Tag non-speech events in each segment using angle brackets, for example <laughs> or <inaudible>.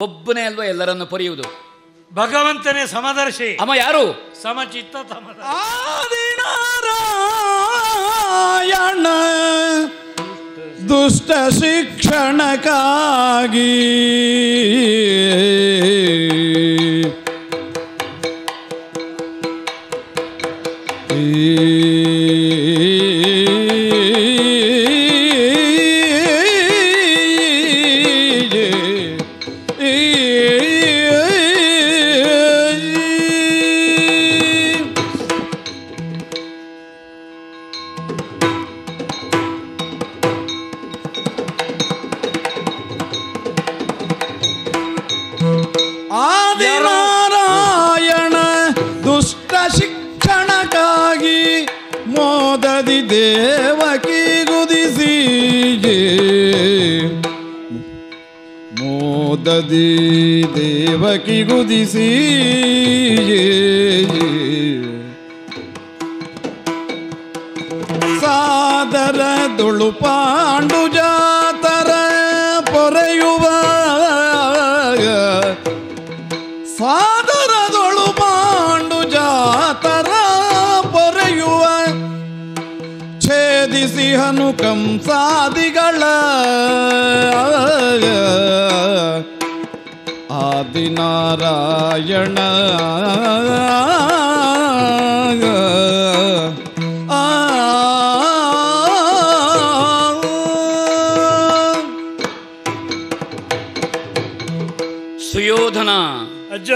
ಒಬ್ಬನೇ ಅಲ್ವಾ ಎಲ್ಲರನ್ನು ಪೊರೆಯುವುದು? ಭಗವಂತನೇ ಸಮದರ್ಶಿ. ಅಮ್ಮ ಯಾರು? ಸಮಚಿತ್ತ ಸಮದರ್ಶಿ ಆದಿನಾರಾಯಣ ದುಷ್ಟ ಶಿಕ್ಷಣಕ್ಕಾಗಿ. ಆದಿನಾರಾಯಣ ಮೋದದಿ ದೇವಕಿ ಗುದಿಸಿ. ಸಾದರ ಸಾದರದೊಳು ಪಾಂಡು ಜಾತರ ಪೊರೆಯುವ. ಸಾದರದೊಳು ಪಾಂಡು ಜಾತರ ಪೊರೆಯುವ. ಛೇದಿಸಿ ಹನು ಕಂಸಾದಿಗಳ ಆದಿನಾರಾಯಣ ಸುಯೋಧನ ಅಜ್ಜ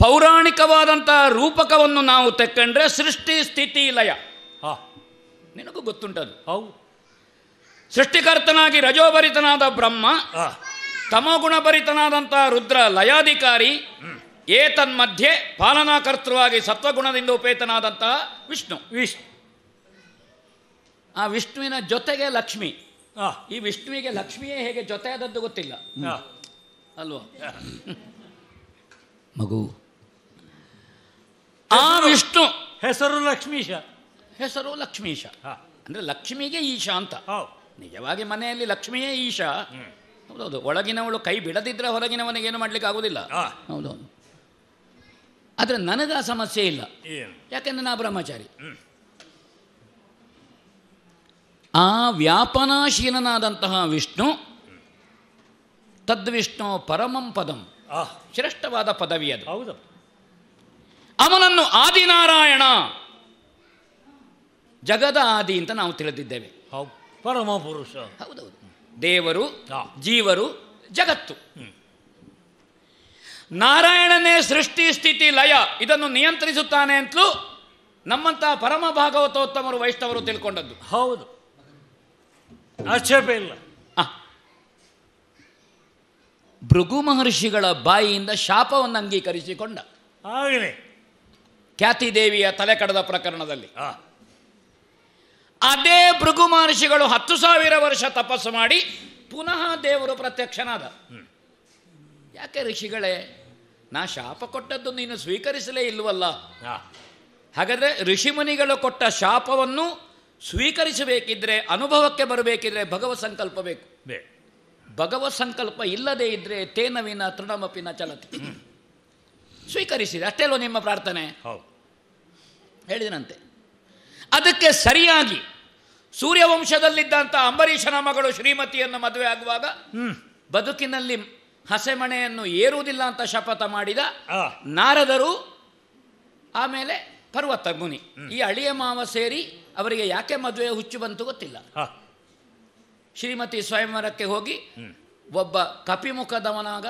ಪೌರಾಣಿಕವಾದಂತಹ ರೂಪಕವನ್ನು ನಾವು ತೆಕ್ಕಂಡ್ರೆ ಸೃಷ್ಟಿ ಸ್ಥಿತಿ ಲಯ ನಿನಗೂ ಗೊತ್ತುಂಟದು ಹೌದು ಸೃಷ್ಟಿಕರ್ತನಾಗಿ ರಜೋಭರಿತನಾದ ಬ್ರಹ್ಮ ಹಾ ತಮೋಗುಣಭರಿತನಾದಂತಹ ರುದ್ರ ಲಯಾಧಿಕಾರಿ ಏತನ್ಮಧ್ಯೆ ಪಾಲನಾಕರ್ತೃವಾಗಿ ಸತ್ವಗುಣದಿಂದ ಉಪೇತನಾದಂತಹ ವಿಷ್ಣು. ವಿಷ್ಣು. ಆ ವಿಷ್ಣುವಿನ ಜೊತೆಗೆ ಲಕ್ಷ್ಮಿ. ಈ ವಿಷ್ಣುವಿಗೆ ಲಕ್ಷ್ಮಿಯೇ ಹೇಗೆ ಜೊತೆಯಾದದ್ದು ಗೊತ್ತಿಲ್ಲ. ಹಾ ಅಲ್ವಾ? ಮಗು ಆ ವಿಷ್ಣು. ಹೆಸರು ಲಕ್ಷ್ಮೀಶ. ಹೆಸರು ಲಕ್ಷ್ಮೀಶ. ಅಂದ್ರೆ ಲಕ್ಷ್ಮಿಗೆ ಈಶಾ ಅಂತ. ನಿಜವಾಗಿ ಮನೆಯಲ್ಲಿ ಲಕ್ಷ್ಮಿಯೇ ಈಶ. ಹೌದೌದು. ಒಳಗಿನವಳು ಕೈ ಬಿಡದಿದ್ದರೆ ಹೊರಗಿನವನಿಗೆ ಏನು ಮಾಡ್ಲಿಕ್ಕೆ ಆಗೋದಿಲ್ಲ. ಹೌದೌದು. ಆದರೆ ನನಗೆ ಆ ಸಮಸ್ಯೆ ಇಲ್ಲ. ಯಾಕೆಂದರೆ ನಾ ಬ್ರಹ್ಮಚಾರಿ. ಆ ವ್ಯಾಪನಾಶೀಲನಾದಂತಹ ವಿಷ್ಣು ತದ್ವಿಷ್ಣು ಪರಮಂ ಪದಂ. ಶ್ರೇಷ್ಠವಾದ ಪದವಿ ಅದು. ಹೌದು. ಅವನನ್ನು ಆದಿನಾರಾಯಣ ಜಗದ ಆದಿ ಅಂತ ನಾವು ತಿಳಿದಿದ್ದೇವೆ. ಹೌದು. ಪರಮ ಪುರುಷ ಹೌದೌದು. ದೇವರು. ಜೀವರು ಜಗತ್ತು. ನಾರಾಯಣನೇ ಸೃಷ್ಟಿ ಸ್ಥಿತಿ ಲಯ ಇದನ್ನು ನಿಯಂತ್ರಿಸುತ್ತಾನೆ ಅಂತಲೂ ನಮ್ಮಂತಹ ಪರಮ ಭಾಗವತೋತ್ತಮರು ವೈಷ್ಣವರು ತಿಳ್ಕೊಂಡದ್ದು. ಹೌದು. ಆಕ್ಷೇಪ ಇಲ್ಲ. ಭೃಗು ಮಹರ್ಷಿಗಳ ಬಾಯಿಯಿಂದ ಶಾಪವನ್ನು ಅಂಗೀಕರಿಸಿಕೊಂಡ. ಆಗಲೇ. ಖ್ಯಾತಿ ದೇವಿಯ ತಲೆ ಕಡದ ಪ್ರಕರಣದಲ್ಲಿ. ಅದೇ ಭೃಗು ಮಹರ್ಷಿಗಳು ಹತ್ತು ಸಾವಿರ ವರ್ಷ ತಪಸ್ಸು ಮಾಡಿ ಪುನಃ ದೇವರು ಪ್ರತ್ಯಕ್ಷನಾದ. ಯಾಕೆ ಋಷಿಗಳೇ ನಾ ಶಾಪ ಕೊಟ್ಟದ್ದು ನೀನು ಸ್ವೀಕರಿಸಲೇ ಇಲ್ವಲ್ಲ? ಹಾಗಾದ್ರೆ ಋಷಿಮುನಿಗಳು ಕೊಟ್ಟ ಶಾಪವನ್ನು ಸ್ವೀಕರಿಸಬೇಕಿದ್ರೆ ಅನುಭವಕ್ಕೆ ಬರಬೇಕಿದ್ರೆ ಭಗವ ಸಂಕಲ್ಪ ಬೇಕು. ಭಗವ ಸಂಕಲ್ಪ ಇಲ್ಲದೇ ಇದ್ರೆ ತೇನವಿನ ತೃಣಮಪಿನ ಚಲತಿ. ಸ್ವೀಕರಿಸಿದೆ. ಅಷ್ಟೇಲೋ ನಿಮ್ಮ ಪ್ರಾರ್ಥನೆ? ಹೌದು. ಹೇಳಿದನಂತೆ. ಅದಕ್ಕೆ ಸರಿಯಾಗಿ ಸೂರ್ಯವಂಶದಲ್ಲಿದ್ದಂಥ ಅಂಬರೀಷನ ಮಗಳು ಶ್ರೀಮತಿಯನ್ನು ಮದುವೆ ಆಗುವಾಗ ಬದುಕಿನಲ್ಲಿ ಹಸೆಮಣೆಯನ್ನು ಏರುವುದಿಲ್ಲ ಅಂತ ಶಪಥ ಮಾಡಿದ ನಾರದರು ಆಮೇಲೆ ಪರ್ವತ ಮುನಿ ಈ ಅಳಿಯ ಮಾವ ಸೇರಿ ಅವರಿಗೆ ಯಾಕೆ ಮದುವೆ ಹುಚ್ಚು ಬಂತು ಗೊತ್ತಿಲ್ಲ. ಶ್ರೀಮತಿ ಸ್ವಯಂವರಕ್ಕೆ ಹೋಗಿ ಒಬ್ಬ ಕಪಿಮುಖದವನಾಗ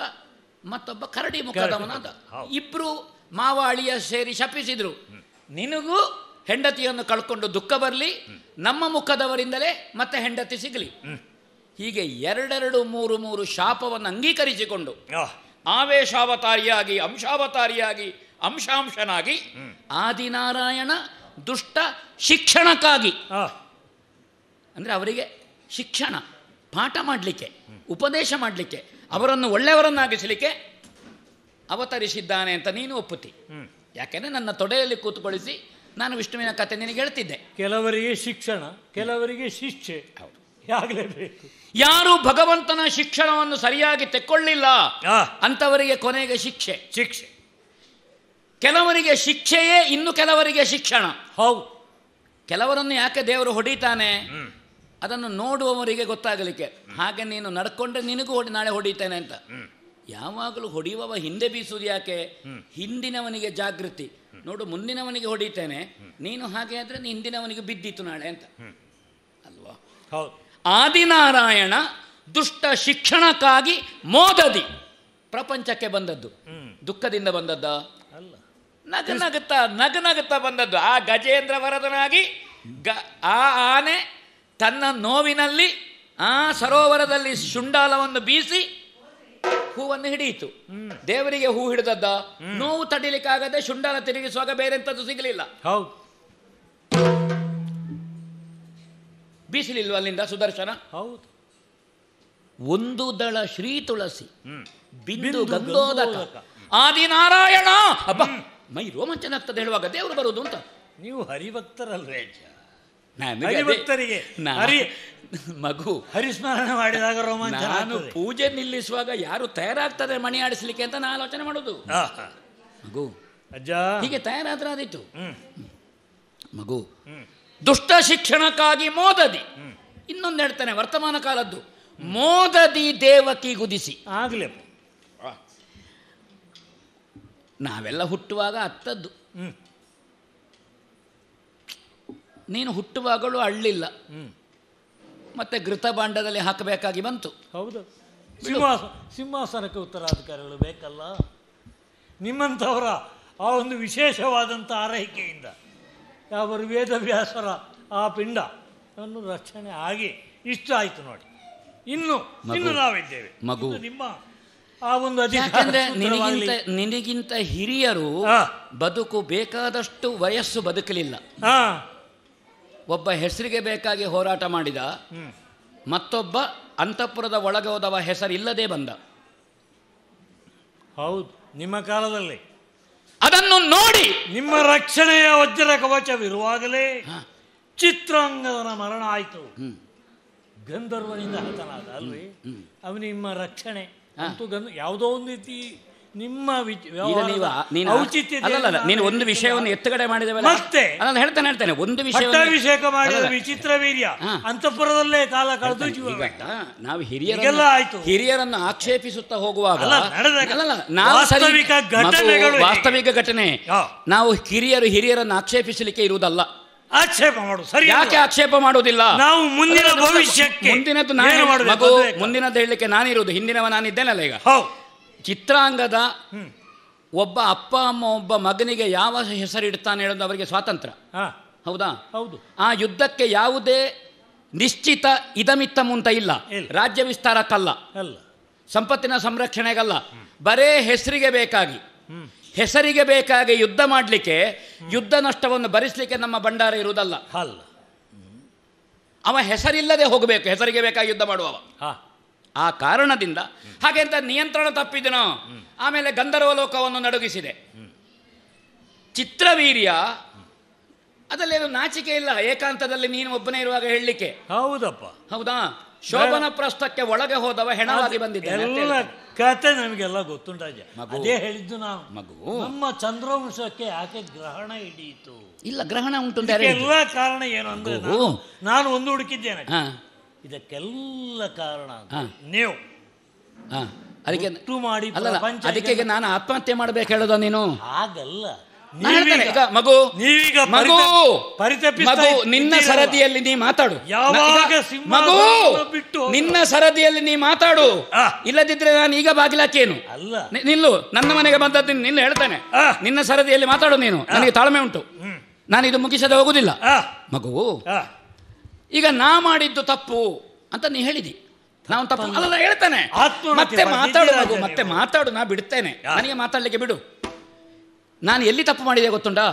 ಮತ್ತೊಬ್ಬ ಕರಡಿ ಮುಖದವನಾದ ಇಬ್ಬರು ಇಬ್ರು ಮಾವ ಅಳಿಯ ಸೇರಿ ಶಪಿಸಿದ್ರು. ನಿನಗೂ ಹೆಂಡತಿಯನ್ನು ಕಳ್ಕೊಂಡು ದುಃಖ ಬರಲಿ ನಮ್ಮ ಮುಖದವರಿಂದಲೇ ಮತ್ತೆ ಹೆಂಡತಿ ಸಿಗಲಿ. ಹೀಗೆ ಎರಡೆರಡು ಮೂರು ಮೂರು ಶಾಪವನ್ನು ಅಂಗೀಕರಿಸಿಕೊಂಡು ಆವೇಶಾವತಾರಿಯಾಗಿ ಅಂಶಾವತಾರಿಯಾಗಿ ಅಂಶಾಂಶನಾಗಿ ಆದಿನಾರಾಯಣ ದುಷ್ಟ ಶಿಕ್ಷಣಕ್ಕಾಗಿ. ಅಂದರೆ ಅವರಿಗೆ ಶಿಕ್ಷಣ ಪಾಠ ಮಾಡಲಿಕ್ಕೆ ಉಪದೇಶ ಮಾಡಲಿಕ್ಕೆ ಅವರನ್ನು ಒಳ್ಳೆಯವರನ್ನಾಗಿಸಲಿಕ್ಕೆ ಅವತರಿಸಿದ್ದಾನೆ ಅಂತ ನೀನು ಒಪ್ಪುತ್ತಿ. ಯಾಕೆಂದರೆ ನನ್ನ ತೊಡೆಯಲ್ಲಿ ಕೂತ್ಕೊಳ್ಳಿಸಿ ನಾನು ವಿಷ್ಣುವಿನ ಕತೆ ನಿನಗೆ ಹೇಳ್ತಿದ್ದೆ. ಕೆಲವರಿಗೆ ಶಿಕ್ಷಣ ಕೆಲವರಿಗೆ ಶಿಕ್ಷೆ ಹೌದು. ಆಗಲೇಬೇಕು. ಯಾರು ಭಗವಂತನ ಶಿಕ್ಷಣವನ್ನು ಸರಿಯಾಗಿ ತೆಕ್ಕೊಳ್ಳಿಲ್ಲ. ಅಂತವರಿಗೆ ಕೊನೆಗೆ ಶಿಕ್ಷೆ. ಶಿಕ್ಷೆ. ಕೆಲವರಿಗೆ ಶಿಕ್ಷೆಯೇ ಇನ್ನು ಕೆಲವರಿಗೆ ಶಿಕ್ಷಣ. ಹೌದು. ಕೆಲವರನ್ನು ಯಾಕೆ ದೇವರು ಹೊಡಿತಾನೆ? ಅದನ್ನು ನೋಡುವವರಿಗೆ ಗೊತ್ತಾಗಲಿಕ್ಕೆ. ಹಾಗೆ ನೀನು ನಡ್ಕೊಂಡ್ರೆ ನಿನಗೂ ಹೊಡಿ ನಾಳೆ ಹೊಡಿತೇನೆ ಅಂತ. ಯಾವಾಗಲೂ ಹೊಡೆಯುವವ ಹಿಂದೆ ಬೀಸುವುದು ಯಾಕೆ? ಹಿಂದಿನವನಿಗೆ ಜಾಗೃತಿ. ನೋಡು ಮುಂದಿನವನಿಗೆ ಹೊಡಿತೇನೆ. ನೀನು ಹಾಗೆ ಆದರೆ ನೀ ಹಿಂದಿನವನಿಗೆ ಬಿದ್ದಿತ್ತು ನಾಳೆ ಅಂತ. ಅಲ್ವಾ? ಹೌದು. ಆದಿನಾರಾಯಣ ದುಷ್ಟ ಶಿಕ್ಷಣಕ್ಕಾಗಿ ಮೋದದಿ ಪ್ರಪಂಚಕ್ಕೆ ಬಂದದ್ದು. ದುಃಖದಿಂದ ಬಂದದ್ದ? ಅಲ್ಲ. ನಗ ನಗುತ್ತಾ ನಗ ನಗುತ್ತಾ ಬಂದದ್ದು. ಆ ಗಜೇಂದ್ರ ವರದನಾಗಿ ಗ ಆ ಆನೆ ತನ್ನ ನೋವಿನಲ್ಲಿ ಆ ಸರೋವರದಲ್ಲಿ ಶುಂಡಾಲವನ್ನು ಬೀಸಿ ಹೂವನ್ನು ಹಿಡಿಯಿತು. ದೇವರಿಗೆ ಹೂ ಹಿಡಿದದ್ದ ನೋವು ತಡಿಲಿಕ್ಕಾಗದೆ ಶುಂಡಾಲ ತಿರುಗಿಸುವಾಗ ಬೇರೆ ಎಂತದ್ದು ಸಿಗಲಿಲ್ಲ. ಹೌದು. ಬೀಸಲಿಲ್ವ ಅಲ್ಲಿಂದ ಸುದರ್ಶನ? ಹೌದು. ಒಂದು ದಳ ಶ್ರೀ ತುಳಸಿ ಬಿಂದು ಗಂಗೋದಕ. ಆದಿನಾರಾಯಣ! ಅಬ್ಬ! ಮೈ ರೋಮಾಂಚನಾಗ್ತದೆ ಹೇಳುವಾಗ ದೇವರು ಬರುವುದು ಅಂತ. ನೀವು ಹರಿಭಕ್ತರಲ್ವೇ ಹರಿಭಕ್ತರಿಗೆ. ಹರಿ ಮಗು. ಹರಿಸ್ಮರಣೆ ಮಾಡಿದಾಗ ರೋಮಾಂಚನ ನಾನು ಪೂಜೆ ನಿಲ್ಲಿಸುವಾಗ ಯಾರು ತಯಾರಾಗ್ತದೆ ಮಣಿ ಆಡಿಸ್ಲಿಕ್ಕೆ ಅಂತ ನಾನು ಆಲೋಚನೆ ಮಾಡೋದು. ಮಗು. ಅಜ್ಜ. ಹೀಗೆ ತಯಾರಾದ್ರೆ ಆದಿತ್ತು ಮಗು. ದುಷ್ಟ ಶಿಕ್ಷಣಕ್ಕಾಗಿ ಮೋದದಿ. ಇನ್ನೊಂದು ಹೇಳ್ತಾನೆ ವರ್ತಮಾನ ಕಾಲದ್ದು. ಮೋದದಿ ದೇವಕಿ ಗುದಿಸಿ. ಆಗ್ಲಿ. ನಾವೆಲ್ಲ ಹುಟ್ಟುವಾಗ ಅತ್ತದ್ದು. ಹ್ಮ್. ನೀನು ಹುಟ್ಟುವಾಗಲೂ ಅಳ್ಳಿಲ್ಲ. ಹ್ಮ್. ಮತ್ತೆ ಘೃತ ಭಾಂಡದಲ್ಲಿ ಹಾಕಬೇಕಾಗಿ ಬಂತು. ಹೌದು. ಸಿಂಹಾಸ ಸಿಂಹಾಸನಕ್ಕೆ ಉತ್ತರಾಧಿಕಾರಿಗಳು ಬೇಕಲ್ಲ? ನಿಮ್ಮಂಥವರ ಆ ಒಂದು ವಿಶೇಷವಾದಂಥ ಆರೈಕೆಯಿಂದ ಯಾವ ವೇದವ್ಯಾಸರ ಆ ಪಿಂಡ ಅನ್ನು ರಕ್ಷಣೆ ಆಗಿ ಇಷ್ಟ ಆಯಿತು ನೋಡಿ. ಇನ್ನು ಇನ್ನು. ನಾವಿದ್ದೇವೆ. ಮಗು. ನಿಮ್ಮ ಆ ಒಂದು ಅಧಿಕಾರ ಯಾಕಂದ್ರೆ ನಿನಗಿಂತ ನಿನಗಿಂತ ಹಿರಿಯರು. ಬದುಕು ಬೇಕಾದಷ್ಟು ವಯಸ್ಸು ಬದುಕಲಿಲ್ಲ. ಹಾ. ಒಬ್ಬ ಹೆಸರಿಗೆ ಬೇಕಾಗಿ ಹೋರಾಟ ಮಾಡಿದ ಮತ್ತೊಬ್ಬ ಅಂತಃಪುರದ ಒಳಗೆ ಹೋದವ ಹೆಸರಿಲ್ಲದೆ ಬಂದ. ಹೌದು ನಿಮ್ಮ ಕಾಲದಲ್ಲಿ. ಅದನ್ನು ನೋಡಿ ನಿಮ್ಮ ರಕ್ಷಣೆಯ ವಜ್ರ ಕವಚವಿರುವಾಗಲೇ ಚಿತ್ರಾಂಗದ ಚಿತ್ರಾಂಗದನ ಮರಣ ಆಯಿತು. ಗಂಧರ್ವನಿಂದ ಹತನಾದ. ಅವನು ನಿಮ್ಮ ರಕ್ಷಣೆ. ಅಂತೂ ಗಂಧ ಯಾವುದೋ ಒಂದು ರೀತಿ ನಿಮ್ಮ ನೀನು ಅಲ್ಲಲ್ಲ ನೀನು ಒಂದು ವಿಷಯವನ್ನು ಎತ್ತುಗಡೆ ಮಾಡಿದ ಮತ್ತೆ? ನಾನು ಹೇಳ್ತಾನೆ ಹೇಳ್ತಾನೆ. ಒಂದು ವಿಷಯ ಅಭಿಷೇಕ ಮಾಡಿದ ವಿಚಿತ್ರ ವೀರ್ಯ ಅಂತಪುರದಲ್ಲೇ ಕಾಲ ಕಳೆದು ಜೀವ. ನಾವು ಹಿರಿಯರೆಲ್ಲ ಹಿರಿಯರನ್ನು ಆಯ್ತು. ಹಿರಿಯರನ್ನು ಆಕ್ಷೇಪಿಸುತ್ತಾ ಹೋಗುವಾಗ ನಾವು ವಾಸ್ತವಿಕ ಘಟನೆಗಳು ವಾಸ್ತವಿಕ ಘಟನೆ. ನಾವು ಹಿರಿಯರು ಹಿರಿಯರನ್ನು ಆಕ್ಷೇಪಿಸಲಿಕ್ಕೆ ಇರುವುದಲ್ಲ. ಆಕ್ಷೇಪ ಮಾಡು ಸರಿ ಯಾಕೆ ಆಕ್ಷೇಪ ಮಾಡುವುದಿಲ್ಲ? ನಾವು ಮುಂದಿನ ಭವಿಷ್ಯಕ್ಕೆ ಮುಂದಿನದ್ದು ನಾನು ಮಗು ಮುಂದಿನದ್ದು ಹೇಳಲಿಕ್ಕೆ ನಾನಿರುವುದು. ಹಿಂದಿನವ ನಾನಿದ್ದೇನಲ್ಲ ಈಗ? ಹೌದು. ಚಿತ್ರಾಂಗದ ಒಬ್ಬ ಅಪ್ಪ ಅಮ್ಮ ಒಬ್ಬ ಮಗನಿಗೆ ಯಾವ ಹೆಸರಿಡ್ತಾನೆ ಹೇಳೋದು ಅವರಿಗೆ ಸ್ವಾತಂತ್ರ್ಯ. ಹೌದಾ? ಹೌದು. ಆ ಯುದ್ಧಕ್ಕೆ ಯಾವುದೇ ನಿಶ್ಚಿತ ಇದಮಿತ್ತ ಮುಂತ ಇಲ್ಲ. ರಾಜ್ಯ ವಿಸ್ತಾರಕ್ಕಲ್ಲ. ಅಲ್ಲ. ಸಂಪತ್ತಿನ ಸಂರಕ್ಷಣೆಗಲ್ಲ. ಬರೇ ಹೆಸರಿಗೆ ಬೇಕಾಗಿ. ಹೆಸರಿಗೆ ಬೇಕಾಗಿ ಯುದ್ಧ ಮಾಡಲಿಕ್ಕೆ ಯುದ್ಧ ನಷ್ಟವನ್ನು ಭರಿಸಲಿಕ್ಕೆ ನಮ್ಮ ಭಂಡಾರ ಇರುವುದಲ್ಲ. ಅಲ್ಲ. ಅವ ಹೆಸರಿಲ್ಲದೆ ಹೋಗಬೇಕು. ಹೆಸರಿಗೆ ಬೇಕಾಗಿ ಯುದ್ಧ ಮಾಡುವವ. ಹಾ. ಆ ಕಾರಣದಿಂದ ಹಾಗೆ ಅಂತ ನಿಯಂತ್ರಣ ತಪ್ಪಿದನೋ? ಆಮೇಲೆ ಗಂಧರ್ವ ಲೋಕವನ್ನು ನಡುಗಿಸಿದೆ. ಚಿತ್ರವೀರ್ಯ ಅದಲ್ಲೇನು ನಾಚಿಕೆ ಇಲ್ಲ ಏಕಾಂತದಲ್ಲಿ ನೀನು ಒಬ್ಬನೇ ಇರುವಾಗ ಹೇಳಲಿಕ್ಕೆ. ಹೌದಪ್ಪ. ಹೌದಾ? ಶೋಭನ ಪ್ರಸ್ಥಕ್ಕೆ ಒಳಗೆ ಹೋದವ ಹೆಣವಾಗಿ ಬಂದಿದ್ದೆ ಎಲ್ಲ. ಕತೆ ನಮಗೆಲ್ಲ ಗೊತ್ತುಂಟಾಜ. ಅದೇ ಹೇಳಿದ್ದು ನಾವು ಮಗು. ನಮ್ಮ ಚಂದ್ರವಂಶಕ್ಕೆ ಯಾಕೆ ಗ್ರಹಣ ಹಿಡಿಯಿತು? ಇಲ್ಲ ಗ್ರಹಣ ಉಂಟು? ಎಲ್ಲ ಕಾರಣ ಏನು ಅಂದ್ರೆ ನಾನು- ಒಂದು ಹುಡುಕಿದ್ದೇನೆ. ಇದಕ್ಕೆಲ್ಲ ಕಾರಣ. ನೀವು. ಅದಕ್ಕೆ ಮಾಡಿ ಅದಕ್ಕೆ ನಾನು ಆತ್ಮಹತ್ಯೆ ಮಾಡ್ಬೇಕು ಹೇಳೋದ ನೀನು? ಹಾಗಲ್ಲ. ಈಗ ಮಗು ನೀವೀಗ ಮಗು ಮಗು ನಿನ್ನ? ಸರದಿಯಲ್ಲಿ ನೀ ಮಾತಾಡು. ಯಾವಾಗ ಮಗು ಬಿಟ್ಟು ನಿನ್ನ ಸರದಿಯಲ್ಲಿ ನೀ ಮಾತಾಡು. ಇಲ್ಲದಿದ್ರೆ ನಾನು ಈಗ ಬಾಗಿಲಾಕೇನು? ಅಲ್ಲ. ನಿಲ್ಲು ನನ್ನ ಮನೆಗೆ ಬಂದದ್ದು ನಿನ್ನ ಹೇಳ್ತಾನೆ. ನಿನ್ನ ಸರದಿಯಲ್ಲಿ ಮಾತಾಡು ನೀನು. ನನಗೆ ತಾಳ್ಮೆ ಉಂಟು. ನಾನು ಇದು ಮುಗಿಸದೆ ಹೋಗುದಿಲ್ಲ. ಮಗು ಈಗ ನಾ ಮಾಡಿದ್ದು ತಪ್ಪು ಅಂತ ನೀ ಹೇಳಿದಿ. ನಾವು ತಪ್ಪು ಅಲ್ಲ ಹೇಳ್ತಾನೆ. ಮತ್ತೆ ಮಾತಾಡು ಮಗು ಮತ್ತೆ? ಮಾತಾಡು ನಾ ಬಿಡ್ತೇನೆ. ನನಗೆ ಮಾತಾಡ್ಲಿಕ್ಕೆ ಬಿಡು. ನಾನು ಎಲ್ಲಿ ತಪ್ಪು ಮಾಡಿದೆ ಗೊತ್ತುಂಟಾ?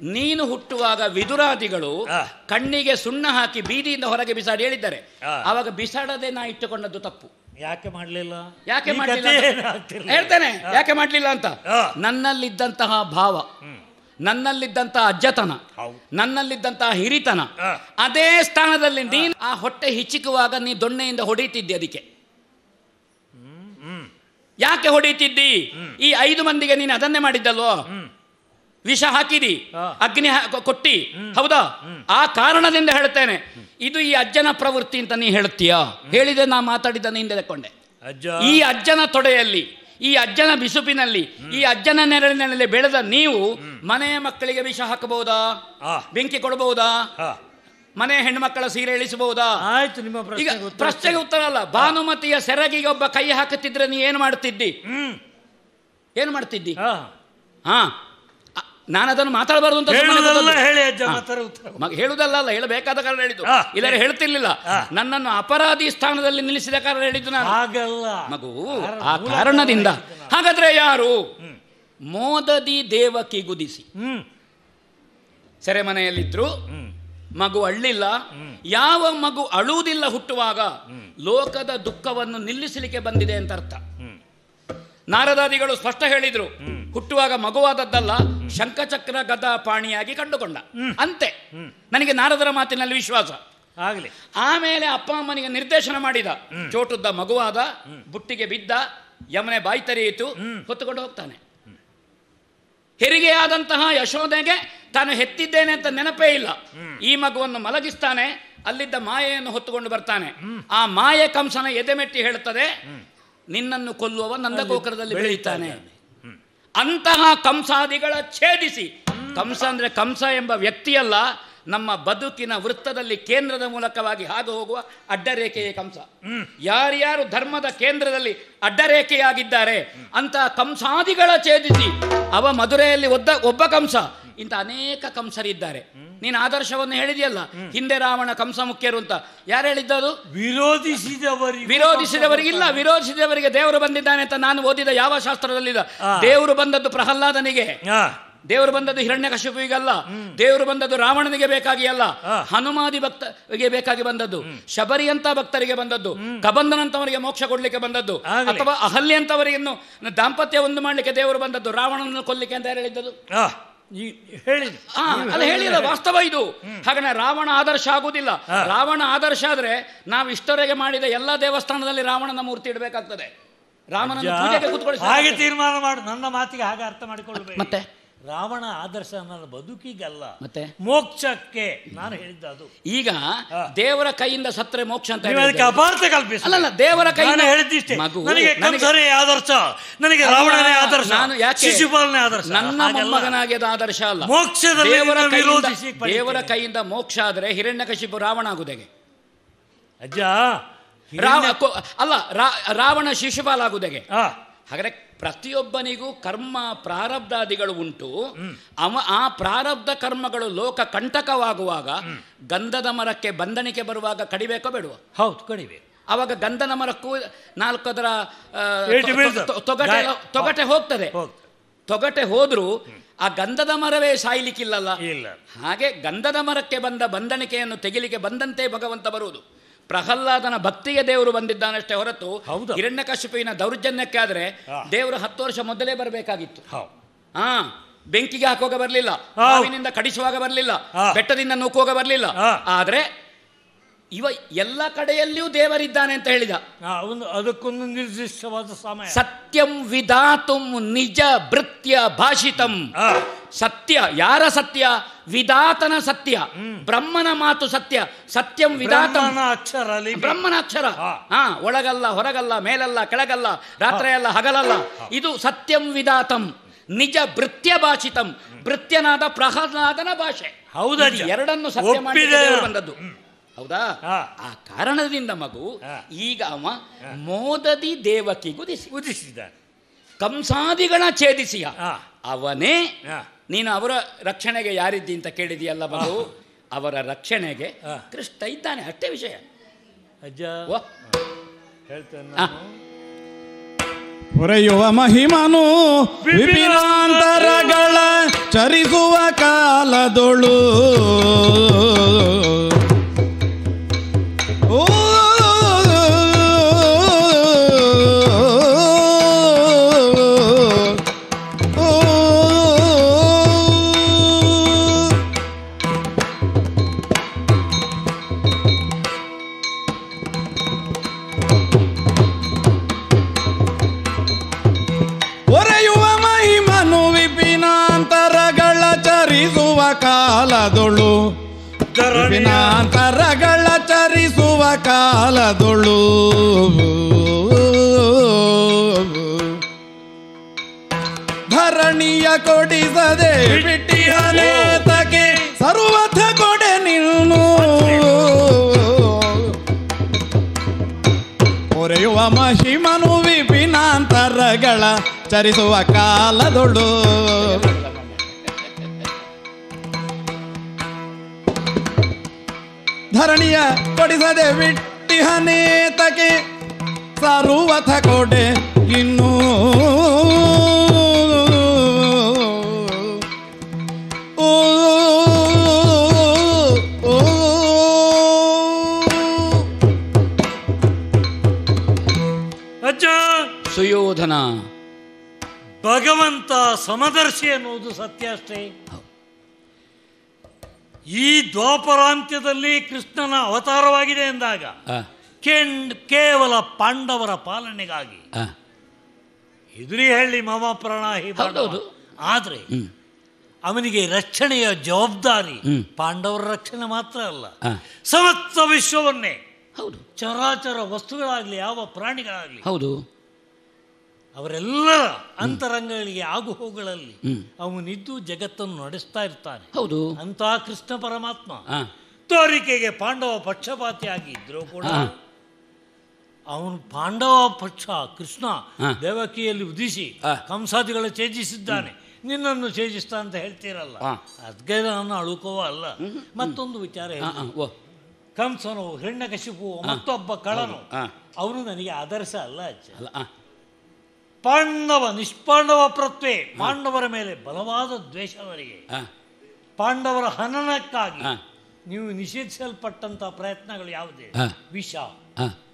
ನೀನು ಹುಟ್ಟುವಾಗ ವಿದುರಾದಿಗಳು ಕಣ್ಣಿಗೆ ಸುಣ್ಣ ಹಾಕಿ ಬೀದಿಯಿಂದ ಹೊರಗೆ ಬಿಸಾಡಿ ಹೇಳಿದ್ದಾರೆ. ಅವಾಗ ಆವಾಗ ಬಿಸಾಡದೆ ನಾ ಇಟ್ಟುಕೊಂಡದ್ದು ತಪ್ಪು. ಯಾಕೆ ಮಾಡ್ಲಿಲ್ಲ? ಯಾಕೆ ಮಾಡಲಿಲ್ಲ ಹೇಳ್ತೇನೆ. ಯಾಕೆ ಮಾಡಲಿಲ್ಲ ಅಂತ. ನನ್ನಲ್ಲಿದ್ದಂತಹ ಭಾವ. ನನ್ನಲ್ಲಿದ್ದಂತಹ ಅಜ್ಜತನ. ನನ್ನಲ್ಲಿದ್ದಂತಹ ಹಿರಿತನ ಅದೇ ಸ್ಥಾನದಲ್ಲಿ ನೀನು ಆ ಹೊಟ್ಟೆ ಹಿಚ್ಚಿಕುವಾಗ ನೀ ದೊಣ್ಣೆಯಿಂದ ಹೊಡೀತಿದ್ದೆ ಅದಕ್ಕೆ. ಯಾಕೆ ಹೊಡೀತಿದ್ದಿ? ಈ ಐದು ಮಂದಿಗೆ ನೀನು ಅದನ್ನೇ ಮಾಡಿದ್ದಲ್ವೋ? ವಿಷ ಹಾಕಿದಿ ಅಗ್ನಿ ಕೊಟ್ಟಿ. ಹೌದಾ? ಆ ಕಾರಣದಿಂದ ಹೇಳ್ತೇನೆ. ಇದು ಈ ಅಜ್ಜನ ಪ್ರವೃತ್ತಿ ಅಂತ ನೀ ಹೇಳ್ತೀಯಾ? ಹೇಳಿದೆ ನಾ ಮಾತಾಡಿದ್ದನ್ನು ಹಿಂದೆ ತಕ್ಕೊಂಡೆ. ಈ ಅಜ್ಜನ ತೊಡೆಯಲ್ಲಿ ಈ ಅಜ್ಜನ ಬಿಸುಪಿನಲ್ಲಿ ಈ ಅಜ್ಜನ ನೆರಳಿನಲ್ಲಿ ಬೆಳೆದ ನೀವು ಮನೆಯ ಮಕ್ಕಳಿಗೆ ವಿಷ ಹಾಕಬಹುದಾ? ಬೆಂಕಿ ಕೊಡಬಹುದಾ. ಮನೆ ಹೆಣ್ಮಕ್ಕಳ ಸೀರೆ ಇಳಿಸಬಹುದಾ? ಆಯ್ತು ನಿಮ್ಮ ಈಗ ಪ್ರಶ್ನೆಗೆ ಉತ್ತರ ಪ್ರಶ್ನೆಗೆ ಉತ್ತರ ಅಲ್ಲ ಭಾನುಮತಿಯ ಸೆರಗಿಗೆ ಒಬ್ಬ ಕೈ ಹಾಕುತ್ತಿದ್ರೆ ನೀ ಏನು ಮಾಡ್ತಿದ್ದಿ? ಹ್ಮ್. ಏನು ಮಾಡ್ತಿದ್ದಿ? ಹಾ. ನಾನು ಅದನ್ನು ಮಾತಾಡಬಾರ್ದು ಅಂತ ಹೇಳುದಲ್ಲ ಅಲ್ಲ ಹೇಳಬೇಕಾದ ಕಾರಣ ಹೇಳಿದ್ದು. ಇಲ್ಲರೆ ಹೇಳ್ತಿರ್ಲಿಲ್ಲ. ನನ್ನನ್ನು ಅಪರಾಧಿ ಸ್ಥಾನದಲ್ಲಿ ನಿಲ್ಲಿಸಿದ ಕಾರಣ ಹೇಳಿದ್ದು ನಾನು. ಮಗು ಆ ಕಾರಣದಿಂದ. ಹಾಗಾದ್ರೆ ಯಾರು? ಮೋದದಿ ದೇವಕಿ ಗುದಿಸಿ. ಸೆರೆಮನೆಯಲ್ಲಿದ್ರು. ಮಗು ಅಳ್ಳಿಲ್ಲ. ಯಾವ ಮಗು ಅಳುವುದಿಲ್ಲ ಹುಟ್ಟುವಾಗ ಲೋಕದ ದುಃಖವನ್ನು ನಿಲ್ಲಿಸಲಿಕ್ಕೆ ಬಂದಿದೆ ಅಂತ ಅರ್ಥ. ನಾರದಾದಿಗಳು ಸ್ಪಷ್ಟ ಹೇಳಿದ್ರು. ಹುಟ್ಟುವಾಗ ಮಗುವಾದದ್ದಲ್ಲ ಶಂಖಚಕ್ರ ಗದ ಪಾಣಿಯಾಗಿ ಕಂಡುಕೊಂಡ. ಅಂತೆ. ನನಗೆ ನಾರದರ ಮಾತಿನಲ್ಲಿ ವಿಶ್ವಾಸ. ಆಗಲಿ. ಆಮೇಲೆ ಅಪ್ಪ ಅಮ್ಮನಿಗೆ ನಿರ್ದೇಶನ ಮಾಡಿದ. ಚೋಟುದ್ದ ಮಗುವಾದ ಬುಟ್ಟಿಗೆ ಬಿದ್ದ ಯಮನೆ ಬಾಯಿ ತೆರೆಯಿತು ಹೊತ್ತುಕೊಂಡು ಹೋಗ್ತಾನೆ. ಹೆರಿಗೆಯಾದಂತಹ ಯಶೋಧೆಗೆ ತಾನು ಹೆತ್ತಿದ್ದೇನೆ ಅಂತ ನೆನಪೇ ಇಲ್ಲ. ಈ ಮಗುವನ್ನು ಮಲಗಿಸ್ತಾನೆ ಅಲ್ಲಿದ್ದ ಮಾಯೆಯನ್ನು ಹೊತ್ತುಕೊಂಡು ಬರ್ತಾನೆ. ಆ ಮಾಯೆ ಕಂಸನ ಎದೆಮೆಟ್ಟಿ ಹೇಳುತ್ತದೆ ನಿನ್ನನ್ನು ಕೊಲ್ಲುವವ ನಂದಗೋಕರದಲ್ಲಿ ಬೆಳೆಯುತ್ತಾನೆ. ಅಂತಹ ಕಂಸಾದಿಗಳ ಛೇದಿಸಿ. ಕಂಸ ಅಂದರೆ ಕಂಸ ಎಂಬ ವ್ಯಕ್ತಿಯಲ್ಲ ನಮ್ಮ ಬದುಕಿನ ವೃತ್ತದಲ್ಲಿ ಕೇಂದ್ರದ ಮೂಲಕವಾಗಿ ಹಾದು ಹೋಗುವ ಅಡ್ಡರೇಖೆಯೇ ಕಂಸ. ಯಾರ್ಯಾರು ಧರ್ಮದ ಕೇಂದ್ರದಲ್ಲಿ ಅಡ್ಡರೇಖೆಯಾಗಿದ್ದಾರೆ ಅಂತಹ ಕಂಸಾದಿಗಳ ಛೇದಿಸಿ. ಅವ ಮಧುರೆಯಲ್ಲಿ ಒದ್ದ ಒಬ್ಬ ಕಂಸ. ಇಂಥ ಅನೇಕ ಕಂಸರಿದ್ದಾರೆ ನೀನು ಆದರ್ಶವನ್ನು ಹೇಳಿದೆಯಲ್ಲ ಹಿಂದೆ ರಾವಣ ಕಂಸ ಮುಖ್ಯರು ಅಂತ. ಯಾರು ಹೇಳಿದ್ದದು? ವಿರೋಧಿಸಿದವರಿಗೆ ವಿರೋಧಿಸಿದವರಿಗಿಲ್ಲ ವಿರೋಧಿಸಿದವರಿಗೆ ದೇವರು ಬಂದಿದ್ದಾನೆ ಅಂತ ನಾನು ಓದಿದ ಯಾವ ಶಾಸ್ತ್ರದಲ್ಲಿ. ದೇವರು ಬಂದದ್ದು ಪ್ರಹ್ಲಾದನಿಗೆ. ದೇವರು ಬಂದದ್ದು ಹಿರಣ್ಯಕಶಿಪುವಿಗಲ್ಲ ದೇವರು ಬಂದದ್ದು ರಾವಣನಿಗೆ ಬೇಕಾಗಿ ಅಲ್ಲ. ಹನುಮಾದಿ ಭಕ್ತರಿಗೆ ಬೇಕಾಗಿ ಬಂದದ್ದು. ಶಬರಿ ಅಂತ ಭಕ್ತರಿಗೆ ಬಂದದ್ದು. ಕಬಂಧನಂತವರಿಗೆ ಮೋಕ್ಷ ಕೊಡ್ಲಿಕ್ಕೆ ಬಂದದ್ದು. ಅಥವಾ ಅಹಲ್ಯಂತವರಿಗೆ ದಾಂಪತ್ಯ ಒಂದು ಮಾಡಲಿಕ್ಕೆ ದೇವರು ಬಂದದ್ದು. ರಾವಣನನ್ನು ಕೊಲ್ಲಿಕ್ಕೆ ಅಂತ ಹೇಳಿದ್ದದು? ಅಲ್ಲ ಹೇಳಿಲ್ಲ ವಾಸ್ತವ ಇದು. ಹಾಗೆ ರಾವಣ ಆದರ್ಶ ಆಗುದಿಲ್ಲ. ರಾವಣ ಆದರ್ಶ ಆದ್ರೆ ನಾವು ಇಷ್ಟವರೆಗೆ ಮಾಡಿದ ಎಲ್ಲ ದೇವಸ್ಥಾನದಲ್ಲಿ ರಾವಣನ ಮೂರ್ತಿ ಇಡಬೇಕಾಗ್ತದೆ. ರಾಮನ ಪೂಜೆಗೆ ಕೂತ್ಕೊಳ್ಳಿ ಹಾಗೆ ತೀರ್ಮಾನ ಮಾಡು. ನನ್ನ ಮಾತಿಗೆ ಹಾಗೆ ಅರ್ಥ ಮಾಡಿಕೊಳ್ಳಬೇಕು ಮತ್ತೆ? ರಾವಣ ಆದರ್ಶ ನನ್ನ ಬದುಕಿಗಲ್ಲ. ಮತ್ತೆ? ಮೋಕ್ಷಕ್ಕೆ ನಾನು ಹೇಳಿದ್ದ ಅದು ಈಗ ದೇವರ ಕೈಯಿಂದ ಸತ್ರೆ ಮೋಕ್ಷ ಅಂತ. ಅಪಾರ್ಥ ಅಲ್ಲ ಅಲ್ಲಲ್ಲ, ದೇವರ ನಾನು ಹೇಳಿದ್ದಿಷ್ಟೇ. ನನಗೆ ಕಂಸರೇ ಆದರ್ಶ ನನಗೆ ರಾವಣನೇ ಆದರ್ಶ ನಾನು ಯಾಕೆ? ಶಿಶುಪಾಲನೆ ಆದರ್ಶ. ನನ್ನ. ಮೊಮ್ಮಗನಾಗಿ ಆದರ್ಶ ಅಲ್ಲ. ಮೋಕ್ಷದ ದೇವರ ವಿರೋಧಿಸಿ. ದೇವರ ಕೈಯಿಂದ ಮೋಕ್ಷ ಆದರೆ ಹಿರಣ್ಯಕಶಿಪು ರಾವಣ ಆಗುದೇಗೆ? ಅಜ್ಜ ರಾವಣ ಕೊ- ಅಲ್ಲ ರಾವಣ ಶಿಶುಪಾಲ ಆಗುದೇಗೆ? ಹಾಗಾದ್ರೆ ಪ್ರತಿಯೊಬ್ಬನಿಗೂ ಕರ್ಮ ಪ್ರಾರಬ್ಧಾದಿಗಳು ಉಂಟು. ಅವ ಆ ಪ್ರಾರಬ್ಧ ಕರ್ಮಗಳು ಲೋಕ ಕಂಟಕವಾಗುವಾಗ ಗಂಧದ ಮರಕ್ಕೆ ಬಂಧನಿಕೆ ಬರುವಾಗ ಕಡಿಬೇಕೋ ಬೇಡುವ? ಹೌದು ಕಡಿಬೇಕು ಅವಾಗ ಗಂಧನ ಮರಕ್ಕೂ ನಾಲ್ಕು ಅದರ ತೊಗಟೆ ತೊಗಟೆ ಹೋಗ್ತದೆ. ತೊಗಟೆ ಹೋದ್ರೂ ಆ ಗಂಧದ ಮರವೇ ಸಾಯ್ಲಿಕ್ಕಿಲ್ಲಲ್ಲ? ಹಾಗೆ ಗಂಧದ ಮರಕ್ಕೆ ಬಂದ ಬಂಧನಿಕೆಯನ್ನು ತೆಗಿಲಿಕ್ಕೆ ಬಂದಂತೆ ಭಗವಂತ ಬರುವುದು. ಪ್ರಹ್ಲಾದನ ಭಕ್ತಿಯ ದೇವರು ಬಂದಿದ್ದಾನಷ್ಟೇ ಹೊರತು ಹೌದು. ಹಿರಣ್ಯಕಶಿಪುವಿನ ದೌರ್ಜನ್ಯಕ್ಕೆ ಆದರೆ. ದೇವರು ಹತ್ತು ವರ್ಷ ಮೊದಲೇ ಬರಬೇಕಾಗಿತ್ತು ಹಾ ಬೆಂಕಿಗೆ ಹಾಕುವಾಗ ಬರಲಿಲ್ಲ. ಹಾವಿನಿಂದ ಕಡಿಸುವಾಗ ಬರಲಿಲ್ಲ. ಬೆಟ್ಟದಿಂದ ನೂಕೋಗ ಬರಲಿಲ್ಲ ಆದ್ರೆ ಇವ ಎಲ್ಲ ಕಡೆಯಲ್ಲಿಯೂ ದೇವರಿದ್ದಾನೆ ಅಂತ ಹೇಳಿದ. ಒಂದು ಅದಕ್ಕೊಂದು ನಿರ್ದಿಷ್ಟವಾದ ಸಮಯ. ಸತ್ಯಂ ವಿಧಾತುಂ ನಿಜ ಭೃತ್ಯ ಭಾಷಿತಂ. ಸತ್ಯ ಯಾರ ಸತ್ಯ? ವಿಧಾತನ ಸತ್ಯ. ಬ್ರಹ್ಮನ ಮಾತು ಸತ್ಯ. ಸತ್ಯಂ ವಿಧಾತ. ಬ್ರಹ್ಮನ ಅಕ್ಷರ ಲಿಪಿ. ಬ್ರಹ್ಮನ ಅಕ್ಷರ. ಹಾ. ಒಳಗಲ್ಲ ಹೊರಗಲ್ಲ ಮೇಲಲ್ಲ ಕೆಳಗಲ್ಲ ರಾತ್ರಿಯಲ್ಲ ಹಗಲಲ್ಲ. ಇದು ಸತ್ಯಂ ವಿಧಾತಂ. ನಿಜ ಭೃತ್ಯ ಭಾಷಿತಂ. ಭೃತ್ಯನಾದ ಪ್ರಹ್ಲಾದನ ಭಾಷೆ. ಹೌದಾ ಎರಡನ್ನು ಸತ್ಯ ಮಾಡಿ ಬಂದದ್ದು. ಹೌದಾ. ಆ ಕಾರಣದಿಂದ ಮಗು. ಈಗ ಅವ ಮೋದದಿ ದೇವಕಿ ಉದಿಸಿದ ಉದಿಸಿದ್ದಾನೆ ಕಂಸಾದಿಗಳ ಛೇದಿಸಿಯ. ಅವನೇ. ನೀನು ಅವರ ರಕ್ಷಣೆಗೆ ಯಾರಿದ್ದಿ ಅಂತ ಕೇಳಿದೆಯಲ್ಲ ಮಗು ಅವರ ರಕ್ಷಣೆಗೆ. ಕೃಷ್ಣ ಇದ್ದಾನೆ ಅಷ್ಟೇ ವಿಷಯ ಅಜ್ಜ. ಹೇಳ್ತೇನೆ ಹೊರೆಯುವ ಮಹಿಮನು ವಿಪಿನಾಂತರಗಳ ಚರಿಸುವ ಕಾಲದೊಳು ವಿನಾಂತರಗಳ ಚರಿಸುವ ಕಾಲದೊಳು. ಧರಣಿಯ ಕೊಡಿಸದೆ ಬಿಟ್ಟಿಯನೇತಕ್ಕೆ ಸರ್ವಥ ಕೊಡೆ ನಿಲ್ನು ಪೊರೆಯುವ ಮಹಿಮನು ವಿಪಿನಾಂತರಗಳ ಚರಿಸುವ ಕಾಲದೊಳು. ಧರಣಿಯ ಕೊಡಿಸದೆ ಬಿಟ್ಟಿಹನೇತಕ್ಕೆ ಸಾರುವಥ ಕೊಡೆ ಇನ್ನೂ. ಓ ಓ ಅಜ್ಜ! ಸುಯೋಧನ. ಭಗವಂತ ಸಮದರ್ಶಿ ಅನ್ನುವುದು ಸತ್ಯ ಅಷ್ಟೇ ಈ ದ್ವಾಪರಾಂತ್ಯದಲ್ಲಿ ಕೃಷ್ಣನ ಅವತಾರವಾಗಿದೆ ಎಂದಾಗ ಕೆಂಡ್ ಕೇವಲ ಪಾಂಡವರ ಪಾಲನೆಗಾಗಿ. ಎದುರಿ ಹೇಳಿ ಮಮ ಪ್ರಣಾಹಿ. ಆದರೆ. ಅವನಿಗೆ ರಕ್ಷಣೆಯ ಜವಾಬ್ದಾರಿ ಪಾಂಡವರ ರಕ್ಷಣೆ ಮಾತ್ರ ಅಲ್ಲ. ಸಮಸ್ತ ವಿಶ್ವವನ್ನೇ ಹೌದು. ಚರಾಚರ ವಸ್ತುಗಳಾಗಲಿ ಯಾವ ಪ್ರಾಣಿಗಳಾಗಲಿ ಹೌದು. ಅವರೆಲ್ಲರ ಅಂತರಂಗಗಳಿಗೆ ಆಗು ಹೋಗುಗಳಲ್ಲಿ ಹ್ಮ್. ಅವನಿದ್ದು ಜಗತ್ತನ್ನು ನಡೆಸ್ತಾ ಇರ್ತಾನೆ. ಹೌದು. ಅಂತ ಕೃಷ್ಣ ಪರಮಾತ್ಮ. ತೋರಿಕೆಗೆ ಪಾಂಡವ ಪಕ್ಷಪಾತಿ ಆಗಿದ್ರು ಕೂಡ. ಅವನು ಪಾಂಡವ ಪಕ್ಷ ಕೃಷ್ಣ. ದೇವಕಿಯಲ್ಲಿ ಉದಿಸಿ. ಕಂಸಾದಿಗಳು ಛೇದಿಸಿದ್ದಾನೆ ನಿನ್ನನ್ನು ಛೇದಿಸ್ತಾ ಅಂತ ಹೇಳ್ತೀರಲ್ಲ. ಅದಕ್ಕೆ ನಾನು ಅಳುಕೋ ಅಲ್ಲ. ಮತ್ತೊಂದು ವಿಚಾರ ಕಂಸನು ಹಿರಣ್ಯಕಶಿಪು ಮತ್ತೊಬ್ಬ ಕಳನು ಅವನು ನನಗೆ ಆದರ್ಶ ಅಲ್ಲ ಅಜ್ಜ. ಅಲ್ಲ ಪಾಂಡವ ನಿಷ್ಪಾಂಡವ ಪ್ರತ್ವೆ ಪಾಂಡವರ ಮೇಲೆ ಬಲವಾದ ದ್ವೇಷ ಅವರಿಗೆ ಪಾಂಡವರ ಹನನಕ್ಕಾಗಿ ನೀವು ನಿಷೇಧಿಸಲ್ಪಟ್ಟಂತಹ ಪ್ರಯತ್ನಗಳು ಯಾವುದೇ? ವಿಷ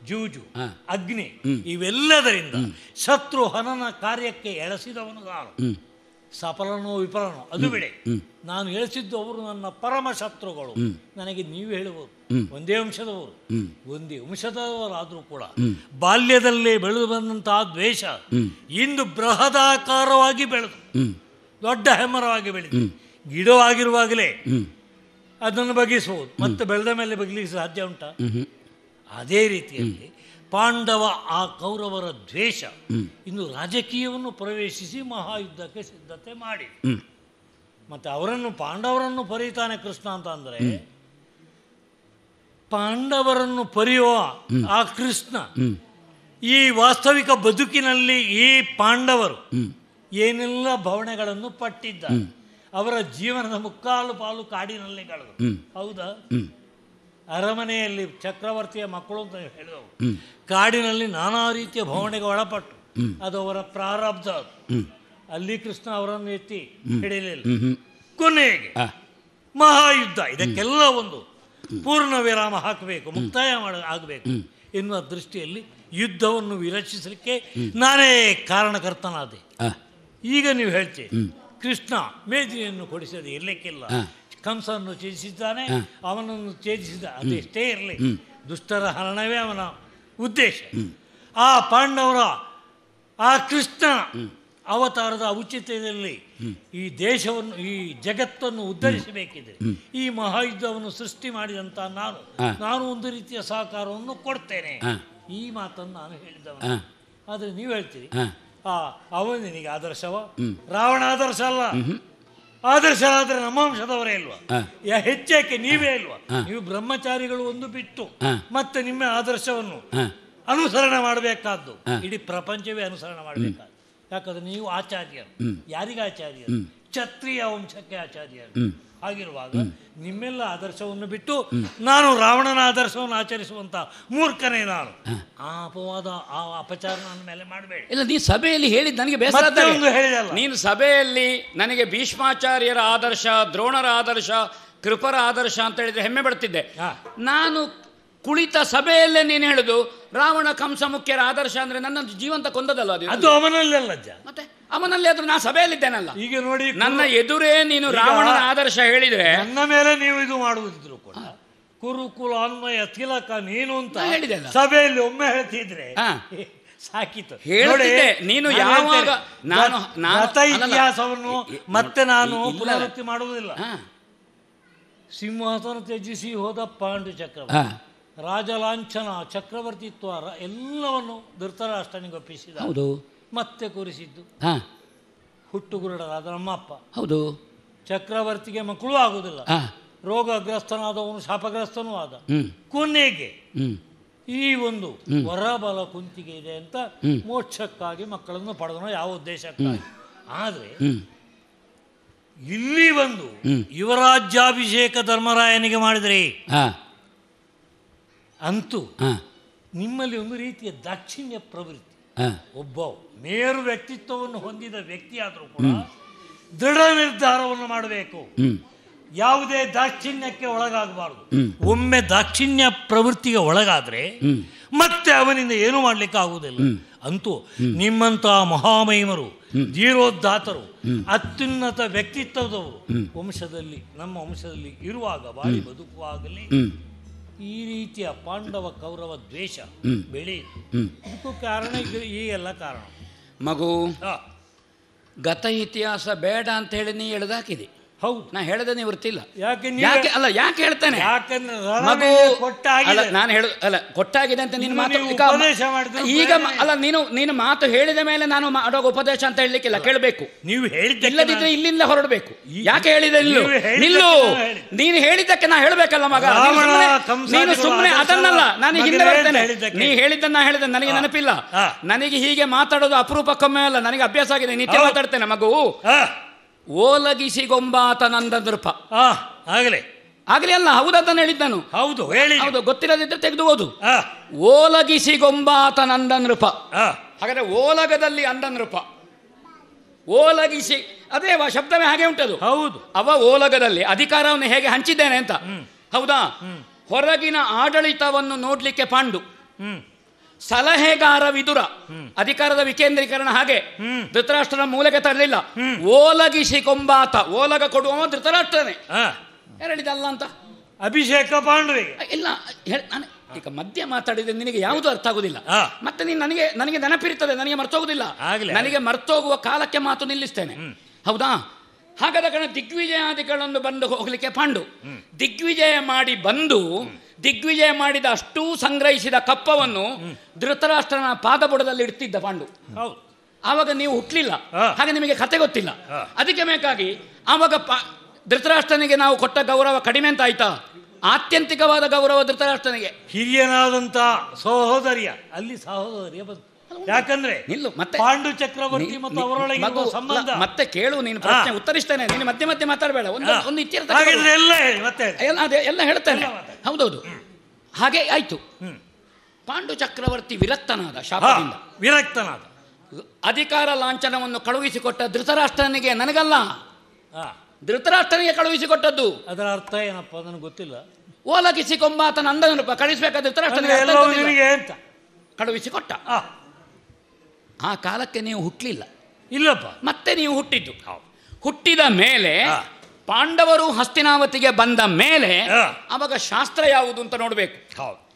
ಜೂಜು ಅಗ್ನಿ ಇವೆಲ್ಲದರಿಂದ ಶತ್ರು ಹನನ ಕಾರ್ಯಕ್ಕೆ ಎಳಸಿದವನು ನಾನು ಸಫಲನೋ ವಿಫಲನೋ ಅದು ಬಿಡೆ. ನಾನು ಎಳಿಸಿದ್ದು ಅವರು ನನ್ನ ಪರಮ ಶತ್ರುಗಳು. ನನಗೆ ನೀವು ಹೇಳುವರು ಹ್ಮ್. ಒಂದೇ ವಂಶದವರು. ಒಂದೇ ವಂಶದವರಾದರೂ ಕೂಡ. ಬಾಲ್ಯದಲ್ಲೇ ಬೆಳೆದು ಬಂದಂತಹ ದ್ವೇಷ ಇಂದು ಬೃಹದಾಕಾರವಾಗಿ ಬೆಳೆದು ದೊಡ್ಡ ಹೆಮ್ಮರವಾಗಿ ಬೆಳೆದು ಗಿಡವಾಗಿರುವಾಗಲೇ ಅದನ್ನು ಬಗೆಸಬಹುದು ಮತ್ತೆ ಬೆಳೆದ ಮೇಲೆ ಬಗ್ಲಿಕ್ಕೆ ಸಾಧ್ಯ ಉಂಟಾ? ಅದೇ ರೀತಿಯಲ್ಲಿ ಪಾಂಡವ ಆ ಕೌರವರ ದ್ವೇಷ ಇಂದು ಇನ್ನು ರಾಜಕೀಯವನ್ನು ಪ್ರವೇಶಿಸಿ ಮಹಾಯುದ್ಧಕ್ಕೆ ಸಿದ್ಧತೆ ಮಾಡಿ ಮತ್ತೆ ಅವರನ್ನು ಪಾಂಡವರನ್ನು ಪರಿತಾನೆ ಕೃಷ್ಣ ಅಂತ ಅಂದ್ರೆ ಪಾಂಡವರನ್ನು ಪರಿಯುವ ಆ ಕೃಷ್ಣ ಈ ವಾಸ್ತವಿಕ ಬದುಕಿನಲ್ಲಿ ಈ ಪಾಂಡವರು ಏನೆಲ್ಲ ಭವಣೆಗಳನ್ನು ಪಟ್ಟಿದ್ದ? ಅವರ ಜೀವನದ ಮುಕ್ಕಾಲು ಪಾಲು ಕಾಡಿನಲ್ಲಿ ಕಳೆದು. ಹೌದಾ? ಅರಮನೆಯಲ್ಲಿ ಚಕ್ರವರ್ತಿಯ ಮಕ್ಕಳು ಅಂತ ಹೇಳಿದವರು ಕಾಡಿನಲ್ಲಿ ನಾನಾ ರೀತಿಯ ಭವಣೆಗೆ ಒಳಪಟ್ಟು. ಅದು ಅವರ ಪ್ರಾರಬ್ಧ ಅದು. ಅಲ್ಲಿ ಕೃಷ್ಣ ಅವರನ್ನು ಎತ್ತಿ ಹಿಡಿಯಲಿಲ್ಲ. ಕೊನೆಗೆ ಮಹಾಯುದ್ಧ. ಇದಕ್ಕೆಲ್ಲ ಒಂದು ಪೂರ್ಣ ವಿರಾಮ ಹಾಕಬೇಕು ಮುಕ್ತಾಯ ಮಾಡ ಆಗಬೇಕು. ಎನ್ನುವ ದೃಷ್ಟಿಯಲ್ಲಿ ಯುದ್ಧವನ್ನು ವಿರಚಿಸಲಿಕ್ಕೆ ನಾನೇ ಕಾರಣಕರ್ತನಾದೆ. ಈಗ ನೀವು ಹೇಳ್ತೀವಿ ಕೃಷ್ಣ ಮೇದಿನಿಯನ್ನು ಕೊಡಿಸದೆ ಇರಲಿಕ್ಕಿಲ್ಲ. ಕಂಸನ್ನು ಛೇದಿಸಿದ್ದಾನೆ. ಅವನನ್ನು ಛೇದಿಸಿದ ಅದೆಷ್ಟೇ ಇರಲಿ. ದುಷ್ಟರ ಹರಣವೇ ಅವನ ಉದ್ದೇಶ. ಆ ಪಾಂಡವರ ಆ ಕೃಷ್ಣ ಅವತಾರದ ಔಚಿತ್ಯದಲ್ಲಿ ಈ ದೇಶವನ್ನು ಈ ಜಗತ್ತನ್ನು ಉದ್ಧರಿಸಬೇಕಿದೆ. ಈ ಮಹಾಯುದ್ಧವನ್ನು ಸೃಷ್ಟಿ ಮಾಡಿದಂತ ನಾನು. ನಾನು ಒಂದು ರೀತಿಯ ಸಹಕಾರವನ್ನು ಕೊಡ್ತೇನೆ. ಈ ಮಾತನ್ನು ನಾನು ಹೇಳಿದವನು. ಆದರೆ ನೀವು ಹೇಳ್ತೀರಿ ಆ ಅವನು ಅವನಿಗೆ ಆದರ್ಶವ? ರಾವಣ ಆದರ್ಶ ಅಲ್ಲ. ಆದರ್ಶ ಆದ್ರೆ ನಮ್ಮ ವಂಶದವರೇ ಇಲ್ವಾ? ಹೆಚ್ಚೇಕೆ ನೀವೇ ಇಲ್ವಾ? ನೀವು ಬ್ರಹ್ಮಚಾರಿಗಳು ಒಂದು ಬಿಟ್ಟು ಮತ್ತೆ ನಿಮ್ಮ ಆದರ್ಶವನ್ನು. ಅನುಸರಣೆ ಮಾಡಬೇಕಾದ್ದು. ಇಡೀ ಪ್ರಪಂಚವೇ ಅನುಸರಣೆ ಮಾಡಬೇಕಾದ್ದು. ಯಾಕಂದ್ರೆ ನೀವು ಆಚಾರ್ಯರು. ಯಾರಿಗೆ ಆಚಾರ್ಯರು? ಕ್ಷತ್ರಿಯ ವಂಶಕ್ಕೆ ಆಚಾರ್ಯರು. ಆಗಿರುವಾಗ ನಿಮ್ಮೆಲ್ಲ ಆದರ್ಶವನ್ನು ಬಿಟ್ಟು ನಾನು ರಾವಣನ ಆದರ್ಶವನ್ನು ಆಚರಿಸುವಂತ ಮೂರ್ಖನೇ ನಾನು. ಆ ಅಪವಾದ ಆ ಅಪಚಾರ ನನ್ನ ಮೇಲೆ ಮಾಡಬೇಡಿ. ಇಲ್ಲ ನೀ ಸಭೆಯಲ್ಲಿ ಹೇಳಿದ ನನಗೆ ಬೇಸರ. ನೀನು ಸಭೆಯಲ್ಲಿ ನನಗೆ ಭೀಷ್ಮಾಚಾರ್ಯರ ಆದರ್ಶ ದ್ರೋಣರ ಆದರ್ಶ ಕೃಪರ ಆದರ್ಶ ಅಂತ ಹೇಳಿದ್ರೆ ಹೆಮ್ಮೆ ಪಡ್ತಿದ್ದೆ. ನಾನು ಕುಳಿತ ಸಭೆಯಲ್ಲೇ ನೀನು ಹೇಳುದು ರಾವಣ ಕಂಸ ಮುಖ್ಯರ ಆದರ್ಶ ಅಂದ್ರೆ ನನ್ನ ಜೀವಂತ ಕೊಂದದಲ್ಲ ಅದು? ಅದು ಅವನಲ್ಲೆಲ್ಲ ಮತ್ತೆ ಅವನಲ್ಲಿ ಆದ್ರೂ ನಾ ಸಭೆಯಲ್ಲಿದ್ದೇನಲ್ಲ? ಈಗ ನೋಡಿ ನನ್ನ ಎದುರೇ ನೀನು ರಾವಣನ ಆದರ್ಶ ಹೇಳಿದ್ರೆ ನನ್ನ ಮೇಲೆ ನೀವು ಇದು ಮಾಡುವುದಿದ್ರು ಕೂಡ. ಕುರುಕುಲ ಅನ್ವಯ ತಿಲಕ ನೀನು ಅಂತ ಹೇಳಿದೆ ಸಭೆಯಲ್ಲಿ ಒಮ್ಮೆ ಹೇಳ್ತಿದ್ರೆ ಸಾಕಿತು ಹೇಳಿದೆ ನೀನು ಯಾವಾಗ- ನಾನು- ಇತಿಹಾಸವನ್ನು ಮತ್ತೆ ನಾನು ಪುನರ್ವೃತ್ತಿ ಮಾಡುವುದಿಲ್ಲ. ಸಿಂಹಾಸನ ತ್ಯಜಿಸಿ ಹೋದ ಪಾಂಡು ಚಕ್ರವರ್ತಿ. ರಾಜಲಾಂಛನ ಚಕ್ರವರ್ತಿತ್ವ ಎಲ್ಲವನ್ನು ಧೃತರಾಷ್ಟ್ರನಿಗೆ ಒಪ್ಪಿಸಿದ. ಹೌದು. ಮತ್ತೆ ಕೂರಿಸಿದ್ದು. ಹಾ. ಹುಟ್ಟುಗುರುಡರಾದ ನಮ್ಮ ಅಪ್ಪ ಹೌದು. ಚಕ್ರವರ್ತಿಗೆ ಮಕ್ಕಳು ಆಗುವುದಿಲ್ಲ ರೋಗಗ್ರಸ್ತನಾದವನು ಶಾಪಗ್ರಸ್ತನೂ ಆದ. ಕೊನೆಗೆ ಈ ಒಂದು ವರಬಲ ಕುಂತಿಗೆ ಇದೆ ಅಂತ ಮೋಕ್ಷಕ್ಕಾಗಿ ಮಕ್ಕಳನ್ನು ಪಡೆದನೋ ಯಾವ ಉದ್ದೇಶಕ್ಕಾಗಿ ಆದರೆ ಇಲ್ಲಿ ಬಂದು ಯುವರಾಜ್ಯಾಭಿಷೇಕ ಧರ್ಮರಾಯನಿಗೆ ಮಾಡಿದ್ರಿ. ಅಂತೂ ನಿಮ್ಮಲ್ಲಿ ಒಂದು ರೀತಿಯ ದಾಕ್ಷಿಣ್ಯ ಪ್ರವೃತ್ತಿ. ಒಬ್ಬ ಮೇರು ವ್ಯಕ್ತಿತ್ವವನ್ನು ಹೊಂದಿದ ವ್ಯಕ್ತಿಯಾದರೂ ಕೂಡ ದೃಢ ನಿರ್ಧಾರವನ್ನು ಮಾಡಬೇಕು. ಯಾವುದೇ ದಾಕ್ಷಿಣ್ಯಕ್ಕೆ ಒಳಗಾಗಬಾರದು. ಒಮ್ಮೆ ದಾಕ್ಷಿಣ್ಯ ಪ್ರವೃತ್ತಿಗೆ ಒಳಗಾದ್ರೆ ಮತ್ತೆ ಅವನಿಂದ ಏನು ಮಾಡ್ಲಿಕ್ಕೆ ಆಗುವುದಿಲ್ಲ ಅಂತೂ ನಿಮ್ಮಂತಹ ಮಹಾಮಹಿಮರು ಧೀರೋದ್ಧಾತರು ಅತ್ಯುನ್ನತ ವ್ಯಕ್ತಿತ್ವದವರು ವಂಶದಲ್ಲಿ ನಮ್ಮ ವಂಶದಲ್ಲಿ ಇರುವಾಗ ಬಾಳಿ ಬದುಕುವಾಗಲಿ ಈ ರೀತಿಯ ಪಾಂಡವ ಕೌರವ ದ್ವೇಷ ಬೆಳಿ ಇದಕ್ಕೂ ಕಾರಣ ಇದು ಈ ಎಲ್ಲ ಕಾರಣ. ಮಗು ಗತ ಇತಿಹಾಸ ಬೇಡ ಅಂತ ಹೇಳಿ ನೀ ಎಳೆದಾಕಿದೆ. ಹೌದು. ನಾನು ಹೇಳದೆ ನಿವೃತ್ತಿಲ್ಲ ಯಾಕೆ ಯಾಕೆ ಅಲ್ಲ ಯಾಕೆ ಹೇಳ್ತಾನೆ? ಮಗು. ಅಲ್ಲ ನಾನು ಹೇಳ ಅಲ್ಲ ಕೊಟ್ಟಾಗಿದೆ ಅಂತ ನಿನ್ನ ಮಾತು ಈಗ ಅಲ್ಲ ನೀನು ನೀನು ಮಾತು ಹೇಳಿದ ಮೇಲೆ ನಾನು ಮಾಡೋ ಉಪದೇಶ ಅಂತ ಹೇಳಲಿಕ್ಕಿಲ್ಲ ಕೇಳಬೇಕು. ನೀವು ಇಲ್ಲದಿದ್ರೆ ಇಲ್ಲಿಂದ ಹೊರಡಬೇಕು. ಯಾಕೆ ಹೇಳಿದೆ ನಿಲ್ಲು ನಿಲ್ಲು! ನಾನು ಹೇಳಿದ್ದಕ್ಕೆ ನಾ ಹೇಳಬೇಕಲ್ಲ ಮಗ. ನೀನು ಸುಮ್ಮನೆ- ಅದನ್ನಲ್ಲ ನಾನು ಹಿಂದೆ ಬರ್ತೇನೆ. ನೀ ಹೇಳಿದ್ದನ್ನ ಹೇಳಿದೆ ನನಗೆ ನೆನಪಿಲ್ಲ. ನನಗೆ ಹೀಗೆ ಮಾತಾಡೋದು ಅಪರೂಪಕ್ಕೊಮ್ಮೆ ಅಲ್ಲ ನನಗೆ ಅಭ್ಯಾಸ ಆಗಿದೆ ನಿತ್ಯ ಹೌದು. ಮಾತಾಡ್ತೇನೆ ಮಗು. ಆ, ಓಲಗಿಸಿ ಗೊಂಬಾತ ನಂದ ನೃಪ ಆ, ಆಗಲೇ. ಆಗಲಿ ಅಲ್ಲ ಹೌದಂತ ಹೇಳಿದ್ದನು ಹೌದು ಹೇಳಿ ಹೌದು ಗೊತ್ತಿರದಿದ್ರೆ ತೆಗೆದು ಓದು ಆ, ಓಲಗಿಸಿ ಗೊಂಬಾತ ನಂದ ನೃಪ ಹಾಗಾದ್ರೆ ಓಲಗದಲ್ಲಿ ಅಂದ ನೃಪ ಓಲಗಿಸಿ ಅದೇ ಶಬ್ದವೇ ಹಾಗೆ ಉಂಟದು. ಹೌದು. ಅವ ಓಲಗದಲ್ಲಿ ಅಧಿಕಾರವನ್ನು ಹೇಗೆ ಹಂಚಿದ್ದೇನೆ ಅಂತ. ಹೌದಾ? ಹೊರಗಿನ ಆಡಳಿತವನ್ನು ನೋಡ್ಲಿಕ್ಕೆ ಪಾಂಡು. ಹ್ಮ್. ಸಲಹೆಗಾರ ವಿದುರ ಅಧಿಕಾರದ ವಿಕೇಂದ್ರೀಕರಣ ಹಾಗೆ. ಧೃತರಾಷ್ಟ್ರನ ಮೂಲೆಗೆ ತರಲಿಲ್ಲ. ಓಲಗಿಸಿ ಕೊಂಬಾತ. ಓಲಗ ಕೊಡುವ ಧೃತರಾಷ್ಟ್ರನೇ. ಹೇಳಿದಲ್ಲ ಅಂತ. ಅಭಿಷೇಕ ಪಾಂಡ್ರಿ ಇಲ್ಲ ನಾನು. ಈಗ ಮಧ್ಯ ಮಾತಾಡಿದ್ರೆ ನಿನಗೆ ಯಾವುದು ಅರ್ಥ ಆಗುದಿಲ್ಲ. ಮತ್ತೆ ನೀನು ನನಗೆ ನನಗೆ ನೆನಪಿರ್ತದೆ ನನಗೆ ಮರ್ತೋಗುದಿಲ್ಲ. ನನಗೆ ಮರ್ತೋಗುವ ಕಾಲಕ್ಕೆ ಮಾತು ನಿಲ್ಲಿಸ್ತೇನೆ. ಹೌದಾ? ಹಾಗಾದ ಕಾರಣ ದಿಗ್ವಿಜಯಾದಿಗಳನ್ನು ಬಂದು ಹೋಗ್ಲಿಕ್ಕೆ ಪಾಂಡು. ದಿಗ್ವಿಜಯ ಮಾಡಿ ಬಂದು ದಿಗ್ವಿಜಯ ಮಾಡಿದ ಅಷ್ಟೂ ಸಂಗ್ರಹಿಸಿದ ಕಪ್ಪವನ್ನು ಧೃತರಾಷ್ಟ್ರನ ಪಾದಬುಡದಲ್ಲಿ ಇಡ್ತಿದ್ದ ಪಾಂಡು. ಹೌದು. ಆವಾಗ ನೀವು ಹುಟ್ಟಲಿಲ್ಲ ಹಾಗೆ ನಿಮಗೆ ಕತೆ ಗೊತ್ತಿಲ್ಲ. ಅದಕ್ಕೆ ಬೇಕಾಗಿ ಆವಾಗ ಧೃತರಾಷ್ಟ್ರನಿಗೆ ನಾವು ಕೊಟ್ಟ ಗೌರವ ಕಡಿಮೆ ಅಂತ ಆಯ್ತಾ? ಆತ್ಯಂತಿಕವಾದ ಗೌರವ ಧೃತರಾಷ್ಟ್ರನಿಗೆ. ಹಿರಿಯನಾದಂತಹ ಸಹೋದರಿಯ ಅಲ್ಲಿ ಸಹೋದರಿಯ ಬಂತು. ಯಾಕಂದ್ರೆ ನಿಲ್ಲು ಮತ್ತೆ ಪಾಂಡು ಚಕ್ರವರ್ತಿ ಮತ್ತು ಅವರೊಳಗೆ ಸಂಬಂಧ. ಮತ್ತೆ ಕೇಳು ನೀನು ಪ್ರಶ್ನೆ. ಉತ್ತರಿಸ್ತೇನೆ. ನೀನು ಮಧ್ಯೆ ಮಧ್ಯೆ ಮಾತಾಡಬೇಡ. ಒಂದು ಒಂದು ಇತ್ಯರ್ಥ. ಎಲ್ಲ ಮತ್ತೆ ಎಲ್ಲ ಅದೇ ಎಲ್ಲ ಹೇಳ್ತೇನೆ. ಹೌದೌದು. ಹಾಗೆ ಆಯ್ತು. ಪಾಂಡು ಚಕ್ರವರ್ತಿ ವಿರಕ್ತನಾದ ಶಾಪದಿಂದ. ವಿರಕ್ತನಾದ. ಅಧಿಕಾರ ಲಾಂಛನವನ್ನು ಕಳುಹಿಸಿಕೊಟ್ಟ ಧೃತರಾಷ್ಟ್ರನಿಗೆ ನನಗಲ್ಲ. ಧೃತರಾಷ್ಟ್ರನಿಗೆ ಕಳುಹಿಸಿಕೊಟ್ಟದ್ದು. ಅದರ ಅರ್ಥ ಏನಪ್ಪ ನನಗೆ ಗೊತ್ತಿಲ್ಲ. ಓಲಗಿಸಿಕೊಂಬ ಆತನ ಅಂದನ ಕಳಿಸಬೇಕಾದ ಧೃತರಾಷ್ಟ್ರನಿಗೆ ಕಳುಹಿಸಿಕೊಟ್ಟ. ಆ, ಕಾಲಕ್ಕೆ ನೀವು ಹುಟ್ಟಲಿಲ್ಲ ಇಲ್ಲಪ್ಪ. ಮತ್ತೆ ನೀವು ಹುಟ್ಟಿದ್ದು. ಹುಟ್ಟಿದ ಮೇಲೆ. ಪಾಂಡವರು ಹಸ್ತಿನಾವತಿಗೆ ಬಂದ ಮೇಲೆ. ಅವಾಗ ಶಾಸ್ತ್ರ ಯಾವುದು ಅಂತ ನೋಡಬೇಕು. ಹೌದು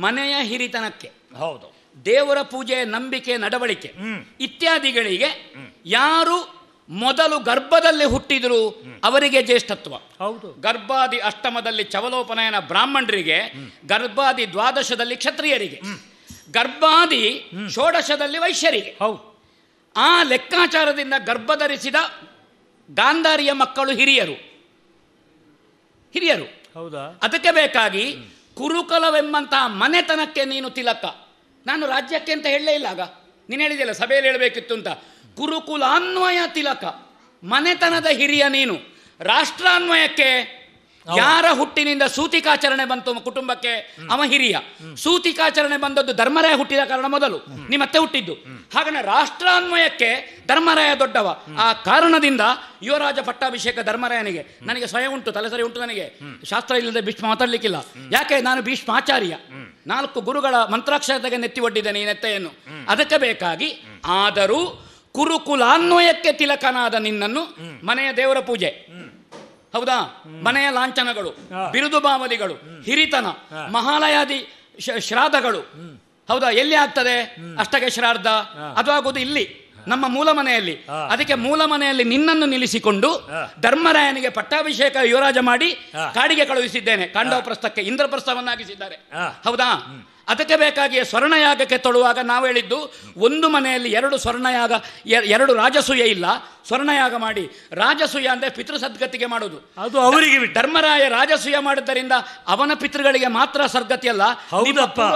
ಮನೆಯ ಹಿರಿತನಕ್ಕೆ ಹೌದು. ದೇವರ ಪೂಜೆ ನಂಬಿಕೆ ನಡವಳಿಕೆ ಇತ್ಯಾದಿಗಳಿಗೆ ಯಾರು ಮೊದಲು ಗರ್ಭದಲ್ಲಿ ಹುಟ್ಟಿದ್ರು ಅವರಿಗೆ ಜ್ಯೇಷ್ಠತ್ವ. ಹೌದು. ಗರ್ಭಾದಿ ಅಷ್ಟಮದಲ್ಲಿ ಚವಲೋಪನಯನ ಬ್ರಾಹ್ಮಣರಿಗೆ ಗರ್ಭಾದಿ ದ್ವಾದಶದಲ್ಲಿ ಕ್ಷತ್ರಿಯರಿಗೆ. ಗರ್ಭಾದಿ ಷೋಡಶದಲ್ಲಿ ವೈಶ್ಯರಿಗೆ. ಹೌದು. ಆ ಲೆಕ್ಕಾಚಾರದಿಂದ ಗರ್ಭಧರಿಸಿದ ಗಾಂಧಾರಿಯ ಮಕ್ಕಳು ಹಿರಿಯರು. ಹಿರಿಯರು. ಹೌದಾ? ಅದಕ್ಕೆ ಬೇಕಾಗಿ ಕುರುಕುಲವೆಂಬಂತಹ ಮನೆತನಕ್ಕೆ ನೀನು ತಿಲಕ. ನಾನು ರಾಜ್ಯಕ್ಕೆ ಅಂತ ಹೇಳಲೇ ಇಲ್ಲ ಆಗ. ನೀನು ಹೇಳಿದೆಯಲ್ಲ ಸಭೆಯಲ್ಲಿ ಹೇಳಬೇಕಿತ್ತು ಅಂತ. ಕುರುಕುಲಾನ್ವಯ ತಿಲಕ. ಮನೆತನದ ಹಿರಿಯ ನೀನು. ರಾಷ್ಟ್ರಾನ್ವಯಕ್ಕೆ ಯಾರ ಹುಟ್ಟಿನಿಂದ ಸೂತಿಕಾಚರಣೆ ಬಂತು ಕುಟುಂಬಕ್ಕೆ? ಅವ ಹಿರಿಯ. ಸೂತಿಕಾಚರಣೆ ಬಂದದ್ದು ಧರ್ಮರಾಯ ಹುಟ್ಟಿದ ಕಾರಣ ಮೊದಲು. ನಿಮ್ಮತ್ತೆ ಹುಟ್ಟಿದ್ದು. ಹಾಗನೆ ರಾಷ್ಟ್ರಾನ್ವಯಕ್ಕೆ ಧರ್ಮರಾಯ ದೊಡ್ಡವ. ಆ ಕಾರಣದಿಂದ ಯುವರಾಜ ಪಟ್ಟಾಭಿಷೇಕ ಧರ್ಮರಾಯನಿಗೆ ನನಗೆ ಸ್ವಯಂ ಉಂಟು ತಲೆಸರಿ ಉಂಟು ನನಗೆ. ಶಾಸ್ತ್ರ ಇಲ್ಲದೆ ಭೀಷ್ಮ ಮಾತಾಡ್ಲಿಕ್ಕಿಲ್ಲ. ಯಾಕೆ? ನಾನು ಭೀಷ್ಮಾಚಾರ್ಯ. ನಾಲ್ಕು ಗುರುಗಳ ಮಂತ್ರಾಕ್ಷರತೆಗೆ ನೆತ್ತಿ ಒಡ್ಡಿದ್ದೇನೆ ಈ ನೆತ್ತೆಯನ್ನು. ಅದಕ್ಕೆ ಬೇಕಾಗಿ ಆದರೂ ಕುರುಕುಲಾನ್ವಯಕ್ಕೆ ತಿಲಕನಾದ ನಿನ್ನನ್ನು ಮನೆಯ ದೇವರ ಪೂಜೆ. ಹೌದಾ? ಮನೆಯ ಲಾಂಛನಗಳು. ಬಿರುದು ಬಾವಲಿಗಳು ಹಿರಿತನ ಮಹಾಲಯಾದಿ ಶ- ಶ್ರಾದ್ದಗಳು ಹೌದಾ? ಎಲ್ಲಿ ಆಗ್ತದೆ? ಅಷ್ಟಕ್ಕೆ ಶ್ರಾದ್ದ ಅದು ಆಗೋದು ಇಲ್ಲಿ ನಮ್ಮ ಮೂಲ ಮನೆಯಲ್ಲಿ. ಅದಕ್ಕೆ ಮೂಲ ಮನೆಯಲ್ಲಿ ನಿನ್ನನ್ನು ನಿಲ್ಲಿಸಿಕೊಂಡು ಧರ್ಮರಾಯನಿಗೆ ಪಟ್ಟಾಭಿಷೇಕ ಯುವರಾಜ ಮಾಡಿ ಕಾಡಿಗೆ ಕಳುಹಿಸಿದ್ದೇನೆ. ಕಾಂಡವಪ್ರಸ್ಥಕ್ಕೆ ಇಂದ್ರಪ್ರಸ್ಥವನ್ನಾಗಿಸಿದ್ದಾರೆ. ಹೌದಾ? ಅದಕ್ಕೆ ಬೇಕಾಗಿ ಸ್ವರ್ಣಯಾಗಕ್ಕೆ ತೊಳುವಾಗ ನಾವು ಹೇಳಿದ್ದು ಒಂದು ಮನೆಯಲ್ಲಿ ಎರಡು ಸ್ವರ್ಣಯಾಗ ಎರಡು ರಾಜಸೂಯ ಇಲ್ಲ. ಸ್ವರ್ಣಯಾಗ ಮಾಡಿ ರಾಜಸೂಯ ಅಂದರೆ ಪಿತೃ ಸದ್ಗತಿಗೆ ಮಾಡೋದು. ಅದು ಅವರಿಗೆ ಧರ್ಮರಾಯ ರಾಜಸೂಯ ಮಾಡಿದ್ದರಿಂದ ಅವನ ಪಿತೃಗಳಿಗೆ ಮಾತ್ರ ಸದ್ಗತಿ ಅಲ್ಲ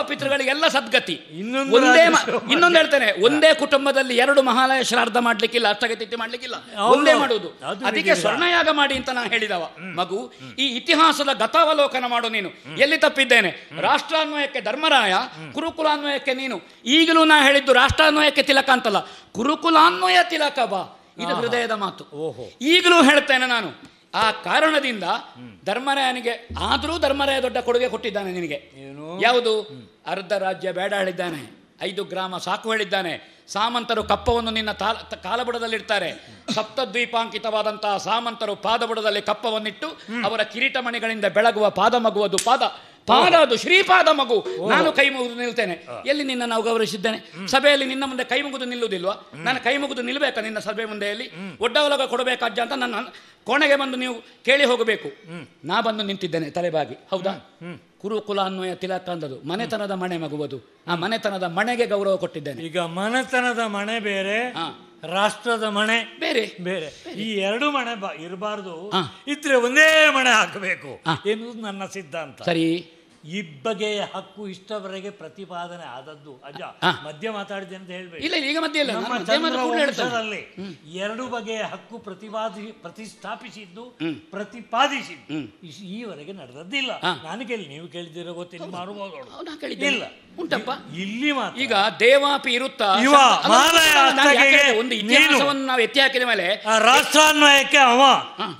ಪಿತೃಗಳಿಗೆಲ್ಲ ಸದ್ಗತಿ. ಇನ್ನೊಂದು ಒಂದೇ. ಇನ್ನೊಂದು ಹೇಳ್ತೇನೆ ಒಂದೇ ಕುಟುಂಬದಲ್ಲಿ ಎರಡು ಮಹಾಲಯ ಶ್ರಾರ್ಧ ಮಾಡ್ಲಿಕ್ಕಿಲ್ಲ ಅಷ್ಟಗತಿ ಮಾಡ್ಲಿಕ್ಕಿಲ್ಲ. ಒಂದೇ ಮಾಡುವುದು ಅದಕ್ಕೆ. ಸ್ವರ್ಣಯಾಗ ಮಾಡಿ ಅಂತ ನಾನು ಹೇಳಿದವ. ಮಗು ಈ ಇತಿಹಾಸದ ಗತಾವಲೋಕನ ಮಾಡು ನೀನು. ಎಲ್ಲಿ ತಪ್ಪಿದ್ದೇನೆ? ರಾಷ್ಟ್ರಾನ್ವಯಕ್ಕೆ ಧರ್ಮರಾಯ ಕುರುಕುಲಾನ್ವಯಕ್ಕೆ ನೀನು. ಈಗಲೂ ನಾ ಹೇಳಿದ್ದು ರಾಷ್ಟ್ರಾನ್ವಯಕ್ಕೆ ತಿಲಕ ಅಂತಲ್ಲ. ಕುರುಕುಲಾನ್ವಯ ತಿಲಕ ಬಾ. ಇದು ಹೃದಯದ ಮಾತು. ಓಹೋ. ಈಗಲೂ ಹೇಳ್ತೇನೆ ನಾನು ಆ ಕಾರಣದಿಂದ ಧರ್ಮರಾಯನಿಗೆ ಆದರೂ ಧರ್ಮರಾಯ ದೊಡ್ಡ ಕೊಡುಗೆ ಕೊಟ್ಟಿದ್ದಾನೆ ನಿನಗೆ? ಯಾವುದು? ಅರ್ಧ ರಾಜ್ಯ ಬೇಡ ಹೇಳಿದ್ದಾನೆ. ಐದು ಗ್ರಾಮ ಸಾಕು ಹೇಳಿದ್ದಾನೆ. ಸಾಮಂತರು ಕಪ್ಪವನ್ನು ನಿನ್ನ ತಾಲ ಕಾಲಬುಡದಲ್ಲಿಡ್ತಾರೆ. ಸಪ್ತದ್ವೀಪಾಂಕಿತವಾದಂತಹ ಸಾಮಂತರು ಪಾದಬುಡದಲ್ಲಿ ಕಪ್ಪವನ್ನಿಟ್ಟು ಅವರ ಕಿರೀಟಮಣಿಗಳಿಂದ ಬೆಳಗುವ ಪಾದ ಮಗುವುದು ಪಾದ. ಪಾದ ಅದು ಶ್ರೀಪಾದ ಮಗು. ನಾನು ಕೈ ಮುಗಿದು ನಿಲ್ತೇನೆ. ಎಲ್ಲಿ ನಿನ್ನ ನಾವು ಗೌರವಿಸಿದ್ದೇನೆ? ಸಭೆಯಲ್ಲಿ ನಿನ್ನ ಮುಂದೆ ಕೈ ಮುಗಿದು ನಿಲ್ಲುವುದಿಲ್ವಾ? ನಾನು ಕೈ ಮುಗಿದು ನಿಲ್ಬೇಕಾ ನಿನ್ನ ಸಭೆ ಮುಂದೆಯಲ್ಲಿ ಒಡ್ಡವಲಗ ಕೊಡಬೇಕಾಜ್ಜ ಅಂತ ನನ್ನ ಕೋಣೆಗೆ ಬಂದು ನೀವು ಕೇಳಿ ಹೋಗಬೇಕು. ನಾ ಬಂದು ನಿಂತಿದ್ದೇನೆ ತಲೆಬಾಗಿ. ಹೌದಾ? ಕುರುಕುಲ ಅನ್ವಯ ತಿಲಕ ಅಂದದು. ಮನೆತನದ ಮಣೆ ಮಗುವುದು. ಆ ಮನೆತನದ ಮಣೆಗೆ ಗೌರವ ಕೊಟ್ಟಿದ್ದೇನೆ. ಈಗ ಮನೆತನದ ಮಣೆ ಬೇರೆ. ರಾಷ್ಟ್ರದ ಮಣೆ ಬೇರೆ. ಬೇರೆ. ಈ ಎರಡು ಮಣೆ ಬಾ ಇರಬಾರ್ದು. ಇದ್ರೆ ಒಂದೇ ಮಣೆ ಹಾಕಬೇಕು. ಎನ್ನುವುದು ನನ್ನ ಸಿದ್ಧಾಂತ. ಸರಿ. ಇಬ್ಬಗೆಯ ಹಕ್ಕು ಇಷ್ಟವರೆಗೆ ಪ್ರತಿಪಾದನೆ ಆದದ್ದು. ಅಜ್ಜ ಹಾ. ಮಧ್ಯ ಮಾತಾಡಿದೆ ಅಂತ ಹೇಳ್ಬೇಕು ಇಲ್ಲ ಈಗ ಮಧ್ಯ ಇಲ್ಲ. ಚಂದ್ರವಂಶದಲ್ಲಿ ಎರಡು ಬಗೆಯ ಹಕ್ಕು ಪ್ರತಿಪಾದಿ ಪ್ರತಿಷ್ಠಾಪಿಸಿದ್ದು ಪ್ರತಿಪಾದಿಸಿದ್ದು. ಈವರೆಗೆ ನಡೆದದ್ದಿಲ್ಲ. ನಾನು ಕೇಳಿ ನೀವು ಕೇಳಿದಿರೋ ಗೊತ್ತಿಲ್ಲ ಮಾರುಬಹುದು. ಇಲ್ಲ. ಉಂಟಪ್ಪ. ಇಲ್ಲಿ ಮಾತ್ರ. ಈಗ ದೇವಾಪಿ ಇರುತ್ತಾ? ಇವ ಒಂದು ನೀನು- ಇತಿಹಾಸವನ್ನು ನಾವು ಎತ್ತಿ ಹಾಕಿದ ಮೇಲೆ ರಾಷ್ಟ್ರಾನ್ವಯಕ್ಕೆ ಅವ.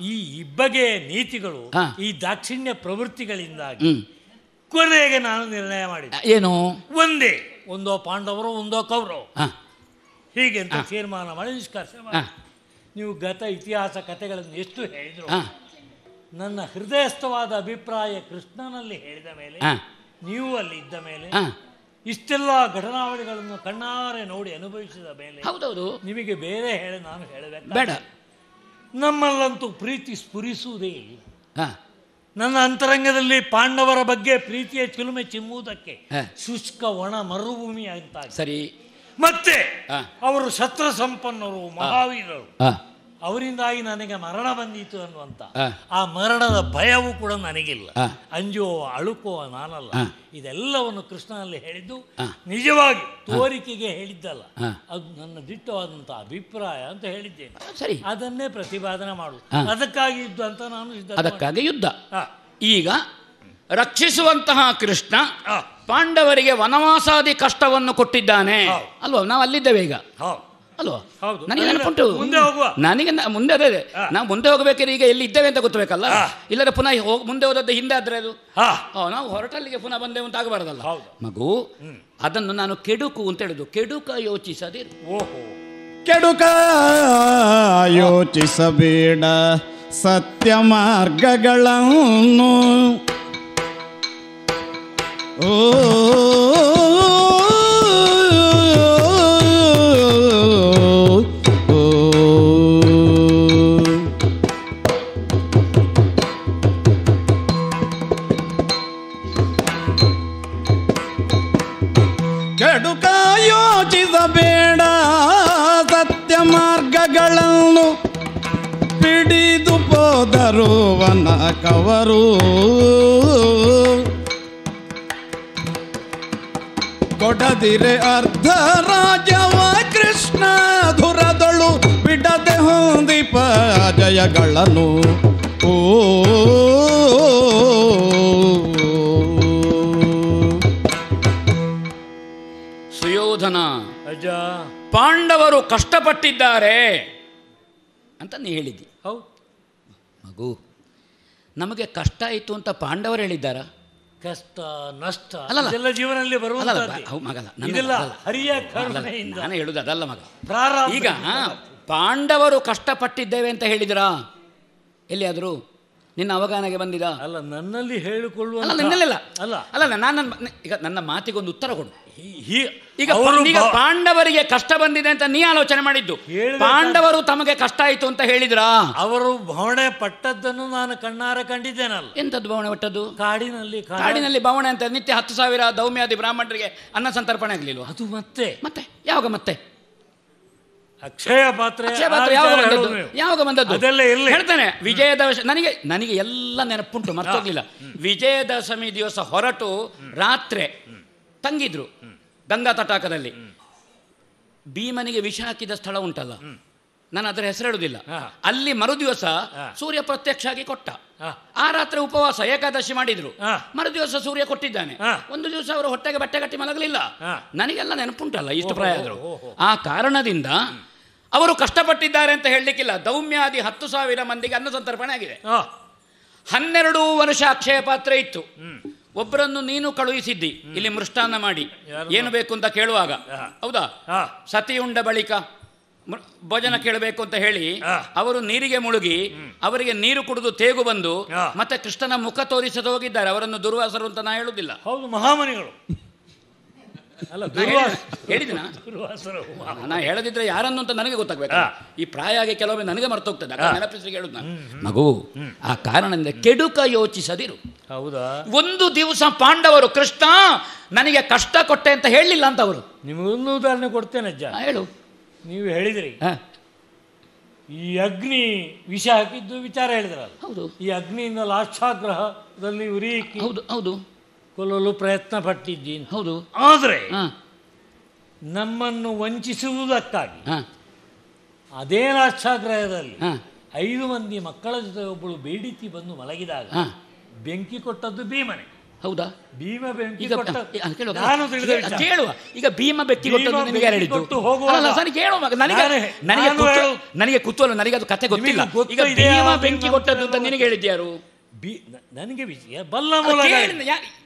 ಈ ಇಬ್ಬಗೆಯ ನೀತಿಗಳು ಈ ದಾಕ್ಷಿಣ್ಯ ಪ್ರವೃತ್ತಿಗಳಿಂದಾಗಿ ಕೊನೆಗೆ ನಾನು ನಿರ್ಣಯ ಮಾಡಿದೆ. ಏನು? ಒಂದೇ. ಒಂದೋ ಪಾಂಡವರು ಒಂದೋ ಕೌರವ್ ಹೀಗೆ ಅಂತ ತೀರ್ಮಾನ ಮಾಡಿ ನಿಷ್ಕರ್ಷ ಮಾಡಿ. ನೀವು ಗತ ಇತಿಹಾಸ ಕಥೆಗಳನ್ನು ಎಷ್ಟು ಹೇಳಿದ್ರು? ನನ್ನ ಹೃದಯಸ್ಥವಾದ ಅಭಿಪ್ರಾಯ ಕೃಷ್ಣನಲ್ಲಿ ಹೇಳಿದ ಮೇಲೆ ನೀವು ಅಲ್ಲಿ ಇದ್ದ ಮೇಲೆ ಇಷ್ಟೆಲ್ಲ ಘಟನಾವಳಿಗಳನ್ನು ಕಣ್ಣಾರೆ ನೋಡಿ ಅನುಭವಿಸಿದ ಮೇಲೆ ಹೌದೌದು. ನಿಮಗೆ ಬೇರೆ ಹೇಳಿ ನಾನು ಹೇಳಬೇಕು ಬೇಡ. ನಮ್ಮಲ್ಲಂತೂ ಪ್ರೀತಿ ಸ್ಫುರಿಸುವುದೇ ಇಲ್ಲ. ಹಾ. ನನ್ನ ಅಂತರಂಗದಲ್ಲಿ ಪಾಂಡವರ ಬಗ್ಗೆ ಪ್ರೀತಿಯ ಚಿಲುಮೆ ಚಿಮ್ಮುವುದಕ್ಕೆ ಶುಷ್ಕ ಒಣ ಮರುಭೂಮಿ ಅಂತ ಸರಿ. ಮತ್ತೆ ಅವರು ಸತ್ರ ಸಂಪನ್ನರು ಮಹಾವೀರರು. ಅವರಿಂದಾಗಿ ನನಗೆ ಮರಣ ಬಂದಿತು ಅನ್ನುವಂತ. ಆ. ಮರಣದ ಭಯವೂ ಕೂಡ ನನಗಿಲ್ಲ. ಅಂಜೋ ಅಂಜುವ ಅಳುಕುವ ನಾನಲ್ಲ. ಇದೆಲ್ಲವನ್ನು ಕೃಷ್ಣನಲ್ಲಿ ಹೇಳಿದ್ದು ನಿಜವಾಗಿ ತೋರಿಕೆಗೆ ಹೇಳಿದ್ದಲ್ಲ. ಅದು ನನ್ನ ದಿಟ್ಟವಾದಂತಹ ಅಭಿಪ್ರಾಯ ಅಂತ ಹೇಳಿದ್ದೇನೆ. ಸರಿ. ಅದನ್ನೇ ಪ್ರತಿಪಾದನೆ ಮಾಡು ಅದಕ್ಕಾಗಿ ಯುದ್ಧ ಅಂತ ನಾನು ಅದಕ್ಕಾಗಿ ಯುದ್ಧ. ಈಗ ರಕ್ಷಿಸುವಂತಹ ಕೃಷ್ಣ ಪಾಂಡವರಿಗೆ ವನವಾಸಾದಿ ಕಷ್ಟವನ್ನು ಕೊಟ್ಟಿದ್ದಾನೆ. ಅಲ್ವಾ? ನಾವು ಅಲ್ಲಿದ್ದೇವೆ ಈಗ. ಅಲ್ವಾ? ಹೌದು. ನನಗೆ ನೆನಪುಂಟು. ಮುಂದೆ ಹೋಗುವ. ನನಗೆ ನ- ಮುಂದೆ ಅದೇ. ನಾವು ಮುಂದೆ ಹೋಗಬೇಕಾದ್ರೆ ಈಗ ಎಲ್ಲಿ ಇದ್ದೇವೆ ಅಂತ ಗೊತ್ತಬೇಕಲ್ಲ? ಇಲ್ಲದ ಇಲ್ಲದ್ರೆ ಪುನಃ ಹೋಗಿ ಮುಂದೆ ಹೋದದ್ದು ಹಿಂದೆ ಆದ್ರೆ ಅದು? ನಾವು ಹೊರಟಲ್ಲಿಗೆ ಪುನಃ ಬಂದೆವು ಅಂತ ಆಗಬಾರ್ದಲ್ಲ ಹೌದು. ಮಗು ಅದನ್ನು ನಾನು ಕೆಡುಕು ಅಂತ ಹೇಳುದು. ಕೆಡುಕ ಯೋಚಿಸದೆ ಓಹೋ. ಕೆಡುಕ ಯೋಚಿಸಬೇಡ. ಸತ್ಯ ಮಾರ್ಗಗಳನ್ನು ಓ. ಕವರು. ಕೊಡದಿರೆ ಅರ್ಧ ರಾಜವ ಕೃಷ್ಣ ಧುರದಳು ಬಿಡದೆ ಹೊಂದಿಪ ಜಯಗಳನ್ನು. ಓ. ಸುಯೋಧನ ಅಜ ಪಾಂಡವರು ಕಷ್ಟಪಟ್ಟಿದ್ದಾರೆ ಅಂತ ನೀ ಹೇಳಿದ್ದಿ ಹೌದು. ಮಗು ನಮಗೆ ಕಷ್ಟ ಆಯಿತು ಅಂತ ಪಾಂಡವರು ಹೇಳಿದ್ದಾರಾ? ಕಷ್ಟ ನಷ್ಟ. ಇದೆಲ್ಲ ಜೀವನದಲ್ಲಿ ಬರುವುದಲ್ಲ ನಾನು ಹೇಳುದು ಅದಲ್ಲ ಮಗ. ಈಗ ಪಾಂಡವರು ಕಷ್ಟಪಟ್ಟಿದ್ದೇವೆ ಅಂತ ಹೇಳಿದ್ರಾ? ಎಲ್ಲಿಯಾದರೂ? ನಿನ್ನ ಅವಗಾನಗೆ ಬಂದಿದ? ಅಲ್ಲ ನನ್ನಲ್ಲಿ ಹೇಳಿಕೊಳ್ಳುವ ಅಲ್ಲ ನಿನ್ನಲ್ಲಿಲ್ಲ. ಅಲ್ಲ. ಅಲ್ಲ ನಾನು ಈಗ ನನ್ನ ಮಾತಿಗೊಂದು ಉತ್ತರ ಕೊಡು. ಈಗ ಪಾಂಡವರಿಗೆ ಕಷ್ಟ ಬಂದಿದೆ ಅಂತ ನೀ ಆಲೋಚನೆ ಮಾಡಿದ್ದು. ಪಾಂಡವರು ತಮಗೆ ಕಷ್ಟ ಆಯಿತು ಅಂತ ಹೇಳಿದ್ರಾ? ಅವರು ಬವಣೆ ಪಟ್ಟದ್ದನ್ನು ನಾನು ಕಣ್ಣಾರ ಕಂಡಿದ್ದೇನಲ್ಲ. ಎಂಥದ್ದು ಬವಣೆ ಪಟ್ಟದ್ದು? ಕಾಡಿನಲ್ಲಿ ಕಾಡಿನಲ್ಲಿ ಬವಣೆ ಅಂತ ನಿತ್ಯ ಹತ್ತು ಸಾವಿರ ದೌಮ್ಯಾದಿ ಬ್ರಾಹ್ಮಣರಿಗೆ ಅನ್ನ ಸಂತರ್ಪಣೆ ಆಗ್ಲಿಲ್ಲ ಅದು ಮತ್ತೆ. ಮತ್ತೆ ಯಾವಾಗ ಮತ್ತೆ? ಅಕ್ಷಯ ಪಾತ್ರೆ ಅಕ್ಷಯ ಆ ಪಾತ್ರೆ ಯಾವಾಗ ಬಂದದ್ದು? ಯಾವಾಗ ಬಂದದ್ದು? ಅದೆಲ್ಲ. ಹೇಳ್ತಾನೆ. ವಿಜಯದಶ ನನಗೆ ನನಗೆ ಎಲ್ಲ ನೆನಪುಂಟು ಮರ್ತೋಗ್ಲಿಲ್ಲ. ವಿಜಯದಶಮಿ ದಿವಸ ಹೊರಟು ರಾತ್ರಿ ತಂಗಿದ್ರು ಗಂಗಾ ತಟಾಕದಲ್ಲಿ. ಭೀಮನಿಗೆ ವಿಷ ಹಾಕಿದ ಸ್ಥಳ ಉಂಟಲ್ಲ? ನಾನು ಅದರ ಹೆಸರು ಹೇಳುದಿಲ್ಲ ಅಲ್ಲಿ ಮರುದಿವಸ. ಸೂರ್ಯ ಪ್ರತ್ಯಕ್ಷ ಆಗಿ ಕೊಟ್ಟ ಆ ರಾತ್ರಿ ಉಪವಾಸ ಏಕಾದಶಿ ಮಾಡಿದ್ರು. ಮರುದಿವಸ ಸೂರ್ಯ ಕೊಟ್ಟಿದ್ದಾನೆ. ಒಂದು ದಿವಸ ಅವರು ಹೊಟ್ಟೆಗೆ ಬಟ್ಟೆ ಕಟ್ಟಿ ಮಲಗಲಿಲ್ಲ. ನನಗೆಲ್ಲ ನೆನಪುಂಟಲ್ಲ ಇಷ್ಟು ಓಹೋ, ಪ್ರಾಯ ಆದರು ಆ ಕಾರಣದಿಂದ ಅವರು ಕಷ್ಟಪಟ್ಟಿದ್ದಾರೆ ಅಂತ ಹೇಳಲಿಕ್ಕಿಲ್ಲ. ದೌಮ್ಯಾದಿ ಹತ್ತು ಸಾವಿರ ಮಂದಿಗೆ ಅನ್ನ ಸಂತರ್ಪಣೆ ಆಗಿದೆ. ಹನ್ನೆರಡು ವರ್ಷ ಅಕ್ಷಯ ಪಾತ್ರ ಇತ್ತು ಒಬ್ಬರನ್ನು ನೀನು ಕಳುಹಿಸಿದ್ದಿ. ಇಲ್ಲಿ ಮೃಷ್ಟಾನ್ನ ಮಾಡಿ. ಏನು ಬೇಕು ಅಂತ ಕೇಳುವಾಗ. ಹೌದಾ? ಸತಿ ಉಂಡ ಬಳಿಕ ಭೋಜನ ಕೇಳಬೇಕು ಅಂತ ಹೇಳಿ ಅವರು ನೀರಿಗೆ ಮುಳುಗಿ ಅವರಿಗೆ ನೀರು ಕುಡಿದು ತೇಗು ಬಂದು ಮತ್ತೆ ಕೃಷ್ಣನ ಮುಖ ತೋರಿಸದೆ ಹೋಗಿದ್ದಾರೆ. ಅವರನ್ನು ದುರ್ವಾಸರು ಅಂತ ನಾ ಹೇಳುದಿಲ್ಲ. ಹೌದು ಮಹಾಮನಿಗಳು. ಅಲ್ಲ ಹೇಳಿದಿನ? ನಾ ಹೇಳದಿದ್ರೆ ಯಾರನ್ನು ಅಂತ ನನಗೆ ಗೊತ್ತಾಗ್ಬೇಕು. ಈ ಪ್ರಾಯ ಆಗಿ ಕೆಲವೊಮ್ಮೆ ನನಗೆ ಮರ್ತು ಹೋಗ್ತದೆ ನೆನಪಿಸಿ ಹೇಳುದು ನಾನು. ಮಗು ಆ ಕಾರಣದಿಂದ ಕೆಡುಕ ಯೋಚಿಸದಿರು. ಹೌದಾ? ಒಂದು ದಿವಸ ಪಾಂಡವರು ಕೃಷ್ಣ ನನಗೆ ಕಷ್ಟ ಕೊಟ್ಟೆ ಅಂತ ಹೇಳಲಿಲ್ಲ ಅಂತ ಅವರು ನಿಮಗೊಂದು ಉದಾಹರಣೆ ಕೊಡ್ತೇನೆ ಅಜ್ಜ. ಹೇಳು. ನೀವು ಹೇಳಿದ್ರಿ. ಈ ಅಗ್ನಿ ವಿಷ ಹಾಕಿದ್ದು ವಿಚಾರ ಹೇಳಿದ್ರಲ್ಲ. ಹೌದು. ಈ ಅಗ್ನಿಯಿಂದ ಲಾಕ್ಷಾಗ್ರಹದಲ್ಲಿ ಉರಿ ಹೌದು ಹೌದು. ಕೊಲ್ಲಲು ಪ್ರಯತ್ನ ಪಟ್ಟಿದ್ದೀನಿ ಹೌದು. ಆದರೆ ನಮ್ಮನ್ನು ವಂಚಿಸುವುದಕ್ಕಾಗಿ ಅದೇ ಲಾಕ್ಷಾಗ್ರಹದಲ್ಲಿ ಐದು ಮಂದಿ ಮಕ್ಕಳ ಜೊತೆ ಒಬ್ಬಳು ಬೇಡಿತಿ ಬಂದು ಮಲಗಿದಾಗ ಬೆಂಕಿ ಕೊಟ್ಟದ್ದು ಭೀಮನೆ. ಹೌದಾ? ಭೀಮ ಬೆಂಕಿ ಈಗ ಕೇಳುವ, ಈಗ ಭೀಮ ಬೆಂಕಿ ಕೊಟ್ಟದ್ದು ನಿನಗೆ ಹೇಳಿದ್ದು ಸರಿ ಕೇಳುವ ನನಗೆ ನಾನೇ- ನನಗೆ ನಾನು ನನಗೆ ಕುತೂಹಲ ನನಗೆ ಅದು ಕತೆ ಗೊತ್ತಿಲ್ಲ. ಈಗ? ಭೀಮ ಬೆಂಕಿ ಕೊಟ್ಟದ್ದು ಅಂತ ನಿನಗೆ ಹೇಳಿದ್ಯಾರು ಬಿ ನನಗೆ ವಿಜಯ ಬಲ್ಲ ಮೂಲ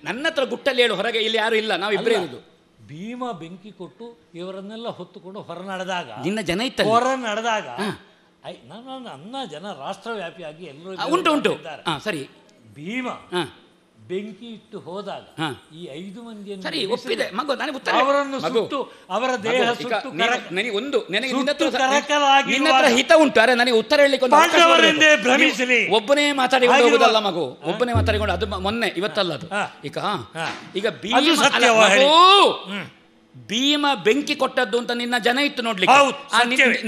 ನನ್ನ ಹತ್ರ ಗುಟ್ಟಲ್ಲಿ ಹೇಳು ಹೊರಗೆ ಇಲ್ಲಿ ಯಾರು ಇಲ್ಲ ನಾವು ಇಬ್ಬರೇ ಇರುವುದು ಭೀಮ ಬೆಂಕಿ ಕೊಟ್ಟು ಇವರನ್ನೆಲ್ಲ ಹೊತ್ತುಕೊಂಡು ಹೊರ ನಡೆದಾಗ ನಿನ್ನ ಜನ ಇತ್ತ ಹೊರ ನಡೆದಾಗ ನನ್ನ ನಾನು ನಾನು ಅನ್ನ ಜನ ರಾಷ್ಟ್ರವ್ಯಾಪಿಯಾಗಿ ಎಲ್ಲರೂ ಉಂಟು ಉಂಟು. ಸರಿ. ಭೀಮ ಬೆಂಕಿ ಇಟ್ಟು ಹೋದಾಗ ಈ ಐದು ಮಂದಿಯನ್ನು ಸರಿ ಒಪ್ಪಿದೆ. ಮಗು ನನಗೆ ಉತ್ತರ. ಅವರನ್ನು ಸುಟ್ಟು ಅವರ ದೇಹ ಸುಟ್ಟು ನನಗೆ ಒಂದು ನನಗೆ ನಿನ್ನ ಹತ್ರ ಹಿತ ಉಂಟು. ಅರೆ ನನಗೆ ಉತ್ತರ ಹೇಳಲಿಕ್ಕೆ ಭ್ರಮಿಸಲಿ. ಒಬ್ಬನೇ ಮಾತಾಡಿಕೊಂಡು ಹೋಗುದಲ್ಲ ಮಗು? ಒಬ್ಬನೇ ಮಾತಾಡಿಕೊಂಡು ಅದು ಮೊನ್ನೆ ಇವತ್ತಲ್ಲ ಅದು. ಈಗ. ಈಗ ಬೀಜ ಭೀಮ ಬೆಂಕಿ ಕೊಟ್ಟದ್ದು ಅಂತ ನಿನ್ನ ಜನ ಇತ್ತು ನೋಡ್ಲಿಕ್ಕೆ.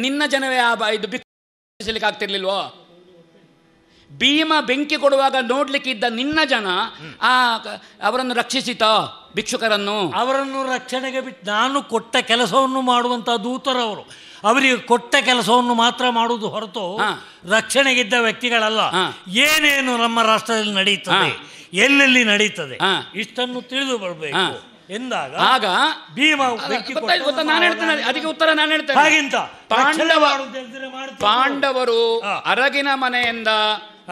ನಿನ್ನ ಜನವೇ ಆ ಬ- ಇದು ಬಿಡಿಸಲಿಕ್ಕೆ ಆಗ್ತಿರ್ಲಿಲ್ವೋ? ಭೀಮ ಬೆಂಕಿ ಕೊಡುವಾಗ ನೋಡ್ಲಿಕ್ಕಿದ್ದ ನಿನ್ನ ಜನ ಆ ಅವರನ್ನು ರಕ್ಷಿಸಿತ ಭಿಕ್ಷುಕರನ್ನು ಅವರನ್ನು ರಕ್ಷಣೆಗೆ ಬಿಟ್ಟು ನಾನು ಕೊಟ್ಟ ಕೆಲಸವನ್ನು ಮಾಡುವಂಥ ದೂತರವರು ಅವರಿಗೆ ಕೊಟ್ಟ ಕೆಲಸವನ್ನು ಮಾತ್ರ ಮಾಡುವುದು ಹೊರತು ಹಾ. ರಕ್ಷಣೆಗಿದ್ದ ವ್ಯಕ್ತಿಗಳಲ್ಲ ಹಾ. ಏನೇನು ನಮ್ಮ ರಾಷ್ಟ್ರದಲ್ಲಿ ನಡೀತದೆ ಎಲ್ಲೆಲ್ಲಿ ನಡೀತದೆ. ಇಷ್ಟನ್ನು ತಿಳಿದು ಬರಬೇಕು ಹಾ. ಎಂದಾಗ ಆಗ ಭೀಮ ನಾನು ಹೇಳ್ತೇನೆ ಅದಕ್ಕೆ ಉತ್ತರ ನಾನು ಹೇಳ್ತೇನೆ ಹಾಗಿಂತ ಪಾಂಡವ ಪಾಂಡವರು ಅರಗಿನ ಮನೆಯಿಂದ.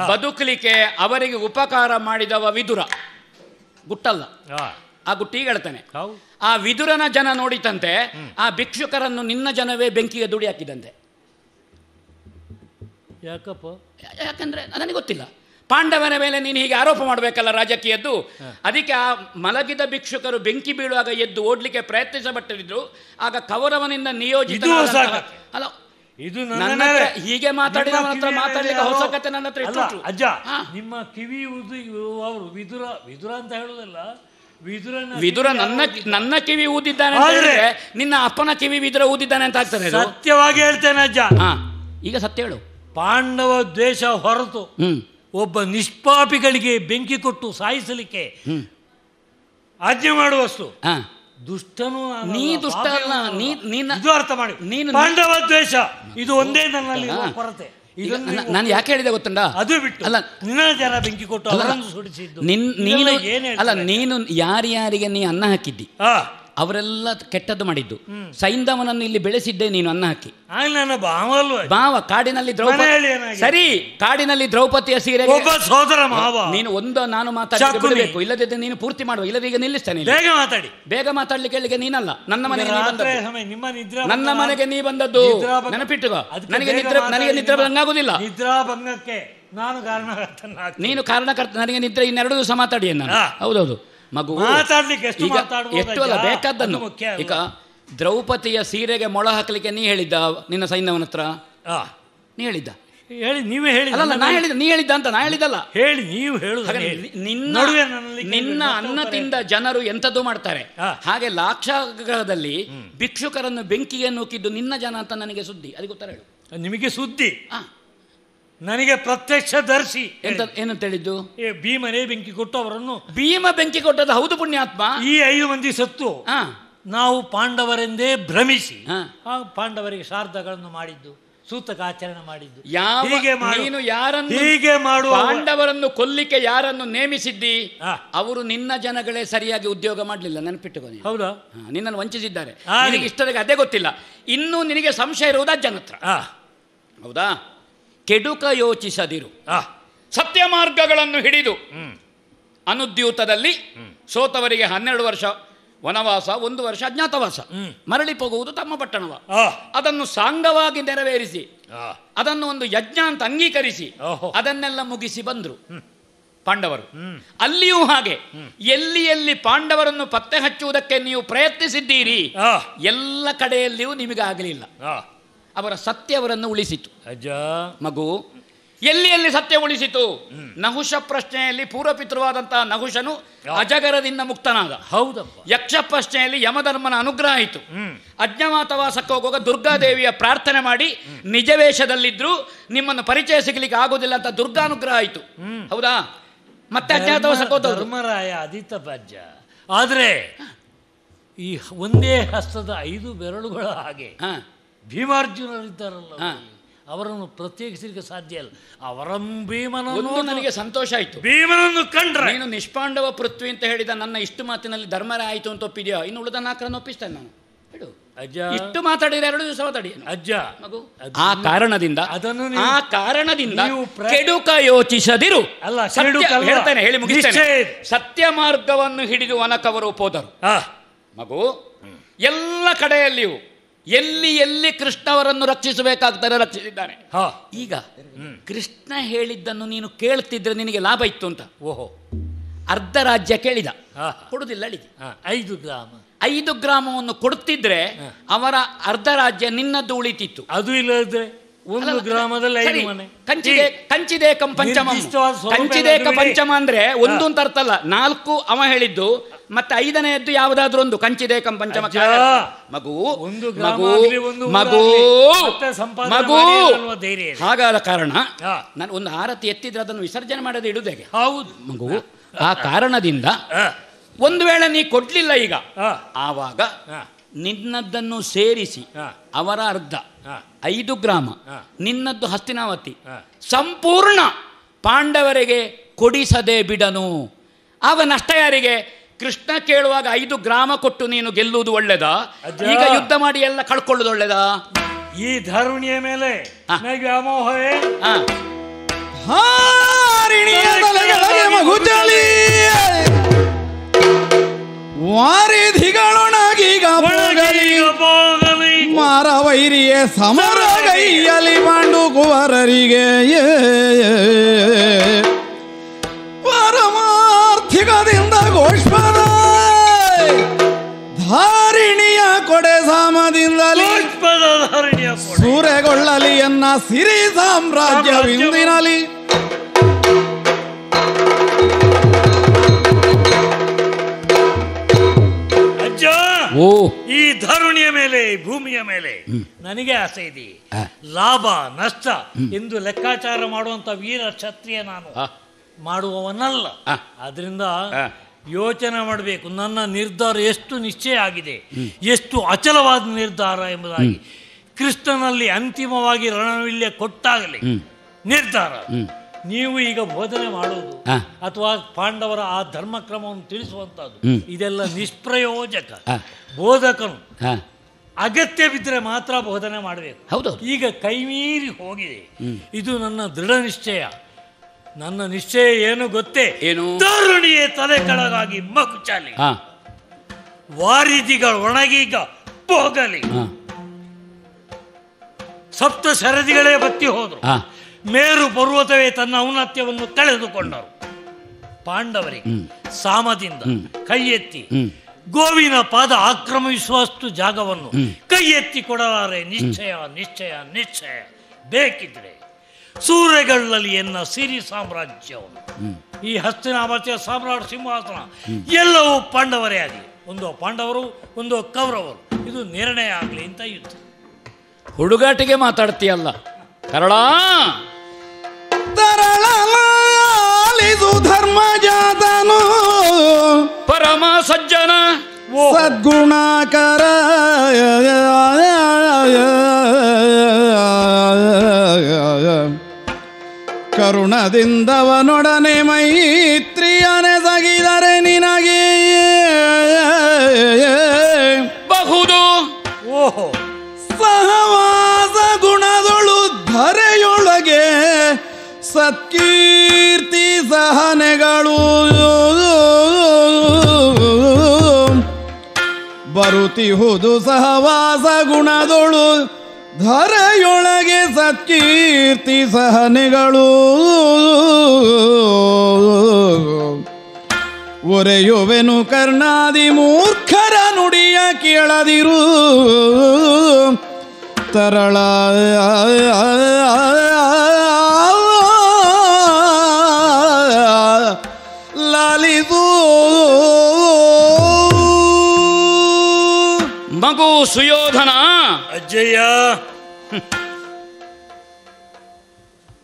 ಬದುಕಲಿಕ್ಕೆ ಅವರಿಗೆ ಉಪಕಾರ ಮಾಡಿದವ ವಿದುರ. ಗುಟ್ಟಲ್ಲ. ಆ ಗುಟ್ಟಿಗೆ ಹೇಳ್ತಾನೆ. ಆ ವಿದುರನ ಜನ ನೋಡಿತಂತೆ ಆ ಭಿಕ್ಷುಕರನ್ನು ನಿನ್ನ ಜನವೇ ಬೆಂಕಿಗೆ ದುಡಿ ಹಾಕಿದಂತೆ. ಯಾಕಪ್ಪ? ಯಾಕಂದ್ರೆ ನನಗೆ ಗೊತ್ತಿಲ್ಲ. ಪಾಂಡವನ ಮೇಲೆ ನೀನು ಹೀಗೆ ಆರೋಪ ಮಾಡಬೇಕಲ್ಲ ರಾಜಕೀಯದ್ದು. ಅದಕ್ಕೆ ಆ ಮಲಗಿದ ಭಿಕ್ಷುಕರು ಬೆಂಕಿ ಬೀಳುವಾಗ ಎದ್ದು ಓಡ್ಲಿಕ್ಕೆ ಪ್ರಯತ್ನಿಸಬಟ್ಟಿದ್ರು ಆಗ ಕೌರವನಿಂದ ನಿಯೋಜಿತ. ಅಲ್ಲ ಇದು ನನ್ನ ಹೀಗೆ ಮಾತಾಡಿ ಹತ್ರ ಮಾತಾಡ್ಲಿಕ್ಕೆ ಹೊಸ ನನ್ನ ಹತ್ರ ಅಜ್ಜ ಹಾ. ನಿಮ್ಮ ಕಿವಿ ಉದು ಅವರು ವಿದುರ ವಿದುರ ಅಂತ ಹೇಳುದಲ್ಲ ವಿದುರ ನನ್ನ ನನ್ನ ಕಿವಿ ಊದಿದ್ದಾನೆ ನಿನ್ನ ಅಪ್ಪನ ಕಿವಿ ವಿದುರ ಊದಿದ್ದಾನೆ ಅಂತ ಆಗ್ತದೆ ಸತ್ಯವಾಗಿ ಹೇಳ್ತೇನೆ ಅಜ್ಜ. ಹಾ ಈಗ ಸತ್ಯ ಹೇಳು. ಪಾಂಡವ ದ್ವೇಷ ಹೊರತು ಒಬ್ಬ ನಿಷ್ಪಾಪಿಗಳಿಗೆ ಬೆಂಕಿ ಕೊಟ್ಟು ಸಾಯಿಸಲಿಕ್ಕೆ ಆಜ್ಞೆ ಮಾಡುವಷ್ಟು. ಹಾ. ದುಷ್ಟನು ನೀ ದುಷ್ಟ ಅಲ್ಲ, ನೀ-. ನೀನ- ಇದು ಅರ್ಥ ಮಾಡಿ. ನೀನು- ಪಾಂಡವ ದ್ವೇಷ ಇದು ಒಂದೇ ನನ್ನಲ್ಲಿ. ಕೊರತೆ. ನಾನು ಯಾಕೆ ಹೇಳಿದೆ ಗೊತ್ತಂಡ ಅದು ಬಿಟ್ಟು ಅಲ್ಲ. ನಿನ್ನ ಜನ ಬೆಂಕಿ ಕೊಟ್ಟು ಸುಡಿಸಿದ್ದು. ನಿನ್ ನೀನು ಅಲ್ಲ? ನೀನು ಯಾರ್ಯಾರಿಗೆ ನೀ ಅನ್ನ ಹಾಕಿದ್ದಿ? ಹಾ ಅವರೆಲ್ಲ ಕೆಟ್ಟದ್ದು ಮಾಡಿದ್ದು. ಸೈಂಧವನನ್ನು ಇಲ್ಲಿ ಬೆಳೆಸಿದ್ದೆ ನೀನು ಅನ್ನ ಹಾಕಿ. ಬಾವ ಕಾಡಿನಲ್ಲಿ ದ್ರೌಪದಿ? ಸರಿ ಕಾಡಿನಲ್ಲಿ ದ್ರೌಪದಿಯ ಸೀರೆ ಒಬ್ಬ ಸೋದರ ಮಾವ ನೀನು ಒಂದು ನಾನು ಮಾತಾಡಬೇಕು ಇಲ್ಲದಿದ್ದರೆ ನೀನು. ಪೂರ್ತಿ ಮಾಡುವ. ಇಲ್ಲದ ಈಗ ನಿಲ್ಲಿಸ್ತೇನೆ ಬೇಗ ಮಾತಾಡಿ. ಬೇಗ ಮಾತಾಡ್ಲಿಕ್ಕೆ ಹೇಳಿಗೆ ನೀನಲ್ಲ. ನನ್ನ ಮನೆಗೆ ನನ್ನ ಮನೆಗೆ ನೀ ಬಂದದ್ದು. ಅದಕ್ಕೆ ನನಗೆ ನಿದ್ರೆ ನನಗೆ ನಿದ್ರೆ ಬಂಗಾಗುದಿಲ್ಲ ನಿದ್ರಾಭಂಗಕ್ಕೆ ನಾನು ಕಾರಣಕರ್ತನ. ನೀನು ಕಾರಣಕರ್ತ ನನಗೆ ನಿದ್ರೆ ಇನ್ನೆರಡು ದಿವಸ ಮಾತಾಡಿ ನಾನು. ಹೌದೌದು. ಮಗು ಮಾತಾಡ್ಲಿಕ್ಕೆ ಎಷ್ಟು ಅಲ್ಲ? ಬೇಕಾದ್ದನ್ನು. ಅದು? ಈಗ ದ್ರೌಪದಿಯ ಸೀರೆಗೆ ಮೊಳ ಹಾಕಲಿಕ್ಕೆ ನೀ ಹೇಳಿದ್ದ ನಿನ್ನ ಸೈನ್ಯವನ ಹತ್ರ? ನೀ ಹೇಳಿದ್ದ. ಹೇಳಿ ನೀವೇ ಹೇಳಿ ಅಲ್ಲ ನಾ ಹೇಳಿದ ನೀ ಹೇಳಿದ್ದ ಅಂತ ನಾ ಹೇಳಿದಲ್ಲ ಹೇಳಿ ನೀವು ಹೇಳುದು ನಿನ್ನ ನಿನ್ನ ಅನ್ನದಿಂದ ಜನರು ಎಂಥದ್ದು ಮಾಡ್ತಾರೆ. ಹಾಗೆ ಲಾಕ್ಷಾಗ್ರಹದಲ್ಲಿ ಭಿಕ್ಷುಕರನ್ನು ಬೆಂಕಿಗೆ ನೂಕಿದ್ದು ನಿನ್ನ ಜನ ಅಂತ ನನಗೆ ಸುದ್ದಿ. ಅದಕ್ಕೆ ಗೊತ್ತರ ಹೇಳು. ನಿಮಗೆ ಸುದ್ದಿ? ನನಗೆ ಪ್ರತ್ಯಕ್ಷ ದರ್ಶಿ ಎಂತ ಏನಂತ ಹೇಳಿದ್ದು ಭೀಮನೇ ಬೆಂಕಿ ಕೊಟ್ಟು ಅವರನ್ನು ಭೀಮ ಬೆಂಕಿ ಕೊಟ್ಟದ್ದು ಹೌದು ಪುಣ್ಯಾತ್ಮ. ಈ ಐದು ಮಂದಿ ಸತ್ತು ಹಾ. ನಾವು ಪಾಂಡವರೆಂದೇ ಭ್ರಮಿಸಿ ಪಾಂಡವರಿಗೆ ಶಾರ್ದಗಳನ್ನು ಮಾಡಿದ್ದು ಸೂತಕ ಆಚರಣೆ ಮಾಡಿದ್ದು. ನೀನು ಯಾರನ್ನು ಹೀಗೆ ಮಾಡುವ ಪಾಂಡವರನ್ನು ಕೊಲ್ಲಿಕ್ಕೆ ಯಾರನ್ನು ನೇಮಿಸಿದ್ದಿ. ಅವರು ನಿನ್ನ ಜನಗಳೇ ಸರಿಯಾಗಿ ಉದ್ಯೋಗ ಮಾಡಲಿಲ್ಲ ನೆನಪಿಟ್ಟುಕೋ ನೀನು. ಹೌದಾ? ನಿನ್ನನ್ನು ವಂಚಿಸಿದ್ದಾರೆ. ನಿನಗೆ ಇಷ್ಟರಿಗೆ ಅದೇ ಗೊತ್ತಿಲ್ಲ. ಇನ್ನು ನಿನಗೆ ಸಂಶಯ ಇರುವುದು ಜನತ್ರ ಹೌದಾ? ಕೆಡುಕ ಯೋಚಿಸದಿರು. ಆ, ಸತ್ಯ ಮಾರ್ಗಗಳನ್ನು ಹಿಡಿದು ಹ್ಮ್. ಅನುದ್ಯೂತದಲ್ಲಿ ಸೋತವರಿಗೆ ಹನ್ನೆರಡು ವರ್ಷ ವನವಾಸ ಒಂದು ವರ್ಷ ಅಜ್ಞಾತವಾಸ. ಮರಳಿ ಹೋಗುವುದು ತಮ್ಮ ಪಟ್ಟಣವ. ಅದನ್ನು ಸಾಂಗವಾಗಿ ನೆರವೇರಿಸಿ ಅದನ್ನು ಒಂದು ಯಜ್ಞ ಅಂತ ಅಂಗೀಕರಿಸಿ. ಅದನ್ನೆಲ್ಲ ಮುಗಿಸಿ ಬಂದರು. ಪಾಂಡವರು. ಅಲ್ಲಿಯೂ ಹಾಗೆ. ಎಲ್ಲಿ ಎಲ್ಲಿ ಪಾಂಡವರನ್ನು ಪತ್ತೆ ಹಚ್ಚುವುದಕ್ಕೆ ನೀವು ಪ್ರಯತ್ನಿಸಿದ್ದೀರಿ ಎಲ್ಲ ಕಡೆಯಲ್ಲಿಯೂ ನಿಮಗೆ ಆಗಲಿಲ್ಲ. ಅವರ ಸತ್ಯವರನ್ನು ಉಳಿಸಿತು. ಅಜ್ಜ. ಮಗು ಎಲ್ಲಿ ಎಲ್ಲಿ ಸತ್ಯ ಉಳಿಸಿತು? ನಹುಷ ಪ್ರಶ್ನೆಯಲ್ಲಿ ಪೂರ್ವಪಿತೃವಾದಂತಹ ನಹುಷನು ಅಜಗರದಿಂದ ಮುಕ್ತನಾದ. ಹೌದಪ್ಪ. ಯಕ್ಷ ಪ್ರಶ್ನೆಯಲ್ಲಿ ಯಮಧರ್ಮನ ಅನುಗ್ರಹ ಆಯಿತು. ಅಜ್ಞಾತವಾಸಕ್ಕೆ ಹೋಗುವಾಗ ದುರ್ಗಾದೇವಿಯ ಪ್ರಾರ್ಥನೆ ಮಾಡಿ ನಿಜ ವೇಷದಲ್ಲಿದ್ರು ನಿಮ್ಮನ್ನು ಪರಿಚಯ ಸಿಗಲಿಕ್ಕೆ ಆಗೋದಿಲ್ಲ ಅಂತ ದುರ್ಗಾನುಗ್ರಹ ಆಯಿತು. ಹೌದಾ? ಮತ್ತೆ ಅಜ್ಞಾತವಾಸಕ್ಕೆ ಹೋದ ಧರ್ಮರಾಯ ಅದಿತ ಆದರೆ ಆದ್ರೆ ಈ ಒಂದೇ ಹಸ್ತದ ಐದು ಬೆರಳುಗಳ ಹಾಗೆ ಹಾ. ಭೀಮಾರ್ಜುನರಿದ್ದಾರಲ್ಲ. ಅವರನ್ನು ಪ್ರತ್ಯೇಕಿಸಲಿಕ್ಕೆ ಸಾಧ್ಯ ಇಲ್ಲ. ಅವರಂ ಭೀಮನನ್ನು ನನಗೆ ಸಂತೋಷ ಆಯಿತು. ಭೀಮನನ್ನು ಕಂಡ್ರೆ. ನೀನು ನಿಷ್ಪಾಂಡವ ಪೃಥ್ವಿ ಅಂತ ಹೇಳಿದ ನನ್ನ ಇಷ್ಟು ಮಾತಿನಲ್ಲಿ ಧರ್ಮರ ಆಯಿತು ಅಂತ ಒಪ್ಪಿದೆಯೋ? ಇನ್ನು ಉಳಿದ ನಾಲ್ಕರನ್ನು ಒಪ್ಪಿಸ್ತೇನೆ ನಾನು. ಹೇಳು ಅಜ್ಜ. ಇಷ್ಟು ಮಾತಾಡಿದ್ರೆ ಎರಡು ದಿವಸ ಮಾತಾಡಿ ಅಜ್ಜ. ಮಗು. ಆ ಕಾರಣದಿಂದ ಅದನ್ನು ಆ ಕಾರಣದಿಂದ ನೀವು ಕೆಡುಕ ಯೋಚಿಸದಿರು. ಅಲ್ಲ. ಹೇಳ್ತೇನೆ ಹೇಳಿ ಮುಗಿಸ್ತೇನೆ. ಸತ್ಯ ಮಾರ್ಗವನ್ನು ಹಿಡಿದು ಒನಕವರು ಹೋದರು. ಆ, ಮಗು ಎಲ್ಲ ಕಡೆಯಲ್ಲಿಯೂ ಎಲ್ಲಿ ಎಲ್ಲಿ ಕೃಷ್ಣವರನ್ನು ರಕ್ಷಿಸಬೇಕಾಗ್ತಾರೆ ರಕ್ಷಿಸಿದ್ದಾನೆ. ಹಾ. ಈಗ ಕೃಷ್ಣ ಹೇಳಿದ್ದನ್ನು ನೀನು ಕೇಳ್ತಿದ್ರೆ ನಿನಗೆ ಲಾಭ ಇತ್ತು ಅಂತ. ಓಹೋ. ಅರ್ಧ ರಾಜ್ಯ ಕೇಳಿದ. ಕೊಡುದಿಲ್ಲ ಅಳಿಗೆ. ಹಾ, ಐದು ಗ್ರಾಮ. ಐದು ಗ್ರಾಮವನ್ನು ಕೊಡುತ್ತಿದ್ರೆ ಅವರ ಅರ್ಧ ರಾಜ್ಯ ನಿನ್ನದ್ದು ಉಳಿತಿತ್ತು. ಅದು ಇಲ್ಲದ್ರೆ ಒಂದು ಗ್ರಾಮದಲ್ಲಿ ಐದು ಮನೆ. ಕಂಚಿದೆ ಕಂಚಿದೇಕಂ ಪಂಚಮ. ಕಂಚಿದೇಕ ಪಂಚಮ ಅಂದ್ರೆ ಒಂದು ಅಂತ ಅರ್ಥ ಅಲ್ಲ ನಾಲ್ಕು ಅವ ಹೇಳಿದ್ದು ಮತ್ತೆ ಐದನೆಯದ್ದು ಯಾವುದಾದ್ರೂ ಒಂದು. ಕಂಚಿದೆ ಪಂಚಮ ಕಾರಣ. ಮಗು ಮಗು ಮಗು ಮಗು. ಹಾಗಾದ ಕಾರಣ ನಾನು ಒಂದು ಆರತಿ ಎತ್ತಿದ್ರೆ ಅದನ್ನು ವಿಸರ್ಜನೆ ಮಾಡದೆ ಇಡುದೇ ಹೌದು. ಮಗು ಆ ಕಾರಣದಿಂದ ಒಂದು ವೇಳೆ ನೀ ಕೊಡ್ಲಿಲ್ಲ ಈಗ ಆವಾಗ ನಿನ್ನದ್ದನ್ನು ಸೇರಿಸಿ ಅವರ ಅರ್ಧ. ಐದು ಗ್ರಾಮ ನಿನ್ನದ್ದು ಹಸ್ತಿನಾವತಿ ಸಂಪೂರ್ಣ ಪಾಂಡವರಿಗೆ ಕೊಡಿಸದೆ ಬಿಡನು. ಆಗ ನಷ್ಟ ಯಾರಿಗೆ ಕೃಷ್ಣ ಕೇಳುವಾಗ ಐದು ಗ್ರಾಮ ಕೊಟ್ಟು ನೀನು ಗೆಲ್ಲುವುದು ಒಳ್ಳೆದಾ. ಈಗ ಯುದ್ಧ ಮಾಡಿ ಎಲ್ಲ ಕಳ್ಕೊಳ್ಳೋದು ಒಳ್ಳೆದಾ? ಈ ಧರುಣಿಯ ಮೇಲೆ ವ್ಯಾಮೋಹವೇ? ವಾರಿಧಿಗಳೊಣಗೀಗ ಪೋಗಲಿ. ಹೋಗಲಿ ಮಾರವೈರಿಯೇ ಸಮರಗೈಯಲಿ ಬಾಂಡು ಕುವರರಿಗೆ. ಪರಮಾರ್ಥಿಕದಿಂದ ಗೋಷ್ಪದ ಧಾರಿಣಿಯ ಕೊಡೆ ಸಾಮದಿಂದಲಿ. ಸೂರೆಗೊಳ್ಳಲಿ ಎನ್ನ ಸಿರಿ ಸಾಮ್ರಾಜ್ಯವಿಂದಿನಲಿ. ಅಜ್ಜ ಓ. ಈ ಧರುಣಿಯ ಮೇಲೆ ಭೂಮಿಯ ಮೇಲೆ ನನಗೆ ಆಸೆ ಇದೆ. ಲಾಭ ನಷ್ಟ ಎಂದು ಲೆಕ್ಕಾಚಾರ ಮಾಡುವಂತ ವೀರ ಕ್ಷತ್ರಿಯ ನಾನು. ಮಾಡುವವನಲ್ಲ. ಅದರಿಂದ ಆದ್ರಿಂದ. ಯೋಚನೆ ಮಾಡಬೇಕು. ನನ್ನ ನಿರ್ಧಾರ ಎಷ್ಟು ನಿಶ್ಚಯ ಆಗಿದೆ ಎಷ್ಟು ಅಚಲವಾದ ನಿರ್ಧಾರ ಎಂಬುದಾಗಿ. ಕೃಷ್ಣನಲ್ಲಿ ಅಂತಿಮವಾಗಿ ರಣವಿಲ್ಯ ಕೊಟ್ಟಾಗಲಿ ನಿರ್ಧಾರ. ನೀವು ಈಗ ಬೋಧನೆ ಮಾಡುವುದು ಅಥವಾ ಪಾಂಡವರ ಆ ಧರ್ಮಕ್ರಮವನ್ನು ತಿಳಿಸುವಂತದ್ದು ಹ್ಮ್. ಇದೆಲ್ಲ ನಿಷ್ಪ್ರಯೋಜಕ. ಬೋಧಕನು ಅಗತ್ಯ ಬಿದ್ದರೆ ಮಾತ್ರ ಬೋಧನೆ ಮಾಡಬೇಕು. ಹೌದು ಈಗ ಕೈಮೀರಿ ಹೋಗಿದೆ. ಇದು ನನ್ನ ದೃಢ ನಿಶ್ಚಯ. ನನ್ನ ನಿಶ್ಚಯ ಏನು ಗೊತ್ತೇ? ಏನು? ತರುಣಿಯೇ ತಲೆ ಕೆಳಗಾಗಿ ಮಗುಚಾಲಿ ವಾರಿದಿಗಳು ಒಣಗೀಗ ಹೋಗಲಿ ಸಪ್ತ ಸರದಿಗಳೇ ಬತ್ತಿ ಹೋದರು. ಮೇರು ಪರ್ವತವೇ ತನ್ನ ಔನ್ನತ್ಯವನ್ನು ಕಳೆದುಕೊಂಡರು ಪಾಂಡವರಿಗೆ ಸಾಮದಿಂದ ಕೈ ಎತ್ತಿ ಗೋವಿನ ಪಾದ ಆಕ್ರಮಿಸುವಷ್ಟು ಜಾಗವನ್ನು ಕೈ ಎತ್ತಿ ಕೊಡಲಾರೆ ನಿಶ್ಚಯ ನಿಶ್ಚಯ ನಿಶ್ಚಯ. ಬೇಕಿದ್ರೆ ಸೂರ್ಯಗಳಲ್ಲಿ ಎನ್ನ ಸಿರಿ ಸಾಮ್ರಾಜ್ಯವನ್ನು. ಈ ಹಸ್ತಿನಾಮತಿಯ ಸಾಮ್ರಾಟ್ ಸಿಂಹಾಸನ ಎಲ್ಲವೂ ಪಾಂಡವರೇ ಆಗಲಿ ಒಂದು ಪಾಂಡವರು ಒಂದು ಕೌರವರು. ಇದು ನಿರ್ಣಯ ಆಗಲಿ ಅಂತ ಯುದ್ಧ. ಹುಡುಗಾಟಿಗೆ ಮಾತಾಡ್ತೀಯಲ್ಲ. ಕರಳ! ತರಳಲಿದು ಧರ್ಮ ಜಾತನು ಪರಮ ಸಜ್ಜನ! ಸದ್ಗುಣಕರ. ಕರುಣದಿಂದವನೊಡನೆ ಮೈತ್ರಿಯನೆ ಸಗಿದರೆ ನಿನಗೆ. ಬಹುದು. ಓಹೋ. ಸಹವಾಸ ಗುಣದೊಳು ಧರೆಯೊಳಗೆ ಸತ್ಕೀರ್ತಿ ಸಹನೆಗಳು. ಬರುತಿಹುದು ಸಹವಾಸ ಗುಣದೊಳು ಧರೆಯೊಳಗೆ ಸತ್ಕೀರ್ತಿ ಸಹನೆಗಳು. ಒರೆಯುವೆನು ಕರ್ಣಾದಿ ಮೂರ್ಖರ ನುಡಿಯ ಕೇಳದಿರು. ತರಳ ಲಾಲಿದು ಮಗು ಸುಯೋಧನ ಅಜ್ಜಯ್ಯ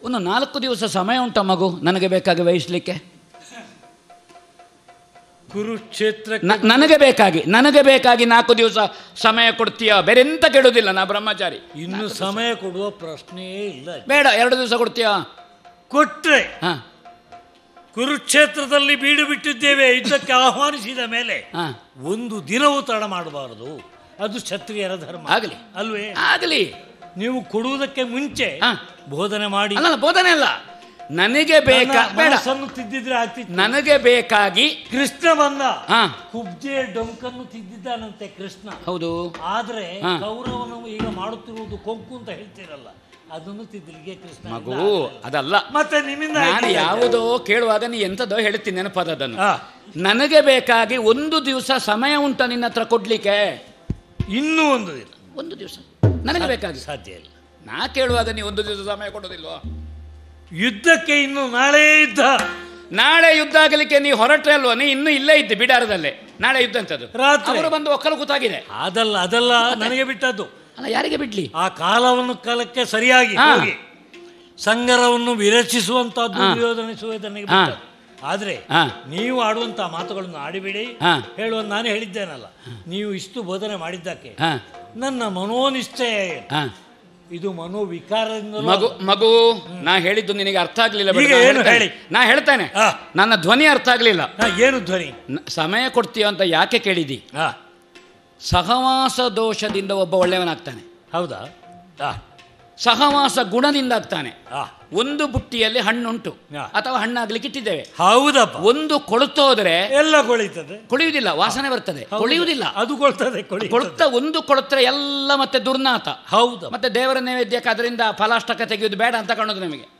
ಒಂದು ನಾಲ್ಕು ದಿವಸ ಸಮಯ ಉಂಟ ಮಗು ನನಗೆ ಬೇಕಾಗಿ ವಹಿಸ್ಲಿಕ್ಕೆ? ಕುರುಕ್ಷೇತ್ರ ನನಗೆ ಬೇಕಾಗಿ ನನಗೆ ಬೇಕಾಗಿ ನಾಲ್ಕು ದಿವಸ ಸಮಯ ಕೊಡ್ತೀಯ? ಬೇರೆಂತ ಕೇಳುವುದಿಲ್ಲ ನಾ ಬ್ರಹ್ಮಚಾರಿ. ಇನ್ನು ಸಮಯ ಕೊಡುವ ಪ್ರಶ್ನೆಯೇ ಇಲ್ಲ. ಬೇಡ ಎರಡು ದಿವಸ ಕೊಡ್ತೀಯ? ಕೊಟ್ರೆ ಹಾ. ಕುರುಕ್ಷೇತ್ರದಲ್ಲಿ ಬೀಡು ಬಿಟ್ಟಿದ್ದೇವೆ ಯುದ್ಧಕ್ಕೆ <laughs> ಆಹ್ವಾನಿಸಿದ ಮೇಲೆ ಒಂದು ದಿನವೂ ತಡ ಮಾಡಬಾರದು. ಅದು ಕ್ಷತ್ರಿಯರ ಧರ್ಮ. ಆಗಲಿ. ಅಲ್ವೇ? ಆಗಲಿ. ನೀವು ಕೊಡುವುದಕ್ಕೆ ಮುಂಚೆ. ಬೋಧನೆ ಮಾಡಿ. ಅಲ್ಲ ಬೋಧನೆ ಅಲ್ಲ. ನನಗೆ ಬೇಕಾ ಬೇಡ. ಮನಸ್ಸನ್ನು ತಿದ್ದಿದ್ರೆ ಆಗ್ತಿತ್ತು. ನನಗೆ ಬೇಕಾಗಿ ಕೃಷ್ಣ ಬಂದ. ಕುಬ್ಜೆ ಡೊಂಕನ್ನು ತಿದ್ದಿದ್ದಾನಂತೆ ಕೃಷ್ಣ. ಹೌದು. ಆದ್ರೆ ಗೌರವನು ಕೌರವನು ಈಗ ಮಾಡುತ್ತಿರುವುದು ಕೊಂಕು ಅಂತ ಹೇಳ್ತಿರಲ್ಲ. ಅದನ್ನು ತಿದ್ದಲಿಗೆ ಕೃಷ್ಣ ಮಗು ಅದಲ್ಲ. ಮತ್ತೆ ನಿಮ್ಮಿಂದ ನಾನು. ಯಾವುದೋ ಕೇಳುವಾಗ ನೀ ಎಂಥದೋ ಹೇಳ್ತೀನಿ ನೆನಪದನ್ನು ಹಾ. ನನಗೆ ಬೇಕಾಗಿ ಒಂದು ದಿವಸ ಸಮಯ ಉಂಟ ನಿನ್ನ ಹತ್ರ ಕೊಡ್ಲಿಕ್ಕೆ. ಇನ್ನೂ ಒಂದು ದಿನ. ಒಂದು ದಿವಸ. ನನಗೆ ಬೇಕಾಗಿ ಸಾಧ್ಯ ಇಲ್ಲ. ನಾ ಕೇಳುವಾಗ ನೀವು ಒಂದು ದಿವಸ ಸಮಯ ಕೊಡೋದಿಲ್ವಾ? ಯುದ್ಧಕ್ಕೆ ಇನ್ನು ನಾಳೆ ಯುದ್ಧ. ನಾಳೆ ಯುದ್ಧ ಆಗಲಿಕ್ಕೆ ನೀವು ಹೊರಟ್ರೆ ಅಲ್ವಾ? ನೀ ಇನ್ನೂ ಇಲ್ಲೇ ಇದ್ದೆ ಬಿಡಾರದಲ್ಲೇ. ನಾಳೆ ಯುದ್ಧ ಅಂತದ್ದು. ರಾತ್ರಿ. ಅವರು ಬಂದು ಒಕ್ಕಲು ಕೂತಾಗಿದೆ. ಅದಲ್ಲ ಅದಲ್ಲ ನನಗೆ ಬಿಟ್ಟದ್ದು. ಅಲ್ಲ ಯಾರಿಗೆ ಬಿಡ್ಲಿ? ಆ ಕಾಲವನ್ನು ಕಾಲಕ್ಕೆ ಸರಿಯಾಗಿ ಸಂಗರವನ್ನು ನನಗೆ ಹಾ. ಆದ್ರೆ ನೀವು ಆಡುವಂತಹ ಮಾತುಗಳನ್ನು ಆಡಿಬಿಡಿ. ಹಾ. ಹೇಳುವ ನಾನು ಹೇಳಿದ್ದೇನಲ್ಲ. ನೀವು ಇಷ್ಟು ಬೋಧನೆ ಮಾಡಿದ್ದಕ್ಕೆ ನನ್ನ ಮನೋನಿಷ್ಠೆ ಇದು ಮನೋವಿಕಾರದಿಂದ ಮಗು ಮಗು ನಾ ಹೇಳಿದ್ದು ನಿನಗೆ ಅರ್ಥ ಆಗ್ಲಿಲ್ಲ. ಹೇಳಿ? ನಾ ಹೇಳ್ತೇನೆ. ನನ್ನ ಧ್ವನಿ ಅರ್ಥ ಆಗ್ಲಿಲ್ಲ. ಏನು ಧ್ವನಿ? ಸಮಯ ಕೊಡ್ತೀಯ ಅಂತ ಯಾಕೆ ಕೇಳಿದಿ? ಹಾ. ಸಹವಾಸ ದೋಷದಿಂದ ಒಬ್ಬ ಒಳ್ಳೆಯವನಾಗ್ತಾನೆ. ಹೌದಾ? ಸಹವಾಸ ಗುಣದಿಂದ ಆಗ್ತಾನೆ. ಒಂದು ಬುಟ್ಟಿಯಲ್ಲಿ ಹಣ್ಣುಂಟು ಅಥವಾ ಹಣ್ಣಾಗ್ಲಿಕ್ಕೆ ಇಟ್ಟಿದ್ದೇವೆ. ಹೌದಪ್ಪ. ಒಂದು ಕೊಳುತ್ತೋದ್ರೆ ಎಲ್ಲ ಕೊಳಿತದೆ. ಕೊಳಿಯುವುದಿಲ್ಲ ವಾಸನೆ ಬರ್ತದೆ. ಕೊಳಿಯುವುದಿಲ್ಲ. ಅದು ಕೊಳ್ತದೆ ಕೊಳಿ ಕೊಳುತ್ತ ಒಂದು ಕೊಳುತ್ರೆ ಎಲ್ಲ ಮತ್ತೆ ದುರ್ನಾತ ಹೌದು. ಮತ್ತೆ ದೇವರ ನೈವೇದ್ಯಕ್ಕೆ ಅದರಿಂದ ಫಲಾಷ್ಟಕ ತೆಗೆಯುವುದು ಬೇಡ ಅಂತ ಕಾಣೋದು ನಿಮಗೆ.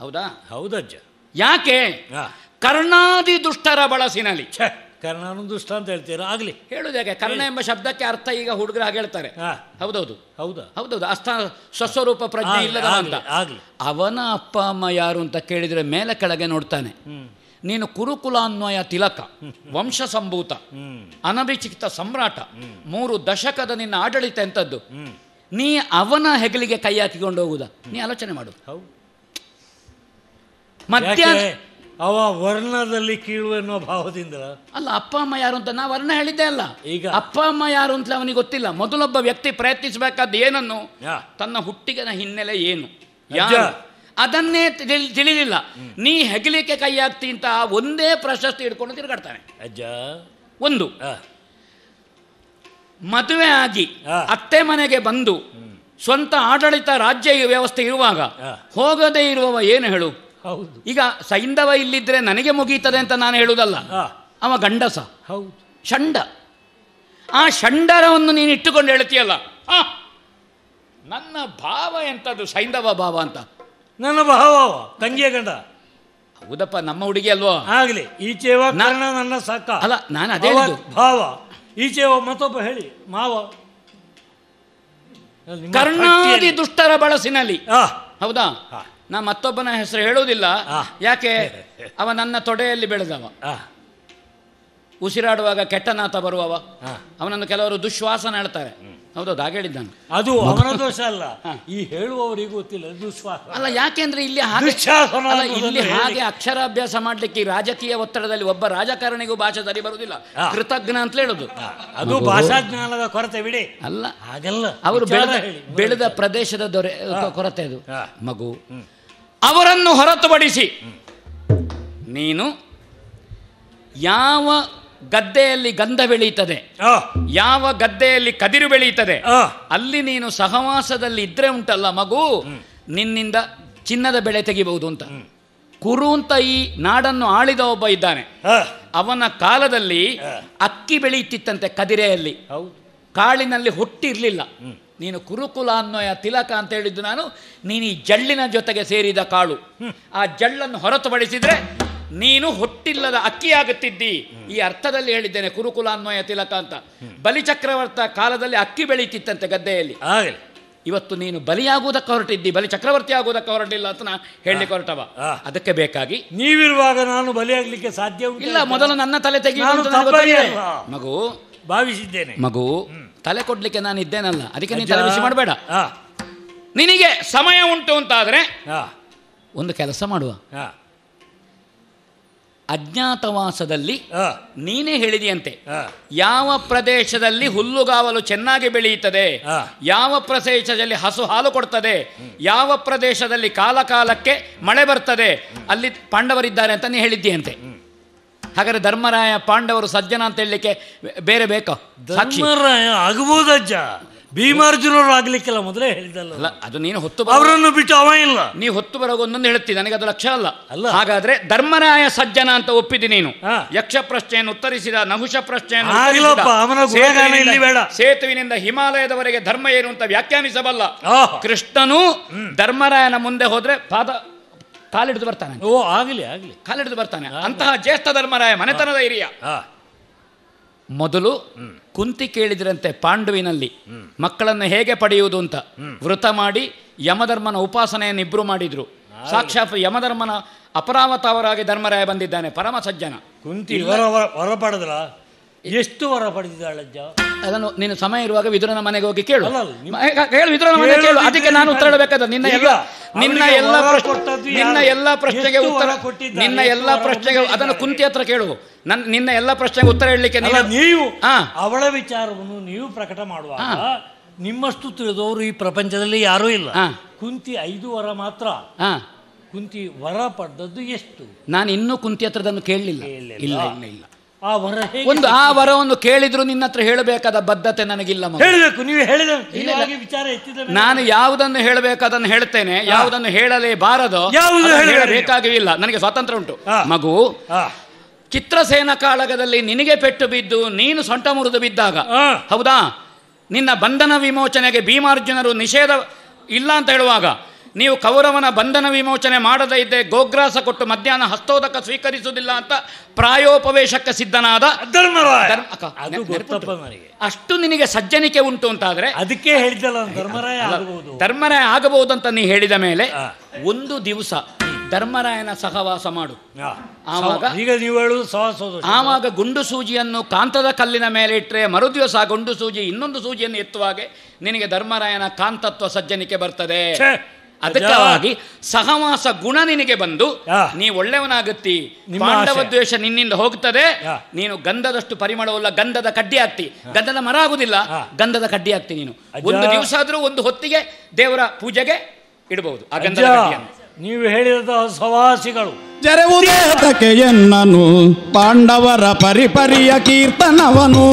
ಹೌದಾ? ಹೌದಜ್ಜ. ಯಾಕೆ? ಕರ್ಣಾದಿ ದುಷ್ಟರ ಬಳಸಿನಲ್ಲಿ. ಕರ್ಣನು ದುಷ್ಟ ಅಂತ ಹೇಳ್ತೀರಾ? ಆಗಲಿ. ಹೇಳುದು ಹೇಗೆ? ಕರ್ಣ ಎಂಬ ಶಬ್ದಕ್ಕೆ ಅರ್ಥ ಈಗ ಹುಡುಗರು ಹಾಗೆ ಹೇಳ್ತಾರೆ. ಹೌದೌದು. ಹೌದಾ? ಹೌದೌದು. ಅಸ್ಥ ಸ್ವಸ್ವರೂಪ ಪ್ರಜ್ಞೆ ಇಲ್ಲದ ಅಂತ ಆಗ್ಲಿ, ಅವನ ಅಪ್ಪ ಅಮ್ಮ ಯಾರು ಅಂತ ಕೇಳಿದರೆ ಮೇಲೆ ಕೆಳಗೆ ನೋಡ್ತಾನೆ. ನೀನು ಕುರುಕುಲಾನ್ವಯ ತಿಲಕ ವಂಶ ಸಂಭೂತ ಅನಭಿಚಿಕಿತ ಸಮ್ರಾಟ ಮೂರು ದಶಕದ ನಿನ್ನ ಆಡಳಿತ ಎಂಥದ್ದು ನೀ ಅವನ ಹೆಗಲಿಗೆ ಕೈ ಹಾಕಿಕೊಂಡು ಹೋಗುದಾ? ನೀ ಆಲೋಚನೆ ಮಾಡು. ಮಧ್ಯಾಹ್ನ ಅವ ವರ್ಣದಲ್ಲಿ ಕೀಳು ಎನ್ನುವ ಭಾವದಿಂದ. ಅಲ್ಲ ಅಪ್ಪ ಅಮ್ಮ ಯಾರು ಅಂತ ನಾ ವರ್ಣ ಹೇಳಿದ್ದೆ ಅಲ್ಲ. ಈಗ? ಅಪ್ಪ ಅಮ್ಮ ಯಾರು ಅಂತ ಅವನಿಗೆ ಗೊತ್ತಿಲ್ಲ. ಮೊದಲೊಬ್ಬ ವ್ಯಕ್ತಿ ಪ್ರಯತ್ನಿಸಬೇಕಾದ ಏನನ್ನು. ತನ್ನ ಹುಟ್ಟಿಗೆನ ಹಿನ್ನೆಲೆ ಏನು. ಯಾರು? ಅದನ್ನೇ ತಿಳಿ- ತಿಳಿಲಿಲ್ಲ. ನೀ ಹೆಗಲಿಕ್ಕೆ ಕೈ ಹಾಕ್ತಿ ಅಂತ ಒಂದೇ ಪ್ರಶಸ್ತಿ ಹಿಡ್ಕೊಂಡು ತಿರುಗಾಡ್ತಾನೆ. ಅಜ್ಜ! ಒಂದು. ಮದುವೆ ಆಗಿ ಅತ್ತೆ ಮನೆಗೆ ಬಂದು ಸ್ವಂತ ಆಡಳಿತ ರಾಜ್ಯ ವ್ಯವಸ್ಥೆ ಇರುವಾಗ. ಹೋಗದೇ ಇರುವವ ಏನು ಹೇಳು? ಹೌದು. ಈಗ ಸೈಂಧವ ಇಲ್ಲಿದ್ರೆ ನನಗೆ ಮುಗೀತದೆ ಅಂತ ನಾನು ಹೇಳುವುದಲ್ಲ ಅವ ಗಂಡಸ. ಹೌದು. ಷಂಡ. ಆ ಷಂಡರವನ್ನು ನೀನು ಇಟ್ಟುಕೊಂಡು ಹೇಳ್ತೀಯಲ್ಲ. ನನ್ನ ಭಾವ ಎಂಥದ್ದು ಸೈಂಧವ ಭಾವ ಅಂತ. ನನ್ನ ಭಾವ ತಂಗಿಯ ಗಂಡ. ಹೌದಪ್ಪ ನಮ್ಮ ಹುಡುಗಿ ಅಲ್ವೋ? ಆಗಲಿ ಈಚೆವ ನನ್ನ ಸಾಕ. ಅಲ್ಲ ನಾನು ಅದೇ ಭಾವ. ಈಚೆವ ಮತ್ತೊಬ್ಬ ಹೇಳಿ ಮಾವ. ಕರ್ಣಾದಿ ದುಷ್ಟರ ಬಳಸಿನಲ್ಲಿ. ಹೌದಾ. ನಾ ಮತ್ತೊಬ್ಬನ ಹೆಸರು ಹೇಳುವುದಿಲ್ಲ. ಯಾಕೆ? ಅವ ನನ್ನ ತೊಡೆಯಲ್ಲಿ ಬೆಳೆದವ. ಉಸಿರಾಡುವಾಗ ಕೆಟ್ಟನಾಥ ಬರುವವ. ಅವನನ್ನು ಕೆಲವರು ದುಶ್ವಾಸನ ಹೇಳ್ತಾರೆ. ಹೌದೌದು ಹಾಗೆ ಹೇಳಿದ್ದಾನೆ. ಅದು ಅವನ ದೋಷ ಅಲ್ಲ. <laughs> ಈ ಹೇಳುವವರಿಗೂ ಗೊತ್ತಿಲ್ಲ ದುಶ್ವಾಸ. ಅಲ್ಲ ಯಾಕೆಂದ್ರೆ ಇಲ್ಲಿ ಹಾಗೆ ಇಲ್ಲಿ. ಹಾಗೆ ಅಕ್ಷರಾಭ್ಯಾಸ ಮಾಡ್ಲಿಕ್ಕೆ ರಾಜಕೀಯ ಒತ್ತಡದಲ್ಲಿ ಒಬ್ಬ ರಾಜಕಾರಣಿಗೂ ಭಾಷೆ ಸರಿ ಬರುವುದಿಲ್ಲ. ಕೃತಜ್ಞ ಅಂತ ಹೇಳುದು. ಅದು ಭಾಷಾಜ್ಞಾನದ ಕೊರತೆ ಬಿಡಿ. ಅಲ್ಲ. ಹಾಗಲ್ಲ ಅವರು ಬೆಳೆದ. ಬೆಳೆದ ಪ್ರದೇಶದ ದೊರೆ ಕೊರತೆ ಅದು. ಮಗು. ಅವರನ್ನು ಹೊರತುಪಡಿಸಿ. ನೀನು ಯಾವ ಗದ್ದೆಯಲ್ಲಿ ಗಂಧ ಬೆಳೀತದೆ ಯಾವ ಗದ್ದೆಯಲ್ಲಿ ಕದಿರು ಬೆಳೀತದೆ ಅಲ್ಲಿ ನೀನು ಸಹವಾಸದಲ್ಲಿ ಇದ್ರೆ ಉಂಟಲ್ಲ ಮಗು ನಿನ್ನಿಂದ ಚಿನ್ನದ ಬೆಳೆ ತೆಗಿಬಹುದು ಅಂತ. ಕುರು ಅಂತ ಈ ನಾಡನ್ನು ಆಳಿದ ಒಬ್ಬ ಇದ್ದಾನೆ. ಅವನ ಕಾಲದಲ್ಲಿ. ಅಕ್ಕಿ ಬೆಳೆಯುತ್ತಿತ್ತಂತೆ ಕದಿರೆಯಲ್ಲಿ. ಕಾಳಿನಲ್ಲಿ ಹುಟ್ಟಿರ್ಲಿಲ್ಲ. ನೀನು ಕುರುಕುಲ ಅನ್ನೋಯ ತಿಲಕ ಅಂತ ಹೇಳಿದ್ದು ನಾನು ನೀನು ಈ ಜಳ್ಳಿನ ಜೊತೆಗೆ ಸೇರಿದ ಕಾಳು. ಆ ಜಳ್ಳನ್ನು ಹೊರತುಪಡಿಸಿದ್ರೆ ನೀನು ಹೊಟ್ಟಿಲ್ಲದ ಅಕ್ಕಿ ಆಗುತ್ತಿದ್ದಿ ಈ ಅರ್ಥದಲ್ಲಿ ಹೇಳಿದ್ದೇನೆ ಕುರುಕುಲ ಅನ್ನೋಯ ತಿಲಕ ಅಂತ. ಬಲಿಚಕ್ರವರ್ತ ಕಾಲದಲ್ಲಿ ಅಕ್ಕಿ ಬೆಳೀತಿತ್ತಂತೆ ಗದ್ದೆಯಲ್ಲಿ. ಆಗಲಿ. ಇವತ್ತು ನೀನು ಬಲಿಯಾಗುವುದಕ್ಕೆ ಹೊರಟಿದ್ದಿ. ಬಲಿ ಚಕ್ರವರ್ತಿ ಆಗುವುದಕ್ಕೆ ಹೊರಟಿಲ್ಲ ಅಂತ ನಾ ಹೇಳಿ ಹೊರಟವ ಅದಕ್ಕೆ ಬೇಕಾಗಿ ನೀವಿರುವಾಗ ನಾನು ಬಲಿಯಾಗಲಿಕ್ಕೆ ಸಾಧ್ಯ ಇಲ್ಲ ಮೊದಲು ನನ್ನ ತಲೆ ನನಗೆ ಮಗು ಭಾವಿಸಿದ್ದೇನೆ. ಮಗು ತಲೆ ಕೊಡ್ಲಿಕ್ಕೆ ನಾನು ಇದ್ದೇನಲ್ಲ ಅದಕ್ಕೆ ನೀನು ತಲೆ ಬಿಸಿ ಮಾಡಬೇಡ. ನಿನಗೆ ಸಮಯ ಉಂಟು ಅಂತಾದರೆ ಒಂದು ಕೆಲಸ ಮಾಡುವ. ಅಜ್ಞಾತವಾಸದಲ್ಲಿ ನೀನೇ ಹೇಳಿದೆಯಂತೆ. ಯಾವ ಪ್ರದೇಶದಲ್ಲಿ ಹುಲ್ಲುಗಾವಲು ಚೆನ್ನಾಗಿ ಬೆಳೆಯುತ್ತದೆ. ಯಾವ ಪ್ರದೇಶದಲ್ಲಿ ಹಸು ಹಾಲು ಕೊಡ್ತದೆ ಯಾವ ಪ್ರದೇಶದಲ್ಲಿ ಕಾಲಕಾಲಕ್ಕೆ ಮಳೆ ಬರ್ತದೆ ಅಲ್ಲಿ ಪಾಂಡವರಿದ್ದಾರೆ ಅಂತ ನೀ ಹೇಳಿದ್ದೀಯಂತೆ. ಹಾಗಾದ್ರೆ ಧರ್ಮರಾಯ ಪಾಂಡವರು ಸಜ್ಜನ ಅಂತ ಹೇಳಲಿಕ್ಕೆ ಬೇರೆ ಬೇಕೋ? ಧರ್ಮರಾಯ ಆಗಬಹುದಜ್ಜ ಭೀಮಾರ್ಜುನರು ಆಗ್ಲಿಕ್ಕಿಲ್ಲ ಮೊದಲೇ ಹೇಳಿದಲ್ಲ ಅಲ್ಲ ಅದು ನೀನು ಹೊತ್ತು ಬರೋ- ಅವರನ್ನು ಬಿಟ್ಟು ಅವ ಇಲ್ಲ. ನೀ ಹೊತ್ತು ಬರೋದು ಒಂದೊಂದು ಹೇಳ್ತೀನಿ ನನಗೆ ಅದು ಲಕ್ಷ್ಯ ಅಲ್ಲ. ಅಲ್ಲ. ಹಾಗಾದ್ರೆ ಧರ್ಮರಾಯ ಸಜ್ಜನ ಅಂತ ಒಪ್ಪಿದಿ ನೀನು. ಯಕ್ಷ ಪ್ರಶ್ನೆಯನ್ನು ಉತ್ತರಿಸಿದ ನಹುಷ ಪ್ರಶ್ನೆಯನ್ನು ಸೇತುವಿನಿಂದ- ಇಲ್ಲಿ ಬೇಡ. ಸೇತುವಿನಿಂದ ಹಿಮಾಲಯದವರೆಗೆ ಧರ್ಮ ಏನು ಅಂತ ವ್ಯಾಖ್ಯಾನಿಸಬಲ್ಲ. ಕೃಷ್ಣನು ಧರ್ಮರಾಯನ ಮುಂದೆ ಹೋದ್ರೆ ಪಾದ ಕಾಲಿಡಿದು ಬರ್ತಾನೆ. ಓ ಆಗಲಿ ಆಗಲಿ. ಕಾಲಿಡಿದು ಬರ್ತಾನೆ. ಅಂತಹ ಜ್ಯೇಷ್ಠ ಧರ್ಮರಾಯ ಮನೆತನದ ಹಿರಿಯ. ಮೊದಲು ಕುಂತಿ ಕೇಳಿದ್ರಂತೆ ಪಾಂಡುವಿನಲ್ಲಿ. ಮಕ್ಕಳನ್ನು ಹೇಗೆ ಪಡೆಯುವುದು ಅಂತ. ವೃತ ಮಾಡಿ ಯಮಧರ್ಮನ ಉಪಾಸನೆಯನ್ನು ಇಬ್ರು ಮಾಡಿದ್ರು. ಸಾಕ್ಷಾತ್ ಯಮಧರ್ಮನ ಅಪರಾವತಾವರಾಗಿ ಧರ್ಮರಾಯ ಬಂದಿದ್ದಾನೆ ಪರಮ ಸಜ್ಜನ ಕುಂತಿ ವರ ವರ- ಎಷ್ಟು ವರ ಪಡೆದಿದ್ದಾಳಜ್ಜ ಅದನ್ನು ನೀನು ಸಮಯ ಇರುವಾಗ ವಿದುರನ ಮನೆಗೆ ಹೋಗಿ ಕೇಳು. ಹೇಳು ವಿದುರನ ಮನೆಗೆ ಕೇಳು. ಅದಕ್ಕೆ ನಾನು ಉತ್ತರ ಹೇಳಬೇಕಾದ ನಿನ್ನ ಎಲ್ಲ ನಿನ್ನ ಎಲ್ಲ ಪ್ರಶ್ನೆ ನಿನ್ನ? ಎಲ್ಲ ಪ್ರಶ್ನೆಗೆ ಉತ್ತರ ಕೊಟ್ಟಿದ್ದ ನಿನ್ನ ಎಲ್ಲ ಪ್ರಶ್ನೆಗೆ ಅದನ್ನು ಕುಂತಿ ಹತ್ರ ಕೇಳು. ನನ್ನ ನಿನ್ನ ಎಲ್ಲ ಪ್ರಶ್ನೆಗೆ ಉತ್ತರ ಹೇಳಲಿಕ್ಕೆ ನೀವು. ಅವಳ ವಿಚಾರವನ್ನು ನೀವು ಪ್ರಕಟ ಮಾಡುವ. ನಿಮ್ಮಷ್ಟು ತಿಳಿದವರು ಈ ಪ್ರಪಂಚದಲ್ಲಿ ಯಾರೂ ಇಲ್ಲ. ಕುಂತಿ ಐದು ವರ ಮಾತ್ರ. ಕುಂತಿ ವರ ಪಡೆದದ್ದು ಎಷ್ಟು? ನಾನು ಇನ್ನೂ ಕುಂತಿ ಹತ್ರದನ್ನು ಕೇಳಲಿಲ್ಲ. ಕೇಳಲಿಲ್ಲ. ಇಲ್ಲ ಇಲ್ಲ ಇಲ್ಲ. ಆ ವರ ಒಂದು ಆ ವರವನ್ನು ಕೇಳಿದ್ರು ನಿನ್ನ ಹತ್ರ ಹೇಳಬೇಕಾದ ಬದ್ಧತೆ ನನಗಿಲ್ಲ. ಹೇಳಬೇಕು ನೀವು ಹೇಳಿದ ವಿಚಾರ ನಾನು ಯಾವುದನ್ನು ಹೇಳಬೇಕು ಅದನ್ನು ಹೇಳ್ತೇನೆ ಯಾವುದನ್ನು ಹೇಳಲೇಬಾರದೋ. ಹೇಳಬೇಕಾಗಿಲ್ಲ ನನಗೆ ಸ್ವಾತಂತ್ರ್ಯ ಉಂಟು. ಮಗು ಚಿತ್ರಸೇನ ಕಾಳಗದಲ್ಲಿ ನಿನಗೆ ಪೆಟ್ಟು ಬಿದ್ದು ನೀನು ಸೊಂಟ ಮುರಿದು ಬಿದ್ದಾಗ ಹೌದಾ? ನಿನ್ನ ಬಂಧನ ವಿಮೋಚನೆಗೆ ಭೀಮಾರ್ಜುನರು ನಿಷೇಧ ಇಲ್ಲ ಅಂತ ಹೇಳುವಾಗ ನೀವು ಕೌರವನ ಬಂಧನ ವಿಮೋಚನೆ ಮಾಡದೇ ಇದ್ದೆ ಗೋಗ್ರಾಸ ಕೊಟ್ಟು ಮಧ್ಯಾಹ್ನ ಹಸ್ತೋದಕ ಸ್ವೀಕರಿಸುವುದಿಲ್ಲ ಅಂತ ಪ್ರಾಯೋಪವೇಶಕ್ಕೆ ಸಿದ್ಧನಾದ ಅಷ್ಟು ನಿನಗೆ ಸಜ್ಜನಿಕೆ ಉಂಟು ಅಂತಾದ್ರೆ ಅದಕ್ಕೆ ಹೇಳಿದಲ್ಲ ಧರ್ಮರಾಯ ಆಗಬಹುದು. ಧರ್ಮರಾಯ ಆಗಬಹುದು ಅಂತ ನೀ ಹೇಳಿದ ಮೇಲೆ ಒಂದು ದಿವಸ ಧರ್ಮರಾಯನ ಸಹವಾಸ ಮಾಡು. ಆವಾಗ- ಈಗ ನೀವು ಆವಾಗ ಗುಂಡು ಸೂಜಿಯನ್ನು ಕಾಂತದ ಕಲ್ಲಿನ ಮೇಲೆ ಇಟ್ಟರೆ ಮರುದಿವಸ ಆ ಗುಂಡು ಸೂಜಿ ಇನ್ನೊಂದು ಸೂಜಿಯನ್ನು ಎತ್ತುವಾಗೆ ನಿನಗೆ ಧರ್ಮರಾಯನ ಕಾಂತತ್ವ ಸಜ್ಜನಿಕೆ ಬರ್ತದೆ. ಅದಕ್ಕಾಗಿ ಸಹವಾಸ ಗುಣ ನಿನಗೆ ಬಂದು ನೀ ಒಳ್ಳೆಯವನಾಗುತ್ತಿ. ಪಾಂಡವ ದ್ವೇಷ ನಿನ್ನಿಂದ ಹೋಗ್ತದೆ. ನೀನು ಗಂಧದಷ್ಟು ಪರಿಮಳವಲ್ಲ ಗಂಧದ ಕಡ್ಡಿ ಆಗ್ತಿ ಗಂಧದ ಮರ ಆಗುದಿಲ್ಲ. ಗಂಧದ ಕಡ್ಡಿ ಆಗ್ತಿ ನೀನು. ಒಂದು ದಿವಸ ಆದರೂ ಒಂದು ಹೊತ್ತಿಗೆ ದೇವರ ಪೂಜೆಗೆ ಇಡಬಹುದು. ಆ ಗಂಧದ ನೀವು ಹೇಳಿದ ಸವಾಸಿಗಳು ಎನ್ನನು ಪಾಂಡವರ ಪರಿಪರಿಯ ಕೀರ್ತನವನು.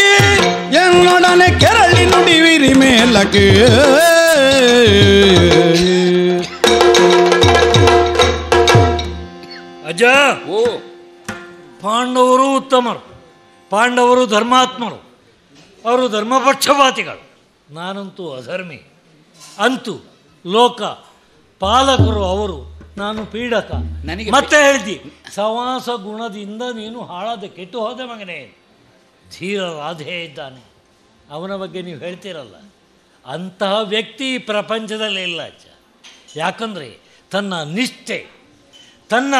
ಎನ್ನೊಡನೆ ಕೆರಳಿ ನುಡಿವಿರಿ ಮೇಲಕ್ಕೆ. ಅಜ್ಜ ಓ. ಪಾಂಡವರು ಉತ್ತಮರು ಪಾಂಡವರು ಧರ್ಮಾತ್ಮರು ಅವರು ಧರ್ಮಪಕ್ಷಪಾತಿಗಳು. ನಾನಂತೂ ಅಧರ್ಮಿ. ಅಂತೂ ಲೋಕ ಪಾಲಕರು ಅವರು ನಾನು ಪೀಡಕ. ನನಗೆ ಮತ್ತೆ ಹೇಳ್ತಿ ಸವಾಸ ಗುಣದಿಂದ ನೀನು ಹಾಳಾದ ಕೆಟ್ಟು ಹೋದ ಮಗನೇ. ಧೀರ ರಾಧೆ ಇದ್ದಾನೆ. ಅವನ ಬಗ್ಗೆ ನೀವು ಹೇಳ್ತೀರಲ್ಲ. ಅಂತಹ ವ್ಯಕ್ತಿ ಪ್ರಪಂಚದಲ್ಲಿ ಇಲ್ಲ ಅಜ್ಜ. ಯಾಕಂದರೆ ತನ್ನ ನಿಷ್ಠೆ ತನ್ನ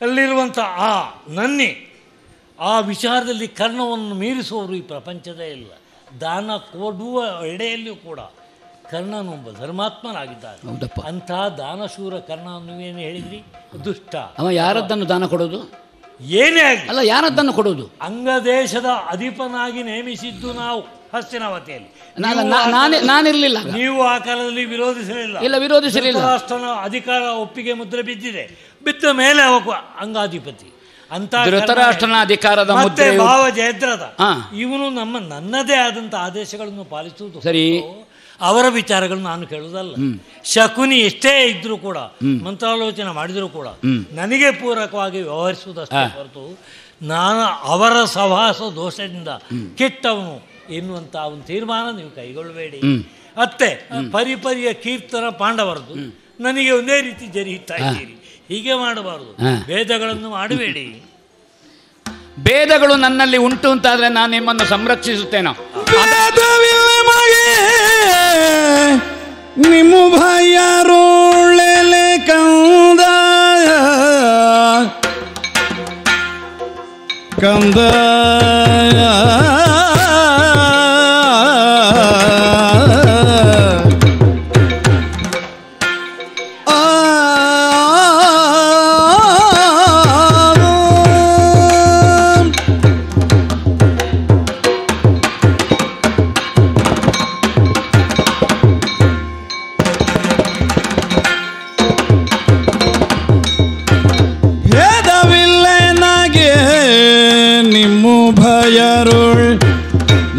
ಅಲ್ಲಿರುವಂಥ ಆ ನನ್ನೆ ಆ ವಿಚಾರದಲ್ಲಿ ಕರ್ಣವನ್ನು ಮೀರಿಸುವವರು ಈ ಪ್ರಪಂಚದೇ ಇಲ್ಲ. ದಾನ ಕೊಡುವ ಎಡೆಯಲ್ಲಿಯೂ ಕೂಡ ಕರ್ಣನೊಬ್ಬ ಧರ್ಮಾತ್ಮನಾಗಿದ್ದಾನೆ. ಅಂತಹ ದಾನಶೂರ ಕರ್ಣ ನೀವೇನು ಹೇಳಿದ್ರಿ? ದುಷ್ಟ. ಅವ ಯಾರದ್ದನ್ನು ದಾನ ಕೊಡೋದು? ಏನೇ ಆಗಲಿ. ಅಲ್ಲ ಯಾರದ್ದನ್ನು ಕೊಡೋದು ಅಂಗದೇಶದ ಅಧಿಪನಾಗಿ ನೇಮಿಸಿದ್ದು ನಾವು ಹಸ್ತಿನಾವತಿಯಲ್ಲಿ. ನಾನು ನಾನಿರಲಿಲ್ಲ ನೀವು ಆ ಕಾಲದಲ್ಲಿ ವಿರೋಧಿಸಲಿಲ್ಲ. ಇಲ್ಲ ವಿರೋಧಿಸಲಿಲ್ಲ. ರಾಷ್ಟ್ರನ ಅಧಿಕಾರ ಒಪ್ಪಿಗೆ ಮುದ್ರೆ ಬಿದ್ದಿದೆ. ಬಿದ್ದ ಮೇಲೆ ಅವ ಅಂಗಾಧಿಪತಿ. ಅಂತ ಧೃತರಾಷ್ಟ್ರನ ಅಧಿಕಾರದ ಮತ್ತೆ ಭಾವ ಜಯದ್ರದ. ಇವನು ನಮ್ಮ ನನ್ನದೇ ಆದಂಥ ಆದೇಶಗಳನ್ನು ಪಾಲಿಸುವುದು ಸರಿ. ಅವರ ವಿಚಾರಗಳು ನಾನು ಕೇಳುವುದಲ್ಲ. ಶಕುನಿ ಎಷ್ಟೇ ಇದ್ರೂ ಕೂಡ ಮಂತ್ರಾಲೋಚನೆ ಮಾಡಿದರೂ ಕೂಡ ನನಗೆ ಪೂರಕವಾಗಿ ವ್ಯವಹರಿಸುವುದಷ್ಟೇ ಹೊರತು ನಾನು ಅವರ ಸಹವಾಸ ದೋಷದಿಂದ ಕೆಟ್ಟವನು ಎನ್ನುವಂಥ ಒಂದು ತೀರ್ಮಾನ ನೀವು ಕೈಗೊಳ್ಳಬೇಡಿ. ಅತ್ತೆ ಪರಿಪರಿಯ ಕೀರ್ತನ ಪಾಂಡವರದು ನನಗೆ ಒಂದೇ ರೀತಿ ಜರಿಯುತ್ತಾ ಇದ್ದೀರಿ. ಹೀಗೆ ಮಾಡಬಾರದು. ವೇದಗಳನ್ನು ಮಾಡಬೇಡಿ. ಭೇದಗಳು ನನ್ನಲ್ಲಿ ಉಂಟು ಅಂತಾದರೆ ನಾನು ನಿಮ್ಮನ್ನು ಸಂರಕ್ಷಿಸುತ್ತೇನೋ. ನಿಮ್ಮ ಭಯರುಳೆಲೆ ಕಂದ ಕಂದ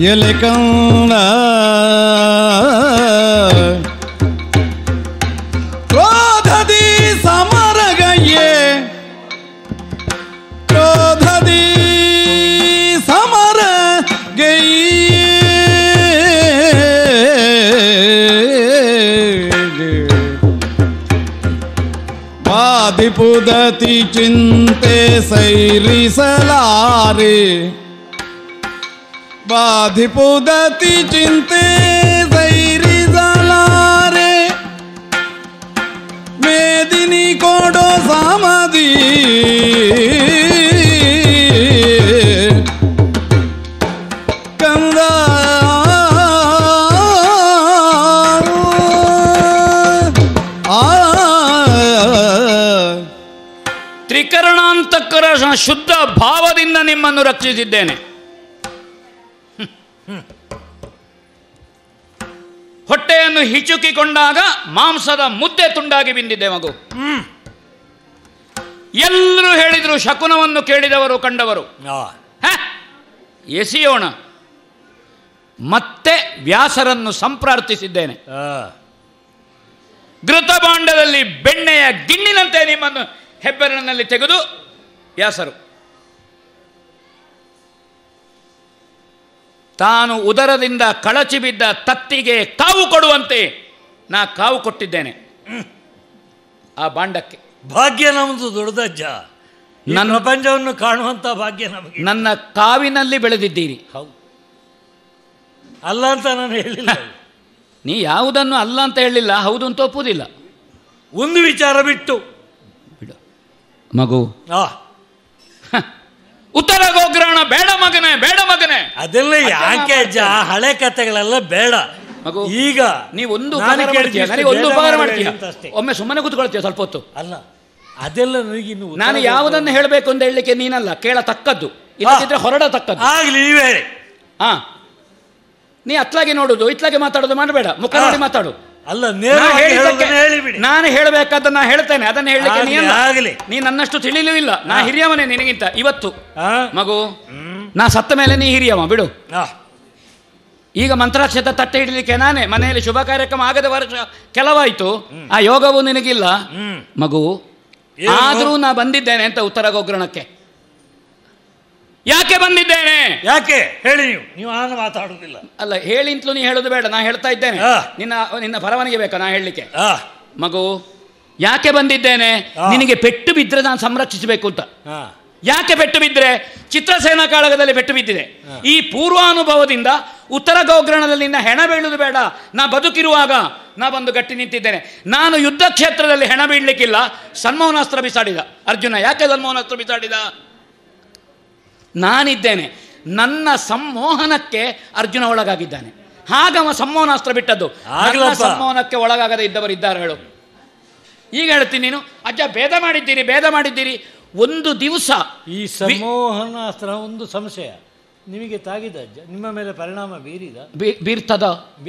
ಎಲೆ ಕಂದ ಕ್ರೋಧದಿ ಸಮರಗಯ್ಯೆ ಕ್ರೋಧದಿ ಸಮರ ಬಾಧಿಪುದತಿ ಚಿಂತೆ ಸೈರಿಸಲಾರೆ ಬಾಧಿಪುದತಿ ಚಿಂತೆ ಸೈರಿಸಲಾರೆ ಮೇದಿನಿ ಕೊಡೋ ತ್ರಿಕರಣಾಂತಕರ ಶುದ್ಧ ಭಾವದಿಂದ ನಿಮ್ಮನ್ನು ರಕ್ಷಿಸಿದ್ದೇನೆ. ಹೊಟ್ಟೆಯನ್ನು ಹಿಚುಕಿಕೊಂಡಾಗ ಮಾಂಸದ ಮುದ್ದೆ ತುಂಡಾಗಿ ಬಿಂದಿದೆ ಮಗು. ಎಲ್ಲರೂ ಹೇಳಿದರು ಶಕುನವನ್ನು ಕೇಳಿದವರು ಕಂಡವರು? ಎಸೆಯೋಣ. ಮತ್ತೆ ವ್ಯಾಸರನ್ನು ಸಂಪ್ರಾರ್ಥಿಸಿದ್ದೇನೆ. ಘೃತಭಾಂಡದಲ್ಲಿ ಬೆಣ್ಣೆಯ ಗಿಣ್ಣಿನಂತೆ ನಿಮ್ಮನ್ನು ಹೆಬ್ಬೆರಳಿನಲ್ಲಿ ತೆಗೆದು ವ್ಯಾಸರು. ತಾನು ಉದರದಿಂದ ಕಳಚಿ ಬಿದ್ದ ತತ್ತಿಗೆ ಕಾವು ಕೊಡುವಂತೆ ನಾ ಕಾವು ಕೊಟ್ಟಿದ್ದೇನೆ. ಆ ಬಾಂಡಕ್ಕೆ. ಭಾಗ್ಯ ನಮ್ಮದು ದೊಡ್ಡದಜ್ಜ ನನ್ನ- ಪಂಜವನ್ನು ಕಾಣುವಂತ ಭಾಗ್ಯ ನಮಗೆ. ನನ್ನ ಕಾವಿನಲ್ಲಿ ಬೆಳೆದಿದ್ದೀರಿ. ಹೌದು. ಅಲ್ಲ ಅಂತ ನಾನು ಹೇಳಿಲ್ಲ. ನೀ ಯಾವುದನ್ನು ಅಲ್ಲ ಅಂತ ಹೇಳಿಲ್ಲ ಹೌದು ಅಂತ ಒಪ್ಪುವುದಿಲ್ಲ. ಒಂದು ವಿಚಾರ ಬಿಟ್ಟು. ಬಿಡು. ಮಗು. ಆ. ಉತ್ತರ ಗೋಗ್ರಹಣ ಬೇಡ ಮಗನೇ ಬೇಡ ಮಗನೇ. ಅದೆಲ್ಲ ಯಾಕೆ ಅಜ್ಜ? ಹಳೆ ಕಥೆಗಳೆಲ್ಲ ಬೇಡ. ಮಗು, ಈಗ ನೀವು ಒಂದು ಒಂದು ಉಪಕಾರ ಮಾಡ್ತೀಯ. ಒಮ್ಮೆ ಸುಮ್ಮನೆ ಕೂತ್ಕೊಳ್ತೀಯ ಸ್ವಲ್ಪ ಹೊತ್ತು? ಅಲ್ಲ ಅದೆಲ್ಲ ನಾನು ಯಾವುದನ್ನು ಹೇಳಬೇಕು ಅಂತ ಹೇಳಲಿಕ್ಕೆ ನೀನಲ್ಲ ಕೇಳತಕ್ಕದ್ದು. ಇಲ್ಲದಿದ್ರೆ ಹೊರಡತಕ್ಕದ್ದು. ಆಗ್ಲಿ ನೀವೇ ಹಾ. ನೀ ಅತ್ಲಾಗೆ ನೋಡುದು ಇತ್ಲಾಗೆ ಮಾತಾಡೋದು ಮಾಡಬೇಡ. ಮುಖ ನೋಡಿ ಮಾತಾಡು. ಅಲ್ಲ ಹೇಳಿಬಿಡಿ. ನಾನು ಹೇಳಬೇಕಾದ ನಾ ಹೇಳ್ತೇನೆ ಅದನ್ನ ಹೇಳಲಿಕ್ಕೆ ನೀನು. ಆಗ್ಲಿ. ನೀ ನನ್ನಷ್ಟು ತಿಳಿಲೂ ಇಲ್ಲ. ನಾ ಹಿರಿಯವನೇ ನಿನಗಿಂತ. ಇವತ್ತು ಮಗು ನಾ ಸತ್ತ ಮೇಲೆ ನೀ ಹಿರಿಯವ ಬಿಡು. ಈಗ ಮಂತ್ರಾಕ್ಷತ ತಟ್ಟೆ ಇಡಲಿಕ್ಕೆ ನಾನೇ ಮನೆಯಲ್ಲಿ ಶುಭ ಕಾರ್ಯಕ್ರಮ ಆಗದ ವರ್ಷ ಕೆಲವಾಯ್ತು. ಆ ಯೋಗವು ನಿನಗಿಲ್ಲ. ಮಗು? ಆದರೂ ನಾ ಬಂದಿದ್ದೇನೆ ಅಂತ ಉತ್ತರ ಗೋಗ್ರಣಕ್ಕೆ ಯಾಕೆ ಬಂದಿದ್ದೇನೆ? ಯಾಕೆ? ಹೇಳಿ ನೀವು. ನೀವು ನಾನು ಮಾತಾಡುದಿಲ್ಲ ಅಲ್ಲ ಹೇಳಿ ಅಂತಲೂ ನೀ ಹೇಳೋದು ಬೇಡ ನಾ ಹೇಳ್ತಾ ಇದ್ದೇನೆ. ನಿನ್ನ ನಿನ್ನ ಪರವಾನಿಗೆ ಬೇಕಾ ನಾ ಹೇಳಲಿಕ್ಕೆ? ಮಗು ಯಾಕೆ ಬಂದಿದ್ದೇನೆ. ನಿನಗೆ ಪೆಟ್ಟು ಬಿದ್ದರೆ ನಾನು ಸಂರಕ್ಷಿಸಬೇಕು ಅಂತ. ಯಾಕೆ ಪೆಟ್ಟು ಬಿದ್ದರೆ ಚಿತ್ರಸೇನಾ ಕಾಳಗದಲ್ಲಿ ಪೆಟ್ಟು ಬಿದ್ದಿದೆ. ಈ ಪೂರ್ವಾನುಭವದಿಂದ ಉತ್ತರ ಗೌಗ್ರಣದಲ್ಲಿ ನಿನ್ನ ಹೆಣ ಬೀಳುದು ಬೇಡ. ನಾ ಬದುಕಿರುವಾಗ ನಾ ಬಂದು ಗಟ್ಟಿ ನಿಂತಿದ್ದೇನೆ. ನಾನು ಯುದ್ಧ ಕ್ಷೇತ್ರದಲ್ಲಿ ಹೆಣ ಬೀಳಲಿಕ್ಕಿಲ್ಲ. ಸನ್ಮೋಹನಾಸ್ತ್ರ ಬಿಸಾಡಿದ. ಅರ್ಜುನ ಯಾಕೆ ಸನ್ಮೋಹನಾಸ್ತ್ರ ಬಿಸಾಡಿದ? ನಾನಿದ್ದೇನೆ. ನನ್ನ ಸಂಮೋಹನಕ್ಕೆ ಅರ್ಜುನ ಒಳಗಾಗಿದ್ದಾನೆ. ಹಾಗವ ಸಂಮೋಹನಾಸ್ತ್ರ ಬಿಟ್ಟದ್ದು. ಸಂಮೋಹನಕ್ಕೆ ಒಳಗಾಗದೆ ಇದ್ದವರು ಇದ್ದಾರೆ ಹೇಳು. ಈಗ ಹೇಳ್ತೀನಿ ನೀನು ಅಜ್ಜ ಭೇದ ಮಾಡಿದ್ದೀರಿ ಭೇದ ಮಾಡಿದ್ದೀರಿ. ಒಂದು ದಿವಸ ಈ ಸಂಮೋಹನಾಸ್ತ್ರ ಒಂದು ಸಂಶಯ. ನಿಮಗೆ ತಾಗಿದ ಅಜ್ಜ? ನಿಮ್ಮ ಮೇಲೆ ಪರಿಣಾಮ ಬೀರಿದ? ಬೀರ್ತದ?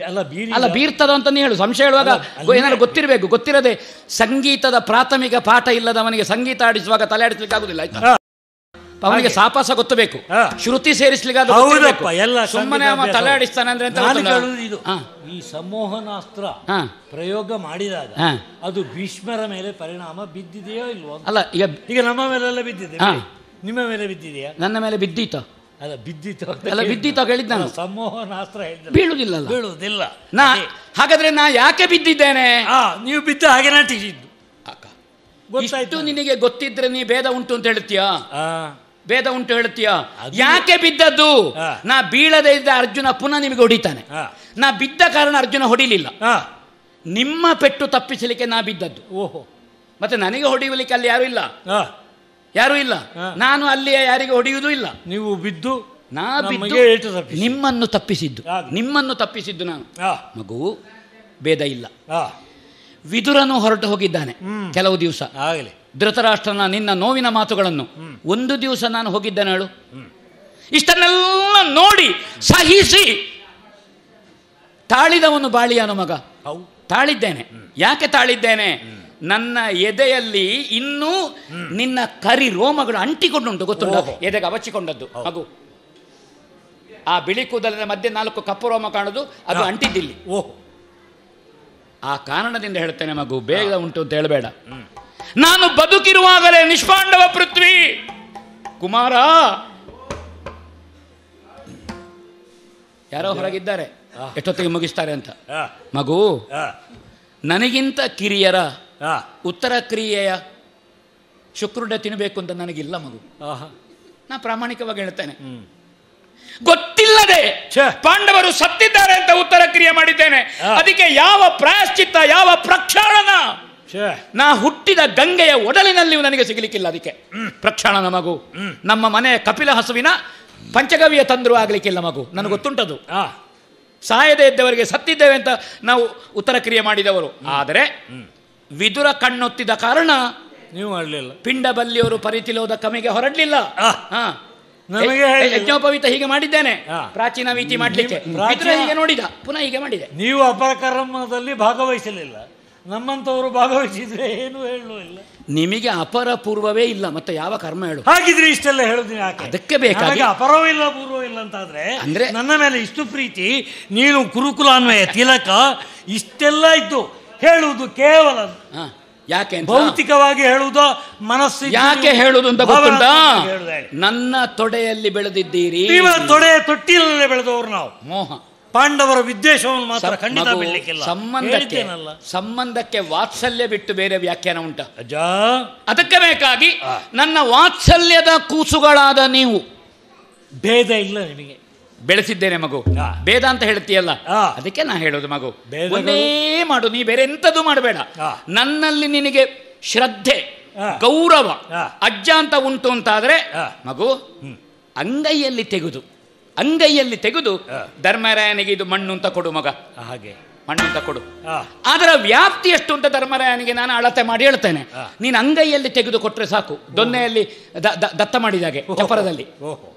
ಅಲ್ಲ ಬೀರಿ ಅಲ್ಲ ಬೀರ್ತದ ಅಂತ ನೀ ಹೇಳು. ಸಂಶಯ ಹೇಳುವಾಗ ಏನಾದ್ರು ಗೊತ್ತಿರಬೇಕು. ಗೊತ್ತಿರದೆ ಸಂಗೀತದ ಪ್ರಾಥಮಿಕ ಪಾಠ ಇಲ್ಲದವನಿಗೆ ಸಂಗೀತ ಆಡಿಸುವಾಗ ತಲೆ ಆಡಿಸ್ಲಿಕ್ಕೆ ಆಗುದಿಲ್ಲ ಆಯ್ತಾ. ಅವನಿಗೆ ಸಾಪಾಸ ಗೊತ್ತಬೇಕು. ಶ್ರುತಿ ಸೇರಿಸ್ಲಿಕ್ಕೆ ಎಲ್ಲ ಸುಮ್ಮನೆ ತಲೆ. ಆಡಿಸ್ತಾನೆ ಅಂದ್ರೆ ಇದು. ಈ ಸಮೋಹನಾಸ್ತ್ರ. ಪ್ರಯೋಗ ಮಾಡಿದಾಗ ಅದು ಭೀಷ್ಮರ ಮೇಲೆ ಪರಿಣಾಮ ಬಿದ್ದಿದೆಯೋ ಇಲ್ವೋ? ಅಲ್ಲ ಈಗ ಈಗ ನಮ್ಮ ಮೇಲೆಲ್ಲ ಬಿದ್ದಿದೆ. ನಿಮ್ಮ ಮೇಲೆ ಬಿದ್ದಿದೆಯಾ? ನನ್ನ ಮೇಲೆ ಬಿದ್ದಿತ್ತು ಅಲ್ಲ ಬಿದ್ದಿತ್ತು ಅಲ್ಲ. ಬಿದ್ದಿತ್ತು ಹೇಳಿದ್ದು ನಾನು. ಸಮೋಹನಾಸ್ತ್ರ. ಬೀಳುದಿಲ್ಲಲ್ಲ. ಬೀಳುವುದಿಲ್ಲ. ನಾ ಹಾಗಾದ್ರೆ ನಾ ಯಾಕೆ ಬಿದ್ದಿದ್ದೇನೆ? ನೀವು ಬಿದ್ದ ಹಾಗೆ ನಟಿಸಿದ್ದು ಇಷ್ಟು ನಿನಗೆ. ಗೊತ್ತಿದ್ರೆ ನೀ ಭೇದ ಉಂಟು ಅಂತ ಹೇಳ್ತೀಯಾ? ಭೇದ ಉಂಟು ಹೇಳ್ತೀಯಾ ಅದು- ಯಾಕೆ ಬಿದ್ದದ್ದು. ನಾ ಬೀಳದೇ ಇದ್ದ ಅರ್ಜುನ ಪುನಃ ನಿಮಗೆ ಹೊಡಿತಾನೆ. ನಾ ಬಿದ್ದ ಕಾರಣ ಅರ್ಜುನ ಹೊಡಿಲಿಲ್ಲ. ನಿಮ್ಮ ಪೆಟ್ಟು ತಪ್ಪಿಸಲಿಕ್ಕೆ ನಾ ಬಿದ್ದದ್ದು. ಓಹೋ. ಮತ್ತೆ ನನಗೆ ಹೊಡೆಯಲಿಕ್ಕೆ ಅಲ್ಲಿ ಯಾರು ಇಲ್ಲ? ಯಾರು ಇಲ್ಲ? ನಾನು ಅಲ್ಲಿ ಯಾರಿಗೆ ಹೊಡೆಯುವುದೂ ಇಲ್ಲ. ನೀವು ಬಿದ್ದು ನಾ ಬಿದ್ದು ನಿಮ್ಮನ್ನು ತಪ್ಪಿಸಿದ್ದು. ನಿಮ್ಮನ್ನು ತಪ್ಪಿಸಿದ್ದು ನಾನು. ಮಗು ಭೇದ ಇಲ್ಲ. ವಿದುರನು ಹೊರಟು ಹೋಗಿದ್ದಾನೆ ಕೆಲವು ದಿವಸ. ಆಗಲಿ. ಧೃತರಾಷ್ಟ್ರನ ನಿನ್ನ ನೋವಿನ ಮಾತುಗಳನ್ನು. ಒಂದು ದಿವಸ ನಾನು ಹೋಗಿದ್ದೇನೆ ಹೇಳು. ಇಷ್ಟನ್ನೆಲ್ಲ ನೋಡಿ ಸಹಿಸಿ. ತಾಳಿದವನು ಬಾಳಿಯಾನು ಮಗ. ತಾಳಿದ್ದೇನೆ. ಯಾಕೆ ತಾಳಿದ್ದೇನೆ? ನನ್ನ ಎದೆಯಲ್ಲಿ ಇನ್ನೂ ನಿನ್ನ ಕರಿ ರೋಮಗಳು ಅಂಟಿಕೊಂಡುಂಟು ಗೊತ್ತುಂಟ. ಎದೆಗೆ ಅವಚಿಕೊಂಡದ್ದು. ಮಗು. ಆ ಬಿಳಿ ಕೂದಲಿನ ಮಧ್ಯೆ ನಾಲ್ಕು ಕಪ್ಪು ರೋಮ ಕಾಣುದು ಅದು ಅಂಟಿದ್ದಿಲ್ಲಿ. ಓಹೋ. ಆ ಕಾರಣದಿಂದ ಹೇಳ್ತೇನೆ ಮಗು ಬೇಗ ಉಂಟು ಅಂತ ಹೇಳಬೇಡ. ನಾನು ಬದುಕಿರುವಾಗಲೇ ನಿಷ್ಪಾಂಡವ ಪೃಥ್ವಿ. ಕುಮಾರ. ಯಾರೋ ಹೊರಗಿದ್ದಾರೆ. ಎಷ್ಟೊತ್ತಿಗೆ ಮುಗಿಸ್ತಾರೆ ಅಂತ. ಮಗು ನನಗಿಂತ ಕಿರಿಯರ ಉತ್ತರ ಕ್ರಿಯೆಯ ಶುಕ್ರಡೆ ತಿನ್ನಬೇಕು ಅಂತ ನನಗಿಲ್ಲ ಮಗು. ನಾ ಪ್ರಾಮಾಣಿಕವಾಗಿ ಹೇಳ್ತೇನೆ. ಗೊತ್ತಿಲ್ಲದೆ. ಪಾಂಡವರು ಸತ್ತಿದ್ದಾರೆ ಅಂತ ಉತ್ತರ ಕ್ರಿಯೆ ಮಾಡಿದ್ದೇನೆ. ಅದಕ್ಕೆ ಯಾವ ಪ್ರಾಯಶ್ಚಿತ್ತ ಯಾವ ಪ್ರಕ್ಷಾಳನ ನಾ ಹುಟ್ಟಿದ ಗಂಗೆಯ ಒಡಲಿನಲ್ಲಿಯೂ ನನಗೆ ಸಿಗಲಿಕ್ಕಿಲ್ಲ ಅದಕ್ಕೆ. ಪ್ರಕ್ಷಾಳನ ಮಗು. ನಮ್ಮ ಮನೆ ಕಪಿಲ ಹಸುವಿನ ಪಂಚಗವಿಯ ತಂದ್ರು ಆಗಲಿಕ್ಕಿಲ್ಲ ಮಗು. ನನಗೆ ಗೊತ್ತುಂಟದು. ಆ, ಸಾಯದೇ ಇದ್ದವರಿಗೆ ಸತ್ತಿದ್ದೇವೆ ಅಂತ ನಾವು ಉತ್ತರ ಕ್ರಿಯೆ ಮಾಡಿದವರು. ಆದರೆ ವಿದುರ ಕಣ್ಣೊತ್ತಿದ ಕಾರಣ ನೀವು ಮಾಡಲಿಲ್ಲ. ಪಿಂಡ ಬಲ್ಲಿಯವರು ಪರಿತಿಲೋದ ಕಮಿಗೆ ಹೊರಡ್ಲಿಲ್ಲ. ಯಜ್ಞೋಪವೀತ ಹೀಗೆ ಮಾಡಿದ್ದೇನೆ. ಪ್ರಾಚೀನ ವೀತಿ ಮಾಡ್ಲಿಕ್ಕೆ. ಹೀಗೆ ನೋಡಿದ. ಪುನಃ ಹೀಗೆ ಮಾಡಿದೆ. ನೀವು ಅಪಕರ್ಮದಲ್ಲಿ ಭಾಗವಹಿಸಲಿಲ್ಲ. ನಮ್ಮಂಥವರು ಭಾಗವಹಿಸಿದ್ರೆ ಏನು ಹೇಳು ಇಲ್ಲ. ನಿಮಗೆ ಅಪರ ಪೂರ್ವವೇ ಇಲ್ಲ ಮತ್ತೆ ಯಾವ ಕರ್ಮ ಹೇಳು? ಹಾಗಿದ್ರೆ ಇಷ್ಟೆಲ್ಲ ಹೇಳುದಿನ ಯಾಕೆ? ಅದಕ್ಕೆ ಬೇಕಾಗಿ- ಅಪರವೂ ಇಲ್ಲ ಪೂರ್ವ ಇಲ್ಲ ಅಂತಾದ್ರೆ ಅಂದ್ರೆ- ನನ್ನ ಮೇಲೆ ಇಷ್ಟು ಪ್ರೀತಿ ನೀನು ಕುರುಕುಲಾನ್ವಯ ತಿಲಕ ಇಷ್ಟೆಲ್ಲ ಇದ್ದು ಹೇಳುವುದು ಕೇವಲ. ಯಾಕೆ ಭೌತಿಕವಾಗಿ ಹೇಳುವುದು ಮನಸ್ಸು ಯಾಕೆ ಹೇಳುದು ಅಂತ ಗೊತ್ತುಂಟಾ. ನನ್ನ ತೊಡೆಯಲ್ಲಿ ಬೆಳೆದಿದ್ದೀರಿ. ನಿಮ್ಮ ತೊಡೆ ತೊಟ್ಟಿಲಲ್ಲೇ ಬೆಳೆದವರು ನಾವು. ಮೋಹ. ಪಾಂಡವರ ವಿದ್ವೇಷವನ್ನು ಮಾತ್ರ ಖಂಡಿತ ಬಿಡ್ಲಿಕ್ಕಿಲ್ಲ. ಸಂಬಂಧಕ್ಕೆ ಸಂಬಂಧಕ್ಕೆ ವಾತ್ಸಲ್ಯ ಬಿಟ್ಟು ಬೇರೆ ವ್ಯಾಖ್ಯಾನ ಉಂಟ? ಅಜ್ಜ. ಅದಕ್ಕೆ ಬೇಕಾಗಿ ನನ್ನ ವಾತ್ಸಲ್ಯದ ಕೂಸುಗಳಾದ ನೀವು. ಭೇದ ಇಲ್ಲ ನಿಮಗೆ ಬೆಳೆಸಿದ್ದೇನೆ ಮಗು. ಭೇದ ಅಂತ ಹೇಳ್ತೀಯಲ್ಲ? ಅದಕ್ಕೆ ನಾ ಹೇಳೋದು ಮಗು. ಒಂದೇ ಮಾಡು ನೀ ಬೇರೆ ಎಂಥದ್ದು ಮಾಡಬೇಡ. ನನ್ನಲ್ಲಿ ನಿನಗೆ ಶ್ರದ್ಧೆ ಗೌರವ. ಅಜ್ಜ ಅಂತ ಉಂಟು ಅಂತಾದ್ರೆ. ಮಗು ಅಂಗೈಯಲ್ಲಿ ತೆಗೆದು. ಅಂಗೈಯಲ್ಲಿ ತೆಗೆದು ಧರ್ಮರಾಯನಿಗೆ ಇದು ಮಣ್ಣು ಅಂತ ಕೊಡು ಮಗ. ಹಾಗೆ. ಮಣ್ಣು ಅಂತ ಕೊಡು. ಅದರ ವ್ಯಾಪ್ತಿ ಎಷ್ಟು ಅಂತ ಧರ್ಮರಾಯನಿಗೆ ನಾನು ಅಳತೆ ಮಾಡಿ ಹೇಳ್ತೇನೆ. ನೀನು ಅಂಗೈಯಲ್ಲಿ ತೆಗೆದು ಕೊಟ್ಟರೆ ಸಾಕು. ದೊನ್ನೆಯಲ್ಲಿ ದತ್ತ ಮಾಡಿದಾಗೆ ಚಪರದಲ್ಲಿ.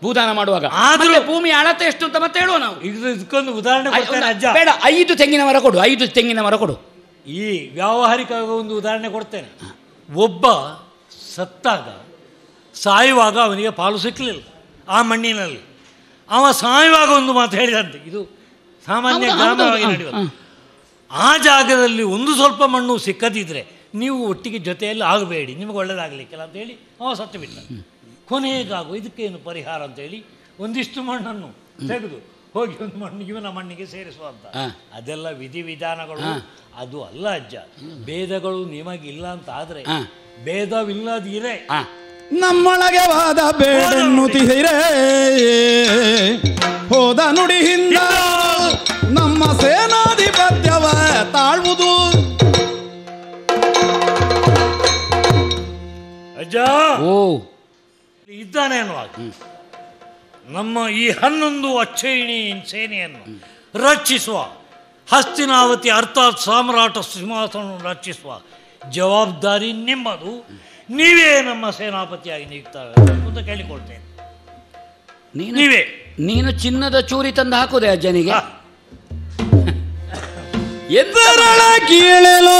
ಭೂದಾನ ಮಾಡುವಾಗ. ಆದ್ರೂ- ಭೂಮಿ ಅಳತೆ ಎಷ್ಟು ಅಂತ ಮತ್ತೆ ಹೇಳುವ ನಾವು. ಇದು ಇದಕ್ಕೊಂದು ಉದಾಹರಣೆ ಬೇಡ ಐದು ತೆಂಗಿನ ಮರ ಕೊಡು ಐದು ತೆಂಗಿನ ಮರ ಕೊಡು. ಈ ವ್ಯಾವಹಾರಿಕ ಒಂದು ಉದಾಹರಣೆ ಕೊಡ್ತೇನೆ. ಒಬ್ಬ ಸತ್ತಾಗ ಸಾಯುವಾಗ ಅವನಿಗೆ ಪಾಲು ಸಿಕ್ಕಲಿಲ್ಲ ಆ ಮಣ್ಣಿನಲ್ಲಿ. ಅವ ಸಾಯುವಾಗ ಒಂದು ಮಾತು ಹೇಳಿದಂತೆ. ಇದು ಸಾಮಾನ್ಯ ಗ್ರಾಮವಾಗಿ ನಡೆಯುವ ನಡೆಯುವುದು ಆ ಜಾಗದಲ್ಲಿ ಒಂದು ಸ್ವಲ್ಪ ಮಣ್ಣು ಸಿಕ್ಕದಿದ್ರೆ ನೀವು ಒಟ್ಟಿಗೆ ಜೊತೆಯಲ್ಲಿ ಆಗಬೇಡಿ ನಿಮಗೆ ಒಳ್ಳೇದಾಗಲಿಕ್ಕಿಲ್ಲ ಅಂತೇಳಿ ಅವ ಸತ್ತು ಬಿಟ್ಟ ಕೊನೆಗಾಗು ಇದಕ್ಕೇನು ಪರಿಹಾರ ಅಂತೇಳಿ ಒಂದಿಷ್ಟು ಮಣ್ಣನ್ನು ತೆಗೆದು ಹೋಗಿ ಒಂದು ಮಣ್ಣು ಇವನ ಮಣ್ಣಿಗೆ ಸೇರಿಸುವಂತ. ಅದೆಲ್ಲ ವಿಧಿವಿಧಾನಗಳು. ಅದು ಅಲ್ಲ ಅಜ್ಜ ಭೇದಗಳು ನಿಮಗಿಲ್ಲ ಅಂತ ಆದರೆ ಭೇದವಿಲ್ಲದಿರೇ ನಮ್ಮೊಳಗೆ ವಾದ ಬೇಡೆನ್ನುತ್ತಿರೆ ಹೋದ ನುಡಿ. ಹಿಂದ ನಮ್ಮ ಸೇನಾಧಿಪತ್ಯವ ತಾಳುವುದು. ಅಜ್ಜ. ಓ. ಇದ್ದಾನೆ ಅನ್ನುವಾಗ ನಮ್ಮ ಈ ಹನ್ನೊಂದು ಅಚ್ಚೈಣಿ ಸೇನೆಯನ್ನು ರಕ್ಷಿಸುವ ಹಸ್ತಿನಾವತಿ ಅರ್ಥಾತ್ ಸಾಮ್ರಾಟ ಸಿಂಹಾಸನವನ್ನು ರಚಿಸುವ ಜವಾಬ್ದಾರಿ ನಿಮ್ಮದು. ನೀವೇ ನಮ್ಮ ಸೇನಾಪತಿಯಾಗಿ ನಿಯುಕ್ತ ಅಂತ ಕೇಳಿಕೊಳ್ತೇನೆ. ನೀನು ನೀವೇ. ನೀನು ಚಿನ್ನದ ಚೂರಿ ತಂದು ಹಾಕುದೆ ಅಜ್ಜನಿಗೆ ಎದ್ದರಳ ಕೀಳಲು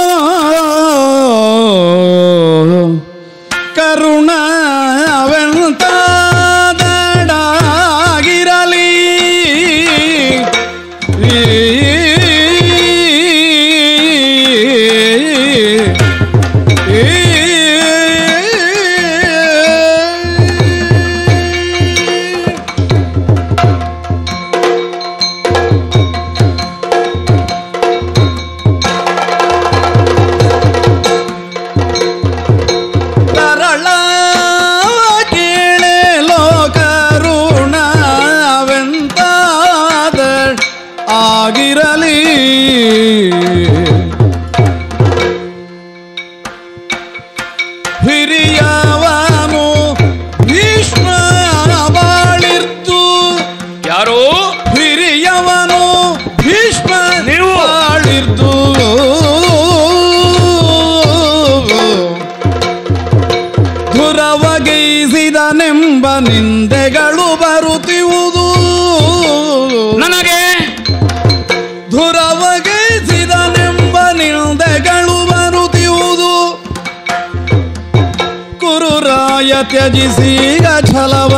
ಕುರುರಾಯ ತ್ಯಜಿಸಿ ಛಲವ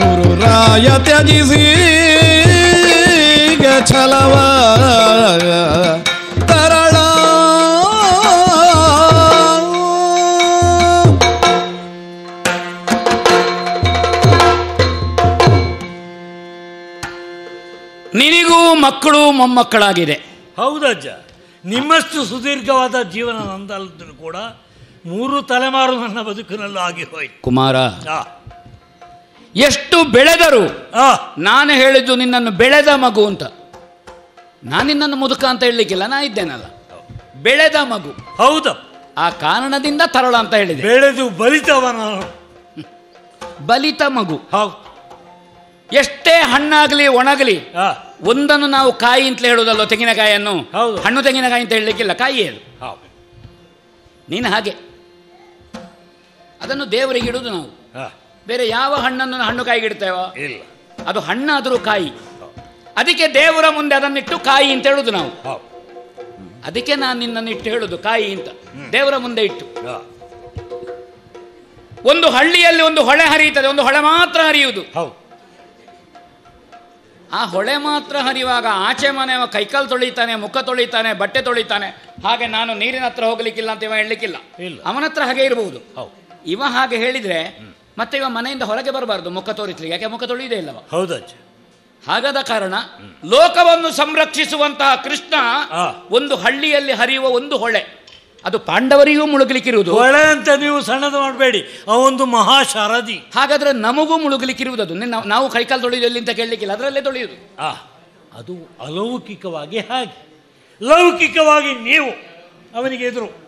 ಗುರುರಾಯ ತ್ಯಜಿಸಿ ಛಲವ ತರಳ. ನಿನಗೂ ಮಕ್ಕಳು ಮೊಮ್ಮಕ್ಕಳಾಗಿದೆ. ಹೌದಜ್ಜ. ನಿಮ್ಮಷ್ಟು ಸುದೀರ್ಘವಾದ ಜೀವನ ನಂದಲ್ಲದ್ರೂ ಕೂಡ ಮೂರು ತಲೆಮಾರು ನನ್ನ ಬದುಕಿನಲ್ಲೂ ಆಗಿ ಹೋಯ್ತು. ಕುಮಾರ ಎಷ್ಟು ಬೆಳೆದರು ನಾನು ಹೇಳಿದ್ದು ನಿನ್ನನ್ನು ಬೆಳೆದ ಮಗು ಅಂತ. ನಾನು ನಿನ್ನನ್ನು ಮುದುಕ ಅಂತ ಹೇಳಲಿಕ್ಕಿಲ್ಲ ನಾ ಇದ್ದೇನಲ್ಲ. ಬೆಳೆದ ಮಗು. ಹೌದು. ಆ ಕಾರಣದಿಂದ ತರಳ ಅಂತ ಹೇಳಿದೆ. ಬೆಳೆದು ಬಲಿತವನ ಬಲಿತ ಮಗು. ಹೌದು. ಎಷ್ಟೇ ಹಣ್ಣಾಗಲಿ ಒಣಗಲಿ ಒಂದನ್ನು ನಾವು ಕಾಯಿ ಅಂತ ಹೇಳೋದಲ್ಲ ತೆಂಗಿನಕಾಯಿಯನ್ನು? ಹೌದು. ಹಣ್ಣು ತೆಂಗಿನಕಾಯಿ ಅಂತ ಹೇಳಲಿಕ್ಕಿಲ್ಲ ಕಾಯಿ ಅದು. ನೀನು ಹಾಗೆ. ಅದನ್ನು ದೇವರಿಗೆ ಇಡುವುದು ನಾವು. ಬೇರೆ ಯಾವ ಹಣ್ಣನ್ನು ಹಣ್ಣು ಕಾಯಿಗೆ ಇಡ್ತೇವ? ಇಲ್ಲ. ಅದು ಹಣ್ಣಾದರೂ ಕಾಯಿ. ಅದಕ್ಕೆ ದೇವರ ಮುಂದೆ ಅದನ್ನಿಟ್ಟು ಕಾಯಿ ಅಂತ ಹೇಳುದು ನಾವು. ಅದಕ್ಕೆ ನಾನು ನಿನ್ನನ್ನು ಇಟ್ಟು ಹೇಳುದು ಕಾಯಿ ಅಂತ. ದೇವರ ಮುಂದೆ ಇಟ್ಟು. ಒಂದು ಹಳ್ಳಿಯಲ್ಲಿ ಒಂದು ಹೊಳೆ ಹರಿಯುತ್ತದೆ ಒಂದು ಹೊಳೆ ಮಾತ್ರ ಹರಿಯುವುದು. ಹೌದು. ಆ ಹೊಳೆ ಮಾತ್ರ ಹರಿಯುವಾಗ ಆಚೆ ಮನೆ ಕೈಕಾಲು ತೊಳಿತಾನೆ ಮುಖ ತೊಳಿತಾನೆ ಬಟ್ಟೆ ತೊಳಿತಾನೆ. ಹಾಗೆ ನಾನು ನೀರಿನ ಹತ್ರ ಹೋಗ್ಲಿಕ್ಕಿಲ್ಲ ಅಂತ ಇವ ಹೇಳಲಿಕ್ಕಿಲ್ಲ. ಅವನ ಹತ್ರ ಹಾಗೆ ಇರಬಹುದು ಹೌದು. ಇವ ಹಾಗೆ ಹೇಳಿದ್ರೆ ಮತ್ತೆ ಇವ ಮನೆಯಿಂದ ಹೊರಗೆ ಬರಬಾರ್ದು ಮುಖ ತೋರಿಸ್ಲಿಕ್ಕೆ ಯಾಕೆ ಮುಖ ತೊಳೆಯುವುದೇ ಇಲ್ಲವ? ಹೌದಜ್ಜ ಹಾಗಾದ ಕಾರಣ ಲೋಕವನ್ನು ಸಂರಕ್ಷಿಸುವಂತಹ ಕೃಷ್ಣ ಒಂದು ಹಳ್ಳಿಯಲ್ಲಿ ಹರಿಯುವ ಒಂದು ಹೊಳೆ. ಅದು ಪಾಂಡವರಿಗೂ ಮುಳುಗಲಿಕ್ಕಿರುವುದು. ಹೊಳೆ ಅಂತ ನೀವು ಸಣ್ಣದು ಮಾಡಬೇಡಿ. ಅವೊಂದು ಮಹಾಶಾರದಿ. ಹಾಗಾದ್ರೆ ನಮಗೂ ಮುಳುಗಲಿಕ್ಕಿರುವುದು ಅದು. ನಾವು ಕೈಕಾಲು ತೊಳೆಯುವುದು ಎಲ್ಲಿಂತ ಕೇಳಲಿಕ್ಕಿಲ್ಲ. ಅದರಲ್ಲೇ ತೊಳೆಯುವುದು. ಆ ಅದು ಅಲೌಕಿಕವಾಗಿ ಹಾಗೆ. ಲೌಕಿಕವಾಗಿ ನೀವು ಅವನಿಗೆ ಎದುರು.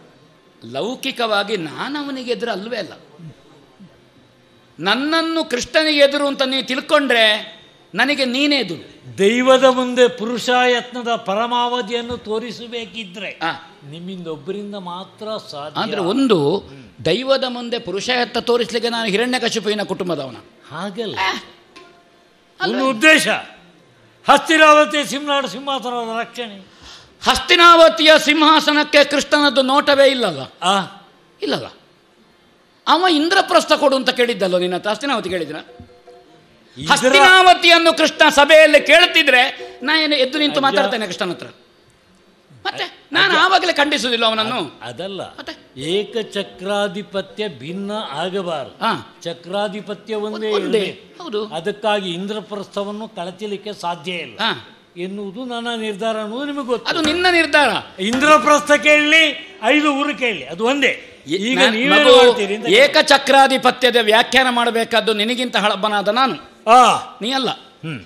ಲೌಕಿಕವಾಗಿ ನಾನು ಅವನಿಗೆ ಎದುರು ಅಲ್ವೇ ಅಲ್ಲ. ನನ್ನನ್ನು ಕೃಷ್ಣನಿಗೆ ಎದುರು ಅಂತ ನೀವು ತಿಳ್ಕೊಂಡ್ರೆ ನನಗೆ ನೀನೇ ದುರು ದೈವದ ಮುಂದೆ ಪುರುಷಾಯತ್ನದ ಪರಮಾವಧಿಯನ್ನು ತೋರಿಸಬೇಕಿದ್ರೆ ನಿಮ್ಮಿಂದ ಒಬ್ಬರಿಂದ ಮಾತ್ರ ಸಾಧ್ಯ. ಅಂದ್ರೆ ಒಂದು ದೈವದ ಮುಂದೆ ಪುರುಷಯತ್ತ ತೋರಿಸ್ಲಿಕ್ಕೆ ನಾನು ಹಿರಣ್ಯಕಶಿಪುವಿನ ಕುಟುಂಬದವನ. ಹಾಗಲ್ಲ. ಒಂದು ಉದ್ದೇಶ. ಹಸ್ತಿರಾವತಿ ಸಿಂಹನಾಡು ಸಿಂಹಾಸನದ ರಕ್ಷಣೆ. ಹಸ್ತಿನಾವತಿಯ ಸಿಂಹಾಸನಕ್ಕೆ ಕೃಷ್ಣನದ್ದು ನೋಟವೇ ಇಲ್ಲಲ್ಲ? ಆ. ಇಲ್ಲಲ್ಲ? ಅವ ಇಂದ್ರಪ್ರಸ್ಥ ಕೊಡು ಅಂತ ಕೇಳಿದ್ದಲ್ಲ ನಿನ್ನ ಹಸ್ತಿನಾವತಿ ಕೇಳಿದ್ರ? ಹಸ್ತಿನಾವತಿಯನ್ನು ಕೃಷ್ಣ ಸಭೆಯಲ್ಲಿ ಕೇಳ್ತಿದ್ರೆ ನಾ ಏನು ಎದ್ದು ನಿಂತು ಮಾತಾಡ್ತೇನೆ ಕೃಷ್ಣನ ಹತ್ರ? ಮತ್ತೆ ನಾನು ಆವಾಗಲೇ ಖಂಡಿಸುವುದಿಲ್ಲ ಅವನನ್ನು. ಅದಲ್ಲ. ಏಕ ಏಕಚಕ್ರಾಧಿಪತ್ಯ ಭಿನ್ನ ಆಗಬಾರದು. ಚಕ್ರಾಧಿಪತ್ಯ ಒಂದೇ ಇದೆ ಹೌದು. ಅದಕ್ಕಾಗಿ ಇಂದ್ರಪ್ರಸ್ಥವನ್ನು ಕಳಚಲಿಕ್ಕೆ ಸಾಧ್ಯ ಇಲ್ಲ. ಎನ್ನುವುದು ನನ್ನ ನಿರ್ಧಾರ ಅನ್ನೋದು ನಿಮಗೆ ಗೊತ್ತು. ಅದು ನಿನ್ನ ನಿರ್ಧಾರ. ಇಂದ್ರಪ್ರಸ್ಥ ಕೇಳಲಿ ಐದು ಊರು ಕೇಳಲಿ ಅದು ಒಂದೇ. ಈಗ ಏಕಚಕ್ರಾಧಿಪತ್ಯದ ವ್ಯಾಖ್ಯಾನ ಮಾಡಬೇಕಾದ್ದು ನಿನಗಿಂತ ಹಳಬ್ಬನಾದ ನಾನು. ಆ. ನೀ ಅಲ್ಲ. ಹ್ಮ್.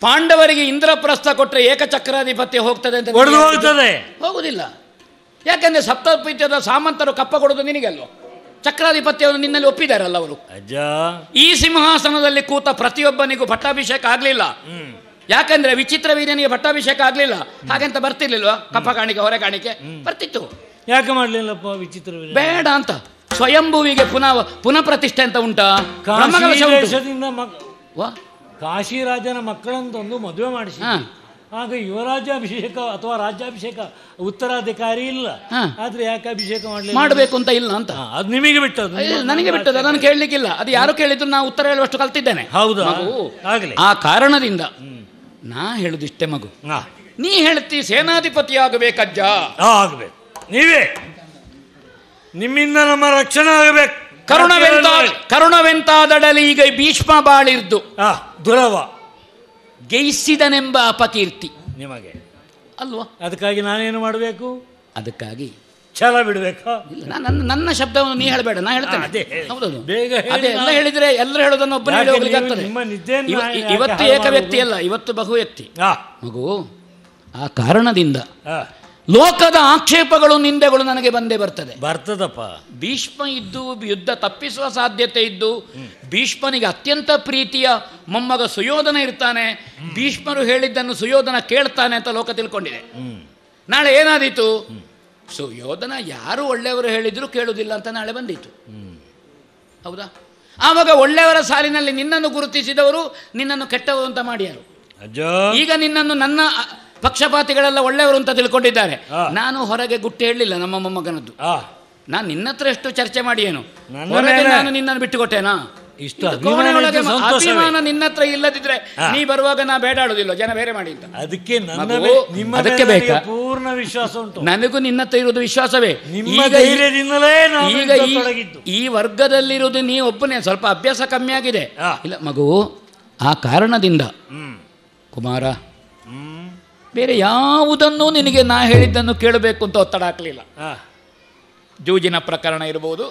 ಪಾಂಡವರಿಗೆ ಇಂದ್ರಪ್ರಸ್ಥ ಕೊಟ್ಟರೆ ಏಕಚಕ್ರಾಧಿಪತ್ಯ ಹೋಗ್ತದೆ ಅಂತ ಹೋಗ್ತದೆ. ಹೋಗುದಿಲ್ಲ. ಯಾಕಂದ್ರೆ ಸಪ್ತಪೀಠದ ಸಾಮಂತರು ಕಪ್ಪ ಕೊಡೋದು ನಿನಗಲ್ವ? ಚಕ್ರಾಧಿಪತ್ಯವನ್ನು ನಿನ್ನಲ್ಲಿ ಒಪ್ಪಿದಾರಲ್ಲ ಅವರು. ಅಜ್ಜ. ಈ ಸಿಂಹಾಸನದಲ್ಲಿ ಕೂತ ಪ್ರತಿಯೊಬ್ಬನಿಗೂ ಪಟ್ಟಾಭಿಷೇಕ ಆಗ್ಲಿಲ್ಲ. ಯಾಕಂದ್ರೆ ವಿಚಿತ್ರ ವೀರ್ಯನಿಗೆ ಪಟ್ಟಾಭಿಷೇಕ ಆಗ್ಲಿಲ್ಲ. ಹಾಗಂತ ಬರ್ತಿರ್ಲಿಲ್ವಾ? ಕಪ್ಪ ಕಾಣಿಕೆ ಹೊರೆ ಕಾಣಿಕೆ? ಬರ್ತಿತ್ತು. ಯಾಕೆ ಮಾಡ್ಲಿಲ್ಲಪ್ಪ ವಿಚಿತ್ರ ಬೇಡ ಅಂತ. ಸ್ವಯಂಭುವಿಗೆ ಪುನಃ ಪುನಃ ಪ್ರತಿಷ್ಠೆ ಅಂತ ಉಂಟಾ? ವಾ? ಕಾಶಿ ರಾಜನ ತಂದು ಮದುವೆ ಮಾಡಿಸಿ. ಆಗ ಯುವರಾಜ್ಯಾಭಿಷೇಕ ಅಥವಾ ರಾಜ್ಯಾಭಿಷೇಕ ಉತ್ತರಾಧಿಕಾರಿ ಇಲ್ಲ. ಆದ್ರೆ ಯಾಕೆ ಅಭಿಷೇಕ ಮಾಡಲಿ ಮಾಡಬೇಕು ಅಂತ ಇಲ್ಲ ಅಂತ. ಅದು ನಿಮಗೆ ಬಿಟ್ಟದ್ದು. ನನಗೆ ಬಿಟ್ಟದ್ದು ನಾನು ಕೇಳಲಿಕ್ಕಿಲ್ಲ. ಅದು ಯಾರು ಕೇಳಿದ್ರು ನಾ ಉತ್ತರ ಹೇಳುವಷ್ಟು ಕಲ್ತಿದ್ದೇನೆ. ಹೌದು? ಆಗಲಿ. ಆ ಕಾರಣದಿಂದ ನಾ ಹೇಳುದಿಷ್ಟೇ ಮಗು. ನೀ ಹೇಳ್ತಿ ಸೇನಾಧಿಪತಿ ಆಗಬೇಕಜ್ಜ ಆಗಬೇಕು ಆಗ್ಬೇಕು. ನೀವೇ. ನಿಮ್ಮಿಂದ ನಮ್ಮ ರಕ್ಷಣೆ ಆಗಬೇಕು. ಕರುಣವೆಂತ ಕರುಣವೆಂತಾದಡಲಿ ಈಗ ಭೀಷ್ಮ ಬಾಳಿರ್ದು. ದುರವ. ಗೈಸಿದನೆಂಬ ಅಪಕೀರ್ತಿ. ನಿಮಗೆ. ಅಲ್ವಾ? ಅದಕ್ಕಾಗಿ ನಾನೇನು ಮಾಡಬೇಕು? ಅದಕ್ಕಾಗಿ. ಛಲ ಬಿಡಬೇಕು? ನನ್ನ ನನ್ನ ಶಬ್ದವನ್ನು ನೀ ಹೇಳಬೇಡ ನಾ ಹೇಳ್ತೇನೆ. ಹೌದೌದು. ಬೇಗ ಅದೇ ಎಲ್ಲ ಹೇಳಿದ್ರೆ ಎಲ್ಲರೂ ಹೇಳೋದನ್ನು ಒಬ್ಬನೇ ಹೇಳಿ ಇವತ್ತು ಏಕ ವ್ಯಕ್ತಿ ಅಲ್ಲ ಇವತ್ತು ಬಹು ವ್ಯಕ್ತಿ ಮಗು ಆ ಕಾರಣದಿಂದ ಲೋಕದ ಆಕ್ಷೇಪಗಳು ನಿಂದೆಗಳು ನನಗೆ ಬಂದೇ ಬರ್ತದೆ. ಬರ್ತದಪ್ಪ. ಭೀಷ್ಮ ಇದ್ದು ಯುದ್ಧ ತಪ್ಪಿಸುವ ಸಾಧ್ಯತೆ ಇದ್ದು ಭೀಷ್ಮನಿಗೆ ಅತ್ಯಂತ ಪ್ರೀತಿಯ ಮೊಮ್ಮಗ ಸುಯೋಧನ ಇರ್ತಾನೆ. ಭೀಷ್ಮರು ಹೇಳಿದ್ದನ್ನು ಸುಯೋಧನ ಕೇಳ್ತಾನೆ ಅಂತ ಲೋಕ ತಿಳ್ಕೊಂಡಿದೆ. ನಾಳೆ ಏನಾದೀತು? ಸುಯೋಧನ ಯಾರು ಒಳ್ಳೆಯವರು ಹೇಳಿದ್ರು ಕೇಳುವುದಿಲ್ಲ ಅಂತ ನಾಳೆ ಬಂದಿತ್ತು ಹೌದಾ? ಆವಾಗ ಒಳ್ಳೆಯವರ ಸಾಲಿನಲ್ಲಿ ನಿನ್ನನ್ನು ಗುರುತಿಸಿದವರು ನಿನ್ನನ್ನು ಕೆಟ್ಟವರು ಅಂತ ಮಾಡ್ಯಾರು. ಅಜ್ಜ. ಈಗ ನಿನ್ನನ್ನು ನನ್ನ ಪಕ್ಷಪಾತಿಗಳೆಲ್ಲ ಒಳ್ಳೆಯವರು ಅಂತ ತಿಳ್ಕೊಂಡಿದ್ದಾರೆ. ನಾನು ಹೊರಗೆ ಗುಟ್ಟಿ ಹೇಳಲಿಲ್ಲ ನಮ್ಮ ಮೊಮ್ಮಗನದ್ದು. ನಾನು ನಿನ್ನ ಹತ್ರ ಎಷ್ಟು ಚರ್ಚೆ ಮಾಡಿ ಏನು ಹೊರಗೆ ನಾನು ನಿನ್ನನ್ನು ಬಿಟ್ಟುಕೊಟ್ಟೇನಾ? ಇಷ್ಟು ಅಭಿಮಾನ ನಿನ್ನ ಹತ್ರ ಇಲ್ಲದಿದ್ರೆ ನೀ ಬರುವಾಗ ನಾ ಬೇಡಾಡುದಿಲ್ಲ ಜನ ಬೇರೆ ಮಾಡಿ ಅದಕ್ಕೆ ಅದಕ್ಕೆ ಬೇಕಾ? ಪೂರ್ಣ ವಿಶ್ವಾಸ ಉಂಟು. ನನಗೂ ನಿನ್ನ ಹತ್ರ ಇರುವುದು ವಿಶ್ವಾಸವೇ. ಈಗ ಈ- ವರ್ಗದಲ್ಲಿರುವುದು ನೀ ಒಬ್ಬನೇ ಸ್ವಲ್ಪ ಅಭ್ಯಾಸ ಕಮ್ಮಿ ಆಗಿದೆ ಇಲ್ಲ ಮಗು ಆ ಕಾರಣದಿಂದ ಕುಮಾರ ಬೇರೆ ಯಾವುದನ್ನು ನಿನಗೆ ನಾ ಹೇಳಿದ್ದನ್ನು ಕೇಳಬೇಕು ಅಂತ ಒತ್ತಡ ಹಾಕಲಿಲ್ಲ. ಜೂಜಿನ ಪ್ರಕರಣ ಇರ್ಬೋದು.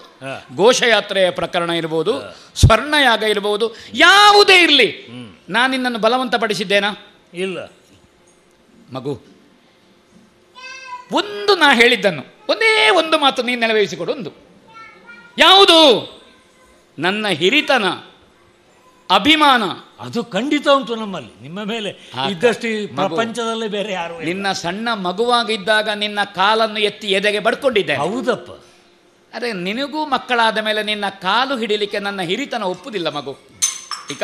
ಘೋಷಯಾತ್ರೆಯ ಪ್ರಕರಣ ಇರ್ಬೋದು ಸ್ವರ್ಣಯಾಗ ಇರಬಹುದು ಯಾವುದೇ ಇರಲಿ. ನಾನು ನಿನ್ನನ್ನು ಬಲವಂತಪಡಿಸಿದ್ದೇನಾ? ಇಲ್ಲ. ಮಗು ಒಂದು ನಾ ಹೇಳಿದ್ದನ್ನು ಒಂದೇ ಒಂದು ಮಾತು ನೀನು ನೆರವೇರಿಸಿಕೊಡು ಒಂದು. ಯಾವುದು? ನನ್ನ ಹಿರಿತನ. ಅಭಿಮಾನ. ಅದು ಖಂಡಿತ ಉಂಟು ನಮ್ಮಲ್ಲಿ. ನಿಮ್ಮ ಮೇಲೆ ಇದ್ದಷ್ಟು ಪ್ರಪಂಚದಲ್ಲಿ ಬೇರೆ ಯಾರು. ನಿನ್ನ ಸಣ್ಣ ಮಗುವಾಗಿದ್ದಾಗ ನಿನ್ನ ಕಾಲನ್ನು ಎತ್ತಿ ಎದೆಗೆ ಬಡ್ಕೊಂಡಿದ್ದೆ. ಹೌದಪ್ಪ. ಅದೇ ನಿನಗೂ ಮಕ್ಕಳಾದ ಮೇಲೆ ನಿನ್ನ ಕಾಲು ಹಿಡಿಲಿಕ್ಕೆ ನನ್ನ ಹಿರಿತನ ಒಪ್ಪುದಿಲ್ಲ ಮಗು. ಈಗ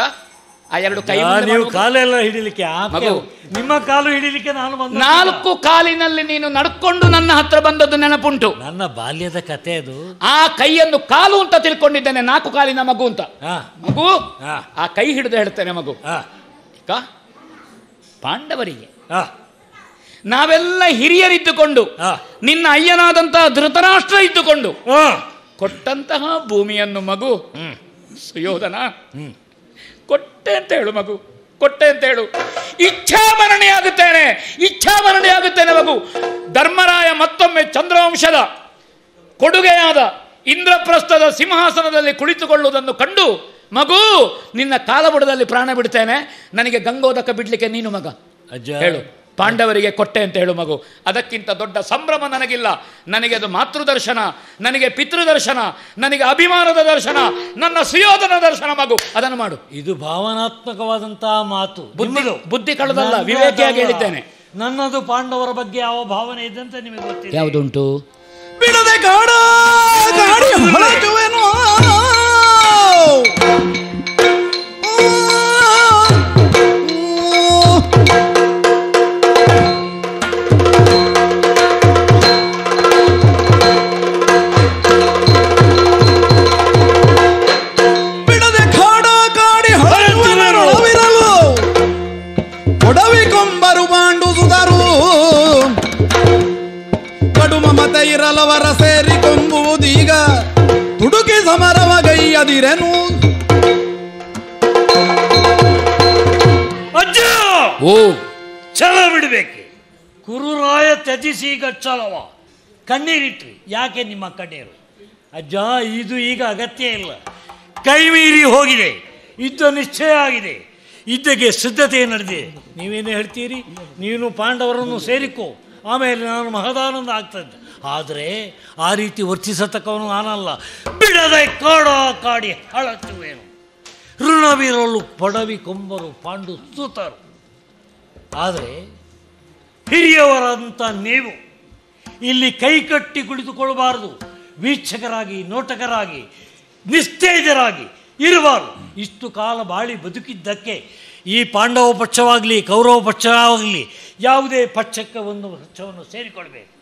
ಆ ಎರಡು ಕೈ ನೀವು. ಕಾಲೆಲ್ಲ ಹಿಡಿಲಿಕ್ಕೆ. ನಿಮ್ಮ ಕಾಲು ಹಿಡಿಲಿಕ್ಕೆ ನಾನು ಬಂದ ನಾಲ್ಕು ಕಾಲಿನಲ್ಲಿ ನೀನು ನಡ್ಕೊಂಡು ನನ್ನ ಹತ್ರ ಬಂದದ್ದು ನೆನಪುಂಟು. ನನ್ನ ಬಾಲ್ಯದ ಕತೆ ಅದು. ಆ ಕೈಯನ್ನು ಕಾಲು ಅಂತ ತಿಳ್ಕೊಂಡಿದ್ದೇನೆ ನಾಲ್ಕು ಕಾಲಿನ ಮಗು ಅಂತ. ಮಗು. ಆ ಕೈ ಹಿಡಿದು ಹೇಳ್ತೇನೆ ಮಗು. ಪಾಂಡವರಿಗೆ. ನಾವೆಲ್ಲ ಹಿರಿಯರಿದ್ದುಕೊಂಡು ನಿನ್ನ ಅಯ್ಯನಾದಂತಹ ಧೃತರಾಷ್ಟ್ರ ಇದ್ದುಕೊಂಡು ಕೊಟ್ಟಂತಹ ಭೂಮಿಯನ್ನು ಮಗು ಸುಯೋಧನ ಕೊಟ್ಟೆ ಅಂತ ಹೇಳು ಮಗು. ಕೊಟ್ಟೆ ಅಂತ ಹೇಳು. ಇಚ್ಛಾಮರಣೆಯಾಗುತ್ತೇನೆ ಇಚ್ಛಾಮರಣೆಯಾಗುತ್ತೇನೆ ಮಗು. ಧರ್ಮರಾಯ ಮತ್ತೊಮ್ಮೆ ಚಂದ್ರವಂಶದ ಕೊಡುಗೆಯಾದ ಇಂದ್ರಪ್ರಸ್ಥದ ಸಿಂಹಾಸನದಲ್ಲಿ ಕುಳಿತುಕೊಳ್ಳುವುದನ್ನು ಕಂಡು ಮಗು ನಿನ್ನ ಕಾಲಬುಡದಲ್ಲಿ ಪ್ರಾಣ ಬಿಡ್ತೇನೆ. ನನಗೆ ಗಂಗೋದಕ ಬಿಡ್ಲಿಕ್ಕೆ ನೀನು ಮಗ. ಅಜ್ಜ ಹೇಳು. ಪಾಂಡವರಿಗೆ ಕೊಟ್ಟೆ ಅಂತ ಹೇಳು ಮಗು. ಅದಕ್ಕಿಂತ ದೊಡ್ಡ ಸಂಭ್ರಮ ನನಗಿಲ್ಲ. ನನಗೆ ಅದು ಮಾತೃದರ್ಶನ ನನಗೆ ಪಿತೃದರ್ಶನ ನನಗೆ ಅಭಿಮಾನದ ದರ್ಶನ ನನ್ನ ಸುಯೋಧನ ದರ್ಶನ ಮಗು. ಅದನ್ನು ಮಾಡು. ಇದು ಭಾವನಾತ್ಮಕವಾದಂತಹ ಮಾತು. ಬುದ್ಧಿ ಬುದ್ಧಿ ಕಳೆದಲ್ಲ. ವಿವೇಕಿಯಾಗಿ ಹೇಳಿದ್ದೇನೆ. ನನ್ನದು ಪಾಂಡವರ ಬಗ್ಗೆ ಯಾವ ಭಾವನೆ ಇದೆ ಅಂತ ನಿಮಗೆ ಗೊತ್ತಿದೆ. ಯಾವುದುಂಟು? ಬಿಡದೆ ಗಾಡ ಗಾಡಿ ಹೊಳಚುವೆನು ಬಿಡದೆ ತುಡುಕಿ ಸಮರವ ಗೈಯದಿರೆನು? ಅಜ್ಜ! ಓ. ಛಲ ಬಿಡಬೇಕು. ಕುರುರಾಯ ತ್ಯಜಿಸಿ ಈಗ ಛಲವ. ಕಣ್ಣೀರಿಟ್ರಿ ಯಾಕೆ ನಿಮ್ಮ ಕಣ್ಣೀರು? ಅಜ್ಜ ಇದು ಈಗ ಅಗತ್ಯ ಇಲ್ಲ. ಕೈ ಮೀರಿ ಹೋಗಿದೆ. ಯುದ್ಧ ನಿಶ್ಚಯ ಆಗಿದೆ. ಯುದ್ಧಕ್ಕೆ ಸಿದ್ಧತೆ ನಡೆದಿದೆ. ನೀವೇನು ಹೇಳ್ತೀರಿ? ನೀನು ಪಾಂಡವರನ್ನು ಸೇರಿಕೋ. ಆಮೇಲೆ ನಾನು ಮಹದಾನಂದ ಆಗ್ತದೆ. ಆದರೆ ಆ ರೀತಿ ವರ್ತಿಸತಕ್ಕವನು ನಾನಲ್ಲ. ಬಿಡದೆ ಕಾಡೋ ಕಾಡಿ ಹಳಚುವೇನು ಋಣವಿರಲು ಪಡವಿ ಕೊಂಬರು ಪಾಂಡು ಸೂತರು. ಆದರೆ ಹಿರಿಯವರಂತ ನೀವು ಇಲ್ಲಿ ಕೈ ಕಟ್ಟಿ ಕುಳಿತುಕೊಳ್ಳಬಾರದು. ವೀಕ್ಷಕರಾಗಿ, ನೋಟಕರಾಗಿ ನಿಸ್ತೇಜರಾಗಿ ಇರಬಾರದು. ಇಷ್ಟು ಕಾಲ ಬಾಳಿ ಬದುಕಿದ್ದಕ್ಕೆ ಈ ಪಾಂಡವ ಪಕ್ಷವಾಗಲಿ, ಕೌರವ ಪಕ್ಷವಾಗಲಿ ಯಾವುದೇ ಪಕ್ಷಕ್ಕೆ ಒಂದು ಪಕ್ಷವನ್ನು ಸೇರಿಕೊಳ್ಬೇಕು.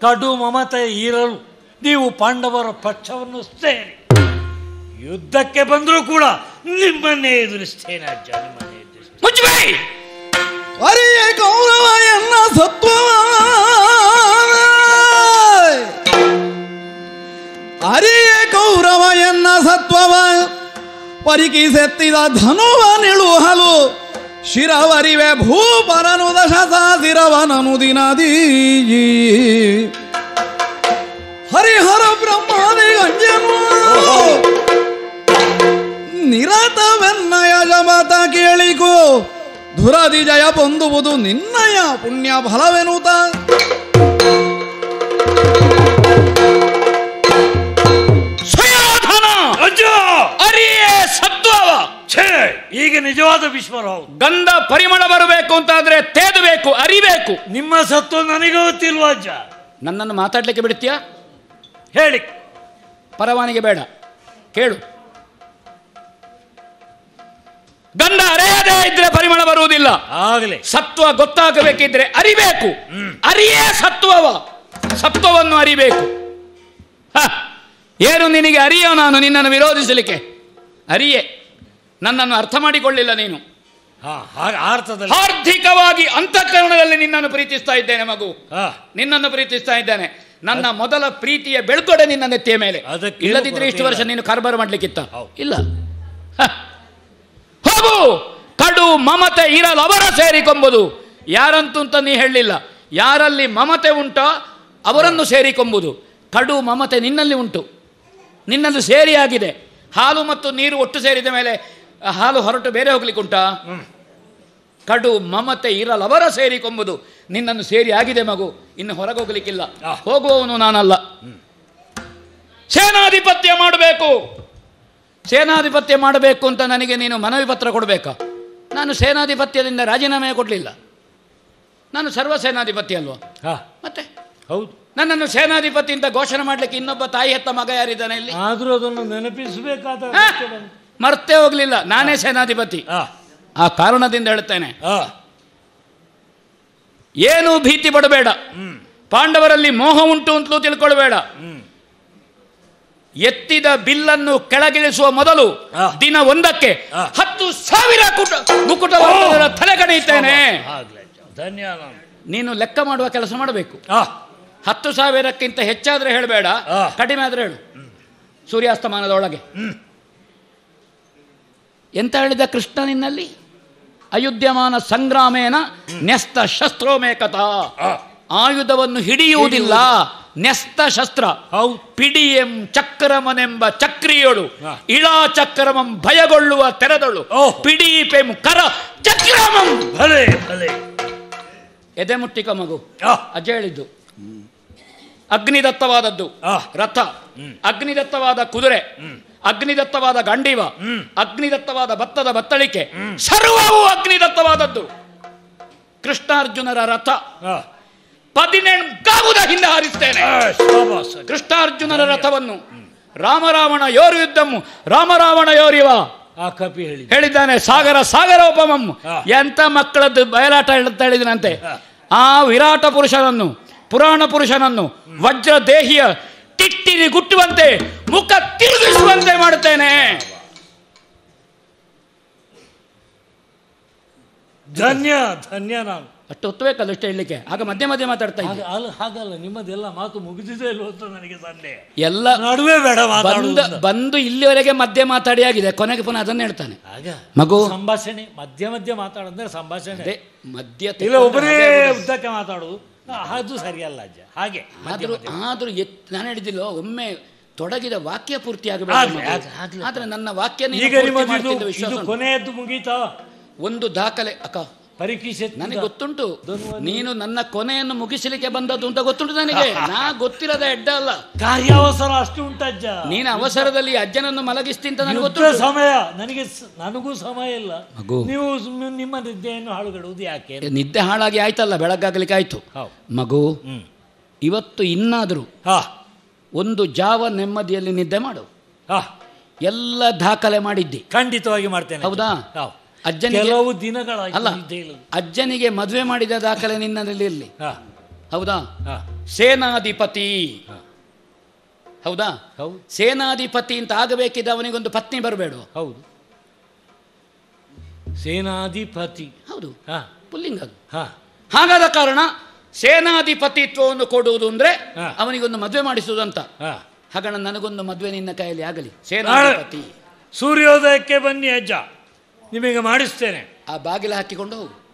ಕಡು ಮಮತೆ ಇರಲು ನೀವು ಪಾಂಡವರ ಪಕ್ಷವನ್ನು ಸೇರಿ. ಯುದ್ಧಕ್ಕೆ ಬಂದರೂ ಕೂಡ ನಿಮ್ಮನ್ನೇ ಎದುರಿಸ್ತೇನೆ ಅಜ್ಜ ನಿಮ್ಮನ್ನೇ ಎದುರಿಸ್ತೇನೆ. ಮುಚ್ಚಬೈ ಅರಿಯ ಕೌರವ ಎನ್ನ ಸತ್ವವ? ಅರಿಯ ಕೌರವ ಎನ್ನ ಸತ್ವವ? ಪರಿಕಿ ಸೆತ್ತಿದ ಧನುವ ನಿಳುಹಲು ಶಿರವರಿವೆ ಭೂಪರನು ದಶಸಾಸಿರವನನು ದಿನದೀ. ಹರಿಹರ ಬ್ರಹ್ಮಾದಿ ಗಂಜನು. ನಿರತವೆನ್ನಯ ಜಮತ ಕೇಳಿಕೋ. ಧುರದಿ ಜಯ పొందుವುದು ನಿನ್ನಯ ಪುಣ್ಯ ಫಲವೆನುತ. ನಿಜವಾದ ವಿಶ್ವರಾವ್ ಗಂಧ ಪರಿಮಳ ಬರಬೇಕು ಅಂತಾದ್ರೆ ತೇದಬೇಕು ಅರಿಬೇಕು. ನಿಮ್ಮ ಸತ್ವ ನನಗೆ ಗೊತ್ತಿಲ್ವಾ ಅಜ್ಜ? ನನ್ನನ್ನು ಮಾತಾಡ್ಲಿಕ್ಕೆ ಬಿಡ್ತೀಯಾ? ಹೇಳಿ. ಪರವಾನಿಗೆ ಬೇಡ. ಕೇಳು. ಗಂಧ ಅರೆಯದೇ ಇದ್ರೆ ಪರಿಮಳ ಬರುವುದಿಲ್ಲ. ಆಗಲಿ. ಸತ್ವ ಗೊತ್ತಾಗಬೇಕಿದ್ರೆ ಅರಿಬೇಕು. ಅರಿಯೇ ಸತ್ವವ. ಸತ್ವವನ್ನು ಅರಿಬೇಕು. ಹ, ಏನು ನಿನಗೆ ಅರಿಯೋ ನಾನು ನಿನ್ನನ್ನು ವಿರೋಧಿಸಲಿಕ್ಕೆ? ಅರಿಯೇ. ನನ್ನನ್ನು ಅರ್ಥ ಮಾಡಿಕೊಳ್ಳಿಲ್ಲ ನೀನು. ಆರ್ಥಿಕವಾಗಿ ಅಂತಃಕರಣದಲ್ಲಿ ನಿನ್ನನ್ನು ಪ್ರೀತಿಸ್ತಾ ಇದ್ದೇನೆ ಮಗು. ನಿನ್ನನ್ನು ಪ್ರೀತಿಸ್ತಾ ಇದ್ದೇನೆ. ನನ್ನ ಮೊದಲ ಪ್ರೀತಿಯ ಬೆಳ್ಕೊಡೆ ನಿನ್ನ ನೆತ್ತಿಯ ಮೇಲೆ. ಇಲ್ಲದಿದ್ರೆ ಇಷ್ಟು ವರ್ಷ. ನೀನು ಕಾರ್ಬಾರ್ ಮಾಡ್ಲಿಕ್ಕಿತ್ತ. ಇಲ್ಲ. ಹೋಗು. ಕಡು ಮಮತೆ ಇರಲು ಅವರ ಸೇರಿಕೊಂಬುದು ಯಾರಂತೂ ಅಂತ ನೀ ಹೇಳಲಿಲ್ಲ. ಯಾರಲ್ಲಿ ಮಮತೆ ಉಂಟೋ ಅವರನ್ನು ಸೇರಿಕೊಂಬುದು ಕಡು ಮಮತೆ ನಿನ್ನಲ್ಲಿ ಉಂಟು. ನಿನ್ನಲ್ಲಿ ಸೇರಿಯಾಗಿದೆ. ಆಗಿದೆ ಹಾಲು ಮತ್ತು ನೀರು ಒಟ್ಟು ಸೇರಿದ ಮೇಲೆ ಹಾಲು ಹೊರಟು ಬೇರೆ ಹೋಗ್ಲಿಕ್ಕೆ ಉಂಟಾ ಕಡು ಮಮತೆ ಇರಲವರ ಸೇರಿಕೊಂಬುದು ನಿನ್ನನ್ನು ಸೇರಿ ಆಗಿದೆ ಮಗು ಇನ್ನು ಹೊರಗೆ ಹೋಗ್ಲಿಕ್ಕಿಲ್ಲ. ಹೋಗುವವನು ನಾನಲ್ಲ. ಸೇನಾಧಿಪತ್ಯ ಮಾಡಬೇಕು. ಸೇನಾಧಿಪತ್ಯ ಮಾಡಬೇಕು ಅಂತ ನನಗೆ ನೀನು ಮನವಿ ಪತ್ರ ಕೊಡಬೇಕಾ? ನಾನು ಸೇನಾಧಿಪತ್ಯದಿಂದ ರಾಜೀನಾಮೆ ಕೊಡಲಿಲ್ಲ. ನಾನು ಸರ್ವ ಸೇನಾಧಿಪತಿ ಅಲ್ವಾ? ಹಾ. ಮತ್ತೆ? ಹೌದು. ನನ್ನನ್ನು ಸೇನಾಧಿಪತಿ ಅಂತ ಘೋಷಣೆ ಮಾಡಲಿಕ್ಕೆ ಇನ್ನೊಬ್ಬ ತಾಯಿ ಹೆತ್ತ ಮಗ ಯಾರಿದ್ದಾನೆ ಇಲ್ಲಿ? ಆದರೂ ಅದನ್ನು ನೆನಪಿಸಬೇಕಾದ. ಮರ್ತೇ ಹೋಗ್ಲಿಲ್ಲ. ನಾನೇ ಸೇನಾಧಿಪತಿ. ಆ ಕಾರಣದಿಂದ ಹೇಳ್ತೇನೆ. ಏನು ಭೀತಿ ಪಡಬೇಡ. ಪಾಂಡವರಲ್ಲಿ ಮೋಹ ಉಂಟು ಅಂತಲೂ ತಿಳ್ಕೊಳ್ಬೇಡ. ಎತ್ತಿದ ಬಿಲ್ಲನ್ನು ಕೆಳಗಿಳಿಸುವ ಮೊದಲು ದಿನ ಒಂದಕ್ಕೆ. ಹತ್ತು ಸಾವಿರ ಕುಟ ಮುಕುಟ ತಲೆ ಕಡಿಯುತ್ತೇನೆ. ಆಗ್ಲಿ ಅಜ್ಜ. ಧನ್ಯ ನಾನು ಲೆಕ್ಕ ಮಾಡುವ ಕೆಲಸ ಮಾಡಬೇಕು. ಹತ್ತು ಸಾವಿರಕ್ಕಿಂತ ಹೆಚ್ಚಾದ್ರೆ ಹೇಳಬೇಡ. ಕಡಿಮೆ ಆದ್ರೆ ಹೇಳು. ಸೂರ್ಯಾಸ್ತಮಾನದ ಒಳಗೆ. ಎಂತ ಹೇಳಿದ ಕೃಷ್ಣ ನಿನ್ನಲ್ಲಿ ಅಯುಧ್ಯಮಾನ ಸಂಗ್ರಾಮೇನ ನ್ಯಸ್ತ ಶಸ್ತ್ರೋಮೇಕತ. ಆಯುಧವನ್ನು ಹಿಡಿಯುವುದಿಲ್ಲ. ನೆಸ್ತ ಶಸ್ತ್ರ. ಪಿಡಿಎಂ ಪಿಡಿಯಂ ಚಕ್ರಮನೆಂಬ ಚಕ್ರಿಯೊಳು. ಇಳಾ ಚಕ್ರಮಂ ಭಯಗೊಳ್ಳುವ ತೆರೆದಳು. ಓಹ್. ಪಿಡೀಪೆಂ ಕರ ಚಕ್ರಮಂ. ಭಲೆ ಭಲೆ. ಎದೆ ಮುಟ್ಟಿಕ ಮಗು. ಅಜ್ಜ ಹೇಳಿದ್ದು. ಅಗ್ನಿದತ್ತವಾದದ್ದು. ರಥ. ಅಗ್ನಿದತ್ತವಾದ ಕುದುರೆ. ಅಗ್ನಿದತ್ತವಾದ ಗಾಂಡೀವ. ಅಗ್ನಿದತ್ತವಾದ ಭತ್ತದ ಬತ್ತಳಿಕೆ. ಸರ್ವವು ಅಗ್ನಿದತ್ತವಾದದ್ದು. ಕೃಷ್ಣಾರ್ಜುನರ ರಥ. ಪದಿನೆಂಟಾವುದ ಹಿಂದೆ ಹಾರಿಸ್ತೇನೆ. ಕೃಷ್ಣಾರ್ಜುನರ ರಥವನ್ನು. ರಾಮರಾವಣ ಯೋರು ಯುದ್ಧಮ್ಮು. ರಾಮರಾವಣ ಯೋರಿವ. ಆ ಕಪಿ ಹೇಳಿ ಹೇಳಿದ್ದಾನೆ ಸಾಗರ ಸಾಗರ ಉಪಮಂ ಹಾ. ಎಂತ ಮಕ್ಕಳದ್ದು ಬಯಲಾಟ ಹೇಳ್ತಾ ಹೇಳಿದನಂತೆ. ಆ ವಿರಾಟ ಪುರುಷನನ್ನು ಪುರಾಣ ಪುರುಷನನ್ನು ವಜ್ರ ದೇಹಿಯ ಟಿಟ್ಟಿನಿ ಗುಟ್ಟುವಂತೆ ಮುಖ ತಿರುಗಿಸುವಂತೆ ಮಾಡುತ್ತೇನೆ. ಧನ್ಯ ಧನ್ಯ ನಾನು. ಅಷ್ಟು ಹೊತ್ತಬೇಕಲ್ಲ ಅಷ್ಟು ಹೇಳಲಿಕ್ಕೆ. ಆಗ ಮಧ್ಯೆ ಮಧ್ಯೆ ಮಾತಾಡ್ತಾ ಇದ್ದೆ. ಅಲ್ಲ ಹಾಗಲ್ಲ ನಿಮ್ಮದೆಲ್ಲ ಮಾತು ಮುಗಿದಿದೆ ಇಲ್ಲ ಅಂತ ನನಗೆ ಸಂದೇಹ. ಎಲ್ಲ ನಡುವೆ ಬೇಡ ಬಂದು ಬಂದು ಇಲ್ಲಿವರೆಗೆ ಮಧ್ಯೆ ಮಾತಾಡಿ ಆಗಿದೆ. ಕೊನೆಗೆ ಪುನಃ ಅದನ್ನ ಹೇಳ್ತಾನೆ. ಆಗ ಮಗು. ಸಂಭಾಷಣೆ ಮಧ್ಯ ಮಧ್ಯ ಮಾತಾಡಂದ್ರೆ ಸಂಭಾಷಣೆ. ಮಧ್ಯ ಇಲ್ಲ ಒಬ್ಬರೇ ಉದ್ದಕ್ಕೆ ಮಾತಾಡುದು ಆ, ಅದು ಸರಿಯಲ್ಲ ಅಜ್ಜ. ಹಾಗೆ ಆದರೂ ಆದರೂ ಎತ್ ನಾನು ಹೇಳಿದಿಲ್ಲ ಒಮ್ಮೆ ತೊಡಗಿದ ವಾಕ್ಯ ಪೂರ್ತಿ ಆಗಬೇಕು. ಆದ್ರೆ ನನ್ನ ವಾಕ್ಯ ಕೊನೆಯದ್ದು ಮುಗೀತಾ? ಒಂದು ದಾಖಲೆ ಅಕ್ಕ. ಪರೀಕ್ಷೆ ನನಗೆ ಗೊತ್ತುಂಟು. ನೀನು ನನ್ನ ಕೊನೆಯನ್ನು ಮುಗಿಸಲಿಕ್ಕೆ ಬಂದದ್ದು ಅಂತ ಗೊತ್ತುಂಟು ನನಗೆ. <laughs> ನಾ ಗೊತ್ತಿರದ ಎಡ್ಡ ಅಲ್ಲ. ಕಾರ್ಯಾವಸರ ಅಷ್ಟು ಉಂಟಜ್ಜ ನೀನು ಅವಸರದಲ್ಲಿ ಅಜ್ಜನನ್ನು ಮಲಗಿಸ್ತಿ ಅಂತ ನನಗೆ ಗೊತ್ತು ಸಮಯ. ನನಗೆ ನನಗೂ ಸಮಯ ಇಲ್ಲ. ಮಗು. ನೀವು ನಿಮ್ಮ ನಿದ್ದೆಯನ್ನು ಹಾಳುಗಡುವುದು ಯಾಕೆ? ನಿದ್ದೆ ಹಾಳಾಗಿ ಆಯ್ತಲ್ಲ ಬೆಳಗ್ಗಾಗಲಿಕ್ಕೆ ಆಯ್ತು. ಮಗು ಇವತ್ತು ಇನ್ನಾದರೂ ಹಾ. ಒಂದು ಜಾವ ನೆಮ್ಮದಿಯಲ್ಲಿ ನಿದ್ದೆ ಮಾಡು. ಹಾ. ಎಲ್ಲ ದಾಖಲೆ ಮಾಡಿದ್ದಿ. ಖಂಡಿತವಾಗಿ ಮಾಡ್ತೇನೆ ಹೌದಾ? ಅಜ್ಜನಿಗೆ ಕೆಲವು ದಿನಗಳ ಅಲ್ಲ ಅಜ್ಜನಿಗೆ ಮದುವೆ ಮಾಡಿದ ದಾಖಲೆ ನಿನ್ನಲ್ಲಿ ಇರಲಿ ಹಾ. ಹೌದಾ? ಸೇನಾಧಿಪತಿ. ಹೌದಾ? ಹೌದು. ಸೇನಾಧಿಪತಿ ಅಂತ ಆಗಬೇಕಿದ್ದ ಅವನಿಗೊಂದು ಪತ್ನಿ ಬರಬೇಡ. ಹೌದು. ಸೇನಾಧಿಪತಿ. ಹೌದು. ಹಾ. ಪುಲ್ಲಿಂಗ ಅದು. ಹಾ. ಹಾಗಾದ ಕಾರಣ ಸೇನಾಧಿಪತಿತ್ವವನ್ನು ಕೊಡುವುದು ಅಂದ್ರೆ. ಅವನಿಗೊಂದು ಮದುವೆ ಮಾಡಿಸುವುದು ಅಂತ. ಹಾ. ಹಾಗಣ ನನಗೊಂದು ಮದುವೆ ನಿನ್ನ ಕೈಯಲ್ಲಿ ಆಗಲಿ. ಸೇನಾಧಿಪತಿ. ಸೂರ್ಯೋದಯಕ್ಕೆ ಬನ್ನಿ ಅಜ್ಜ. ನಿಮಗೆ ಮಾಡಿಸ್ತೇನೆ. ಆ ಬಾಗಿಲು ಹಾಕಿಕೊಂಡು ಹೋಗು.